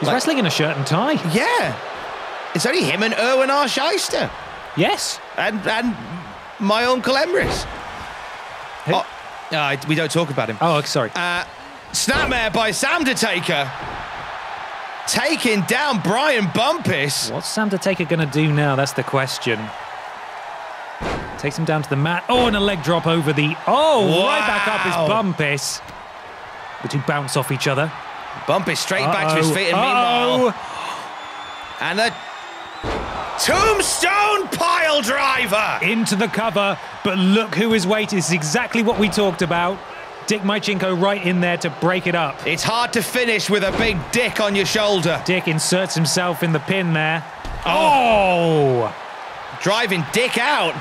He's wrestling in a shirt and tie. Yeah. It's only him and Irwin R. Schyster. Yes. And and my uncle Emrys. Oh, uh, we don't talk about him. Oh, sorry. Uh, snapmare by Sam Taker. Taking down Brian Bumpiss. What's Sam Taker going to do now? That's the question. Takes him down to the mat. Oh, and a leg drop over the. Oh, right back up is Bumpiss. The two bounce off each other. Bumpiss straight back to his feet, and Uh-oh. meanwhile, and the... tombstone pile driver. into the cover, but look who is waiting. This is exactly what we talked about. Dick Mycinko right in there to break it up. It's hard to finish with a big dick on your shoulder. Dick inserts himself in the pin there. Oh. oh! Driving Dick out.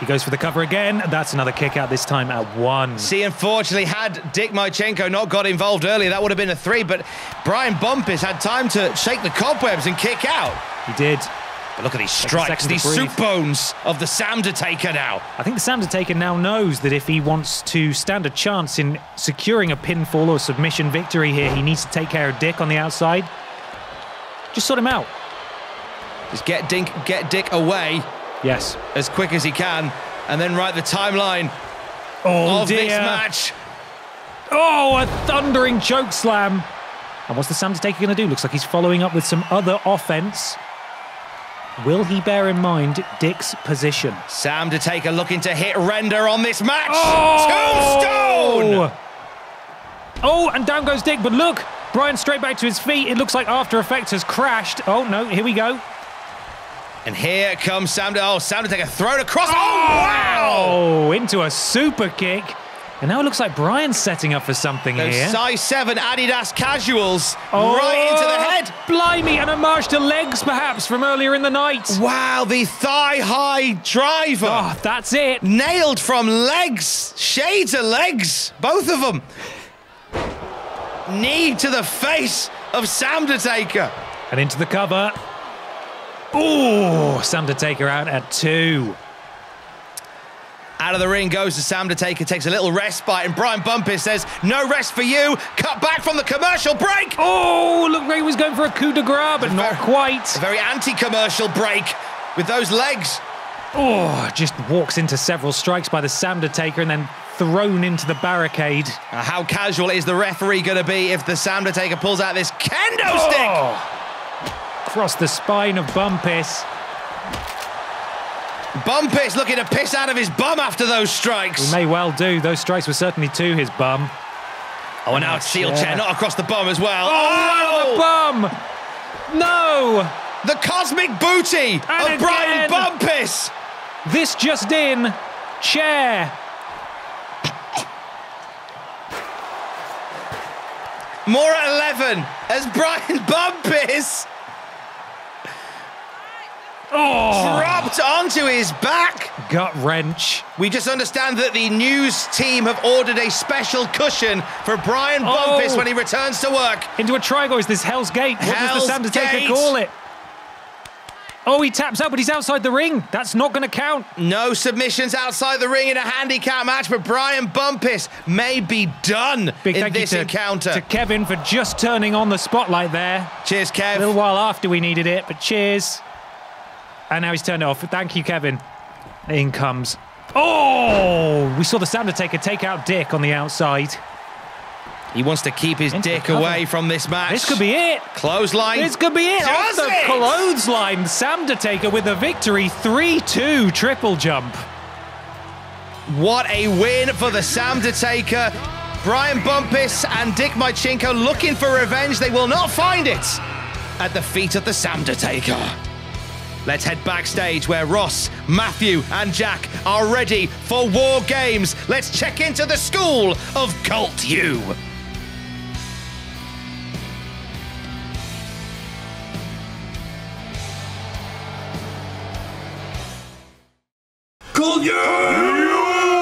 He goes for the cover again. That's another kick out, this time at one. See, unfortunately, had Dick Mycinko not got involved earlier, that would have been a three. But Brian Bumpiss had time to shake the cobwebs and kick out. He did. But look at these strikes, these soup bones of the Sam Taker now. I think the Sam Taker now knows that if he wants to stand a chance in securing a pinfall or submission victory here, he needs to take care of Dick on the outside. Just sort him out. Just get Dink, get Dick away Yes. as quick as he can, and then write the timeline Oh, of dear. this match. Oh, a thundering choke slam. And what's the Sam Taker going to do? Looks like he's following up with some other offense. Will he bear in mind Dick's position? Sam to take a look into hit render on this match. Oh! Tombstone. Oh, and down goes Dick, but look, Brian straight back to his feet. It looks like After Effects has crashed. Oh, no, here we go. And here comes Sam. To, oh, Sam Taker thrown across. Oh, oh, wow! Oh, into a super kick. And now it looks like Brian's setting up for something Those here. size 7 Adidas casuals Oh, right into the head. Blimey, an homage to legs, perhaps, from earlier in the night. Wow, the thigh high driver. Oh, that's it. Nailed from legs. Shades of legs. Both of them. Knee to the face of Sam Taker. And into the cover. Oh, Sam Taker out at two. Out of the ring goes to Sam Taker, takes a little respite, and Brian Bumpiss says, No rest for you. Cut back from the commercial break. Oh, look, Ray was going for a coup de grace, but not quite. A very anti commercial break with those legs. Oh, just walks into several strikes by the Sam Taker and then thrown into the barricade. Now, how casual is the referee going to be if the Sam Taker pulls out this kendo stick? Oh. Across the spine of Bumpiss. Bumpiss looking to piss out of his bum after those strikes. He may well do. Those strikes were certainly to his bum. Oh, and now it's seal Yeah. chair, not across the bum as well. Oh, oh! the bum! No! The cosmic booty And of Brian again. Bumpiss. This just in. Chair. More at 11 as Brian Bumpiss Oh! dropped onto his back. Gut wrench. We just understand that the news team have ordered a special cushion for Brian Bumpiss Oh. when he returns to work. Into a triangle is this Hell's Gate. What does the Sam Taker Gate. call it? Oh, he taps out, but he's outside the ring. That's not going to count. No submissions outside the ring in a handicap match, but Brian Bumpiss may be done Big in thank you this to, encounter. to Kevin for just turning on the spotlight there. Cheers, Kev. A little while after we needed it, but cheers. And now he's turned off. Thank you, Kevin. In comes. Oh! We saw the Sam Taker take out Dick on the outside. He wants to keep his Into dick away from this match. This could be it. Clothesline. This could be it. Off Does the it? clothesline. Sam Taker with a victory. 3 2 triple jump. What a win for the Sam Taker. Brian Bumpiss and Dick Mycinko looking for revenge. They will not find it at the feet of the Sam Taker. Let's head backstage where Ross, Matthew, and Jack are ready for war games. Let's check into the school of Cult U. Call you!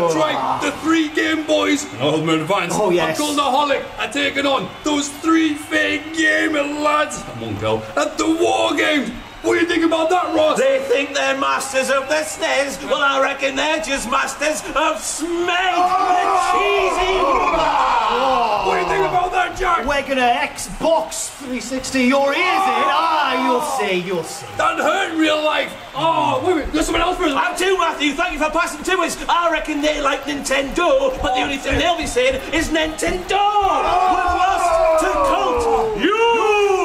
That's right, right, the three Game Boys and Ultimate Advance. Oh, yes. And Cultaholic are taking on those three fake gaming lads. I'm on go. At the War Games. What do you think about that, Ross? They think they're masters of the SNES. Well, I reckon they're just masters of Smeg. Cheesy. What do you think about that, Jack? We're gonna Xbox 360 your ears in. Ah, you'll see, you'll see. That hurt in real life. Oh, wait, wait, there's someone else first. I'm too, Matthew. Thank you for passing to us. I reckon they like Nintendo, but the only thing they'll be saying is Nintendo. We've lost to Cult. You.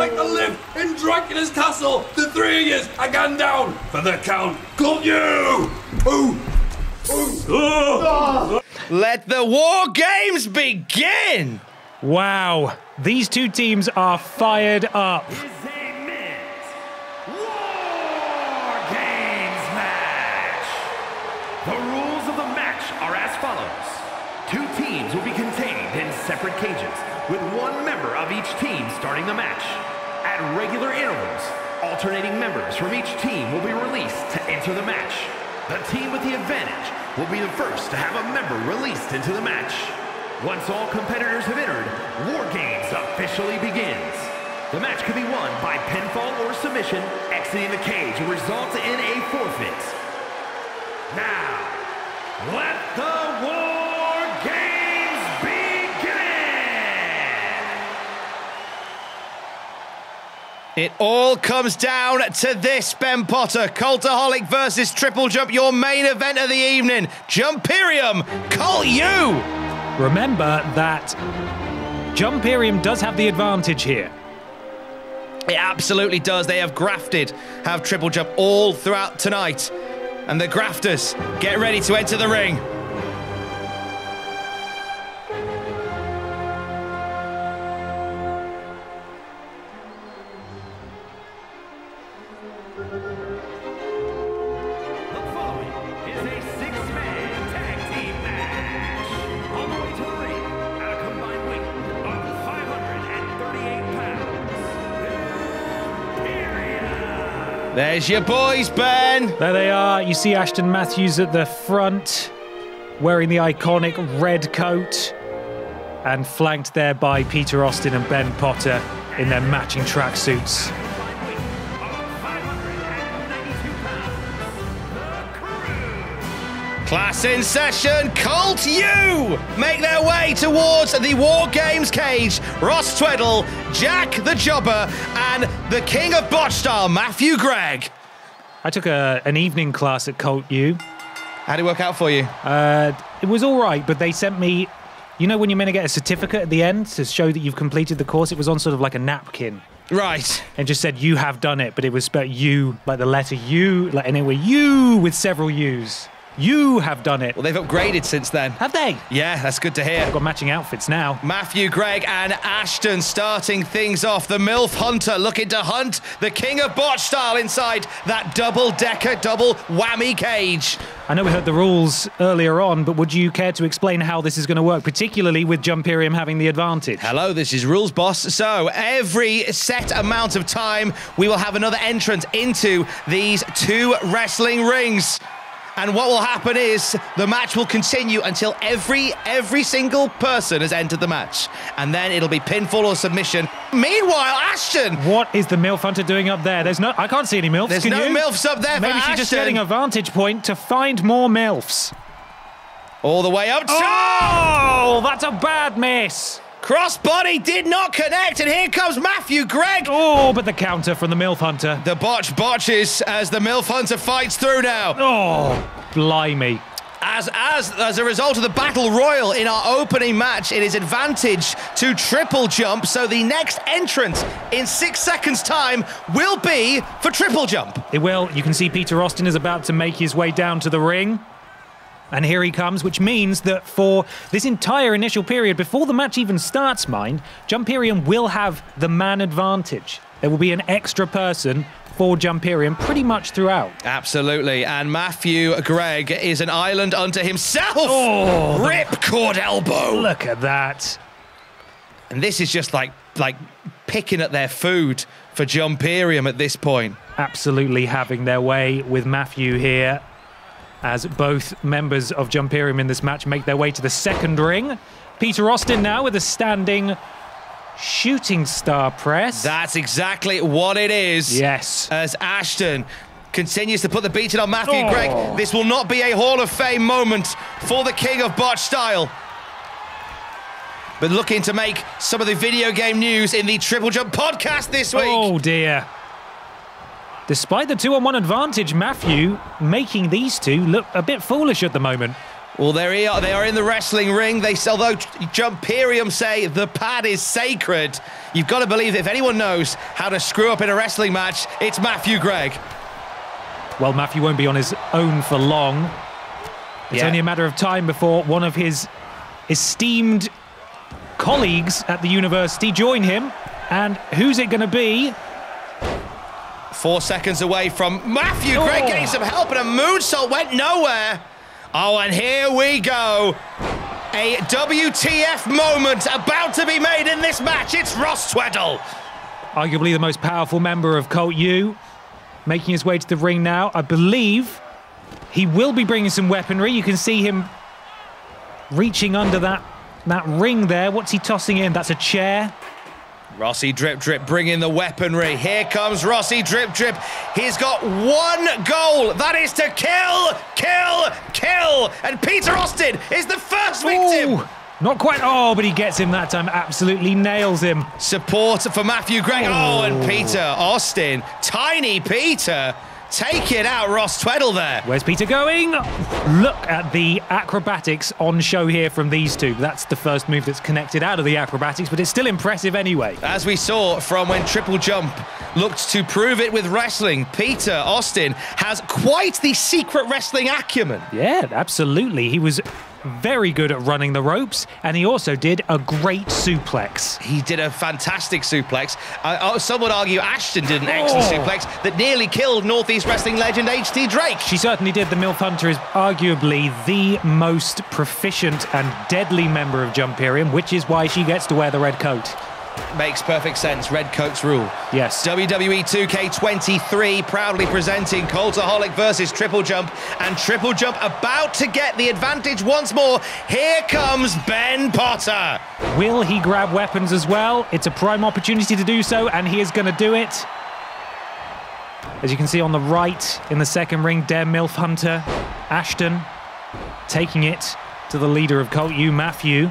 Like to live in Dracula's castle. The three of yous are gone down for the count. Call you. Ooh. Ooh. Ah. Let the war games begin! Wow, these two teams are fired up. From each team will be released to enter the match. The team with the advantage will be the first to have a member released into the match. Once all competitors have entered, War Games officially begins. The match can be won by pinfall or submission, exiting the cage will result in a forfeit. Now, let the War It all comes down to this, Ben Potter. Cultaholic versus Triple Jump, your main event of the evening. Jumperium, call you! Remember that Jumperium does have the advantage here. It absolutely does. They have grafted, have Triple Jump all throughout tonight. And the grafters get ready to enter the ring. There's your boys, Ben. There they are. You see Ashton Matthews at the front, wearing the iconic red coat, and flanked there by Peter Austin and Ben Potter in their matching tracksuits. Class in session, Cult U make their way towards the War Games cage. Ross Tweddle, Jack the Jobber, and the King of Botch Style, Matthew Gregg. I took a, an evening class at Cult U. How did it work out for you? Uh, it was all right, but they sent me. You know when you're meant to get a certificate at the end to show that you've completed the course? It was on sort of like a napkin. Right. And just said you have done it, but it was spelled U, like the letter U, like and it were U with several U's. You have done it. Well, they've upgraded since then. Have they? Yeah, that's good to hear. They've got matching outfits now. Matthew Gregg and Ashton starting things off. The MILF Hunter looking to hunt the King of Botch style inside that double decker, double whammy cage. I know we heard the rules earlier on, but would you care to explain how this is going to work, particularly with Jumperium having the advantage? Hello, this is Rules Boss. So, every set amount of time, we will have another entrant into these two wrestling rings. And what will happen is the match will continue until every every single person has entered the match, and then it'll be pinfall or submission. Meanwhile, Ashton, What is the MILF Hunter doing up there? There's no, I can't see any MILFs. There's can no you? MILFs up there Maybe she's just getting a vantage point to find more MILFs. all the way up. Oh, that's a bad miss. Crossbody did not connect, and here comes Matthew Gregg. Oh, but the counter from the MILF Hunter. The botch botches as the MILF Hunter fights through now. Oh, blimey. As, as as a result of the battle royal in our opening match, it is advantage to triple jump. So the next entrant in six seconds' time will be for triple jump. It will. You can see Peter Austin is about to make his way down to the ring. And here he comes, which means that for this entire initial period, before the match even starts, mind, Jumperium will have the man advantage. There will be an extra person for Jumperium pretty much throughout. Absolutely, and Matthew Gregg is an island unto himself. Oh, Ripcord elbow. Look at that. And this is just like like picking at their food for Jumperium at this point. Absolutely having their way with Matthew here. As both members of Jumperium in this match make their way to the second ring. Peter Austin now with a standing shooting star press. That's exactly what it is. Yes. As Ashton continues to put the beating on Matthew Oh. Gregg. This will not be a Hall of Fame moment for the king of botch style. But looking to make some of the video game news in the Triple Jump podcast this week. Oh dear. Despite the two on one advantage, Matthew making these two look a bit foolish at the moment. Well, there they are. They are in the wrestling ring. They, although Jumperium say the pad is sacred, you've got to believe if anyone knows how to screw up in a wrestling match, it's Matthew Gregg. Well, Matthew won't be on his own for long. It's Yeah. only a matter of time before one of his esteemed colleagues at the university join him. And who's it going to be? Four seconds away from Matthew Gregg Oh. getting some help, and a moonsault went nowhere. Oh, and here we go. A WTF moment about to be made in this match. It's Ross Tweddle. Arguably the most powerful member of Cult U, making his way to the ring now. I believe he will be bringing some weaponry. You can see him reaching under that that ring there. What's he tossing in? That's a chair. Rossi Drip Drip bringing the weaponry. Here comes Rossi Drip Drip. He's got one goal. That is to kill, kill, kill. And Peter Austin is the first victim. Ooh, not quite. Oh, but he gets him that time. Absolutely nails him. Support for Matthew Gregg. Oh, and oh. Peter Austin. Tiny Peter. Take it out, Ross Tweddle there. Where's Peter going? Look at the acrobatics on show here from these two. That's the first move that's connected out of the acrobatics, but it's still impressive anyway. As we saw from when Triple Jump looked to prove it with wrestling, Peter Austin has quite the secret wrestling acumen. Yeah, absolutely. He was very good at running the ropes, and he also did a great suplex. He did a fantastic suplex. Uh, some would argue Ashton did an excellent Oh. suplex that nearly killed Northeast Wrestling legend HT Drake. She certainly did. The MILF Hunter is arguably the most proficient and deadly member of Jumperium, which is why she gets to wear the red coat. Makes perfect sense. Red coats rule. Yes. WWE 2K23 proudly presenting Cultaholic versus Triple Jump, and Triple Jump about to get the advantage once more. Here comes Ben Potter. Will he grab weapons as well? It's a prime opportunity to do so, and he is going to do it. As you can see on the right in the second ring, Dare Milf Hunter, Ashton, taking it to the leader of Cult U, Matthew.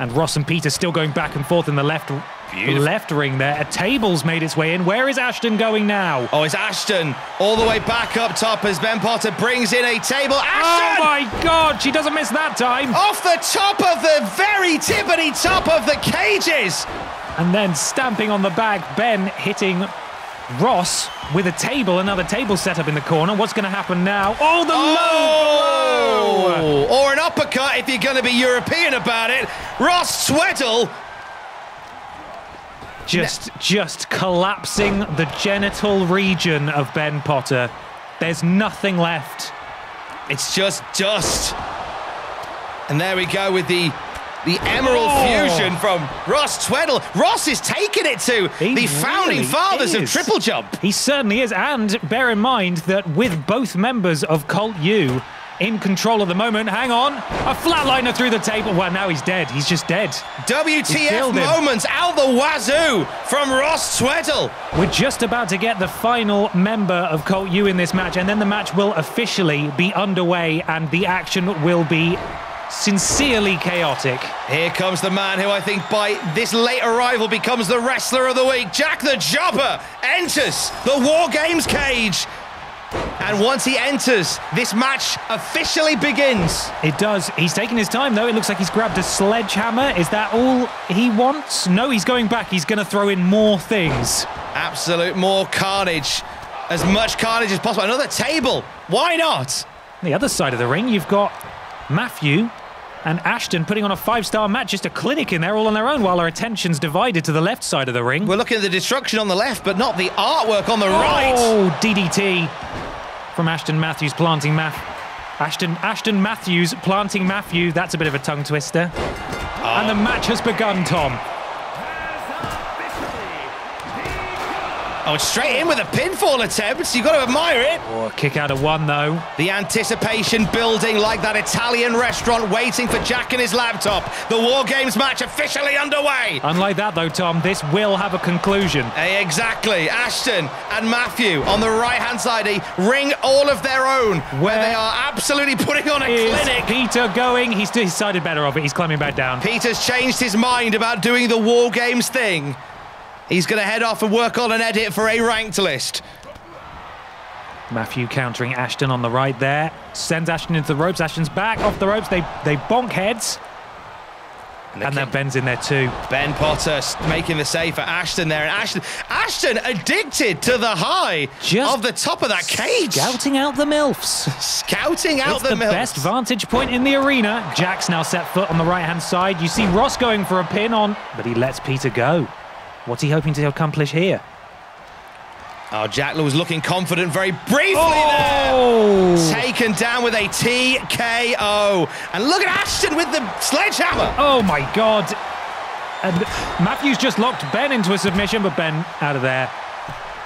And Ross and Peter still going back and forth in the left, Beautiful. left ring there. A table's made its way in. Where is Ashton going now? Oh, it's Ashton all the way back up top as Ben Potter brings in a table. Ashton! Oh my god, she doesn't miss that time. Off the top of the very tippity top of the cages. And then stamping on the back, Ben hitting Ross with a table, another table set up in the corner. What's going to happen now? Oh, the low blow! Oh, or an uppercut if you're going to be European about it. Ross Tweddle. Just, just collapsing the genital region of Ben Potter. There's nothing left. It's just dust. And there we go with the the Emerald Oh. Fusion from Ross Tweddle. Ross is taking it to He the founding really fathers of. Triple Jump. He certainly is. And bear in mind that with both members of Cult U in control at the moment, hang on, a flatliner through the table. Well, now he's dead. He's just dead. WTF moments out the wazoo from Ross Tweddle. We're just about to get the final member of Cult U in this match, and then the match will officially be underway, and the action will be sincerely chaotic. Here comes the man who I think by this late arrival becomes the wrestler of the week. Jack the Jobber enters the War Games cage. And once he enters, this match officially begins. It does. He's taking his time, though. It looks like he's grabbed a sledgehammer. Is that all he wants? No, he's going back. He's going to throw in more things. Absolute more carnage. As much carnage as possible. Another table. Why not? On the other side of the ring, you've got Matthew and Ashton putting on a five star match, just a clinic in there all on their own, while our attention's divided to the left side of the ring. We're looking at the destruction on the left, but not the artwork on the right. Oh, DDT from Ashton Matthews planting Math. Ashton Ashton Matthews planting Matthew. That's a bit of a tongue twister. And the match has begun, Tom. Oh, straight in with a pinfall attempt. You've got to admire it. Oh, kick out of one, though. The anticipation building like that Italian restaurant waiting for Jack and his laptop. The War Games match officially underway. Unlike that, though, Tom, this will have a conclusion. Hey, exactly. Ashton and Matthew on the right hand side, a ring all of their own, where, Where they are absolutely putting on a Is clinic. Peter going? He's decided better of it. He's climbing back down. Peter's changed his mind about doing the War Games thing. He's going to head off and work on an edit for a ranked list. Matthew countering Ashton on the right there. Sends Ashton into the ropes. Ashton's back off the ropes. They they bonk heads. And then Ben's in there too. Ben Potter making the save for Ashton there. And Ashton, Ashton addicted to the high Just of the top of that cage. Scouting out the MILFs. [laughs] Scouting out it's the, the, milk. best vantage point in the arena. Jack's now set foot on the right hand side. You see Ross going for a pin on, but he lets Peter go. What's he hoping to accomplish here? Oh, Jack was looking confident very briefly Oh! there. Taken down with a TKO. And look at Ashton with the sledgehammer. Oh my god! And Matthews just locked Ben into a submission, but Ben out of there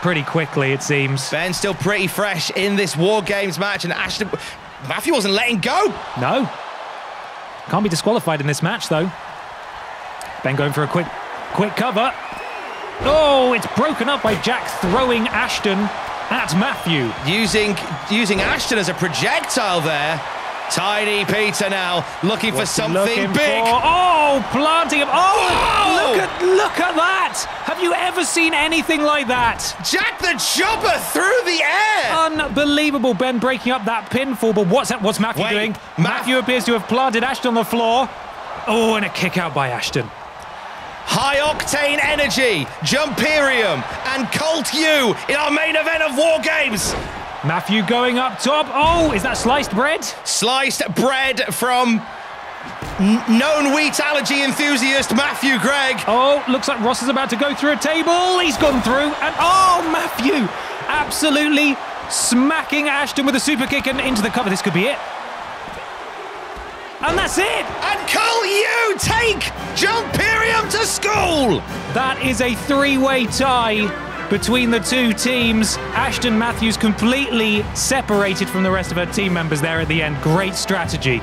pretty quickly, it seems. Ben still pretty fresh in this War Games match, and Ashton. Matthew wasn't letting go. No. Can't be disqualified in this match, though. Ben going for a quick, quick cover. Oh, it's broken up by Jack throwing Ashton at Matthew. Using using Ashton as a projectile there. Tiny Peter now looking for What's he something looking big. for? Oh, planting him. Oh, look at look at that! Have you ever seen anything like that? Jack the Chopper through the air. Unbelievable, Ben breaking up that pinfall. But what's that? What's Matthew Wait, doing? Ma- Matthew appears to have planted Ashton on the floor. Oh, and a kick out by Ashton. High octane energy, Jumperium, and Cult U in our main event of War Games. Matthew going up top. Oh, is that sliced bread? Sliced bread from known wheat allergy enthusiast Matthew Gregg. Oh, looks like Ross is about to go through a table. He's gone through, and oh, Matthew, absolutely smacking Ashton with a super kick and into the cover. This could be it. And that's it. And Cult U take Jumperium to school. That is a three-way tie between the two teams. Ashton Matthews completely separated from the rest of her team members there at the end. Great strategy.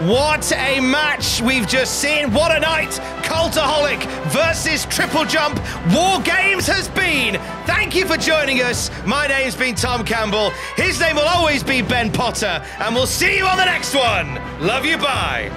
What a match we've just seen. What a night. Cultaholic versus Triple Jump. War Games has been. Thank you for joining us. My name's been Tom Campbell. His name will always be Ben Potter. And we'll see you on the next one. Love you. Bye.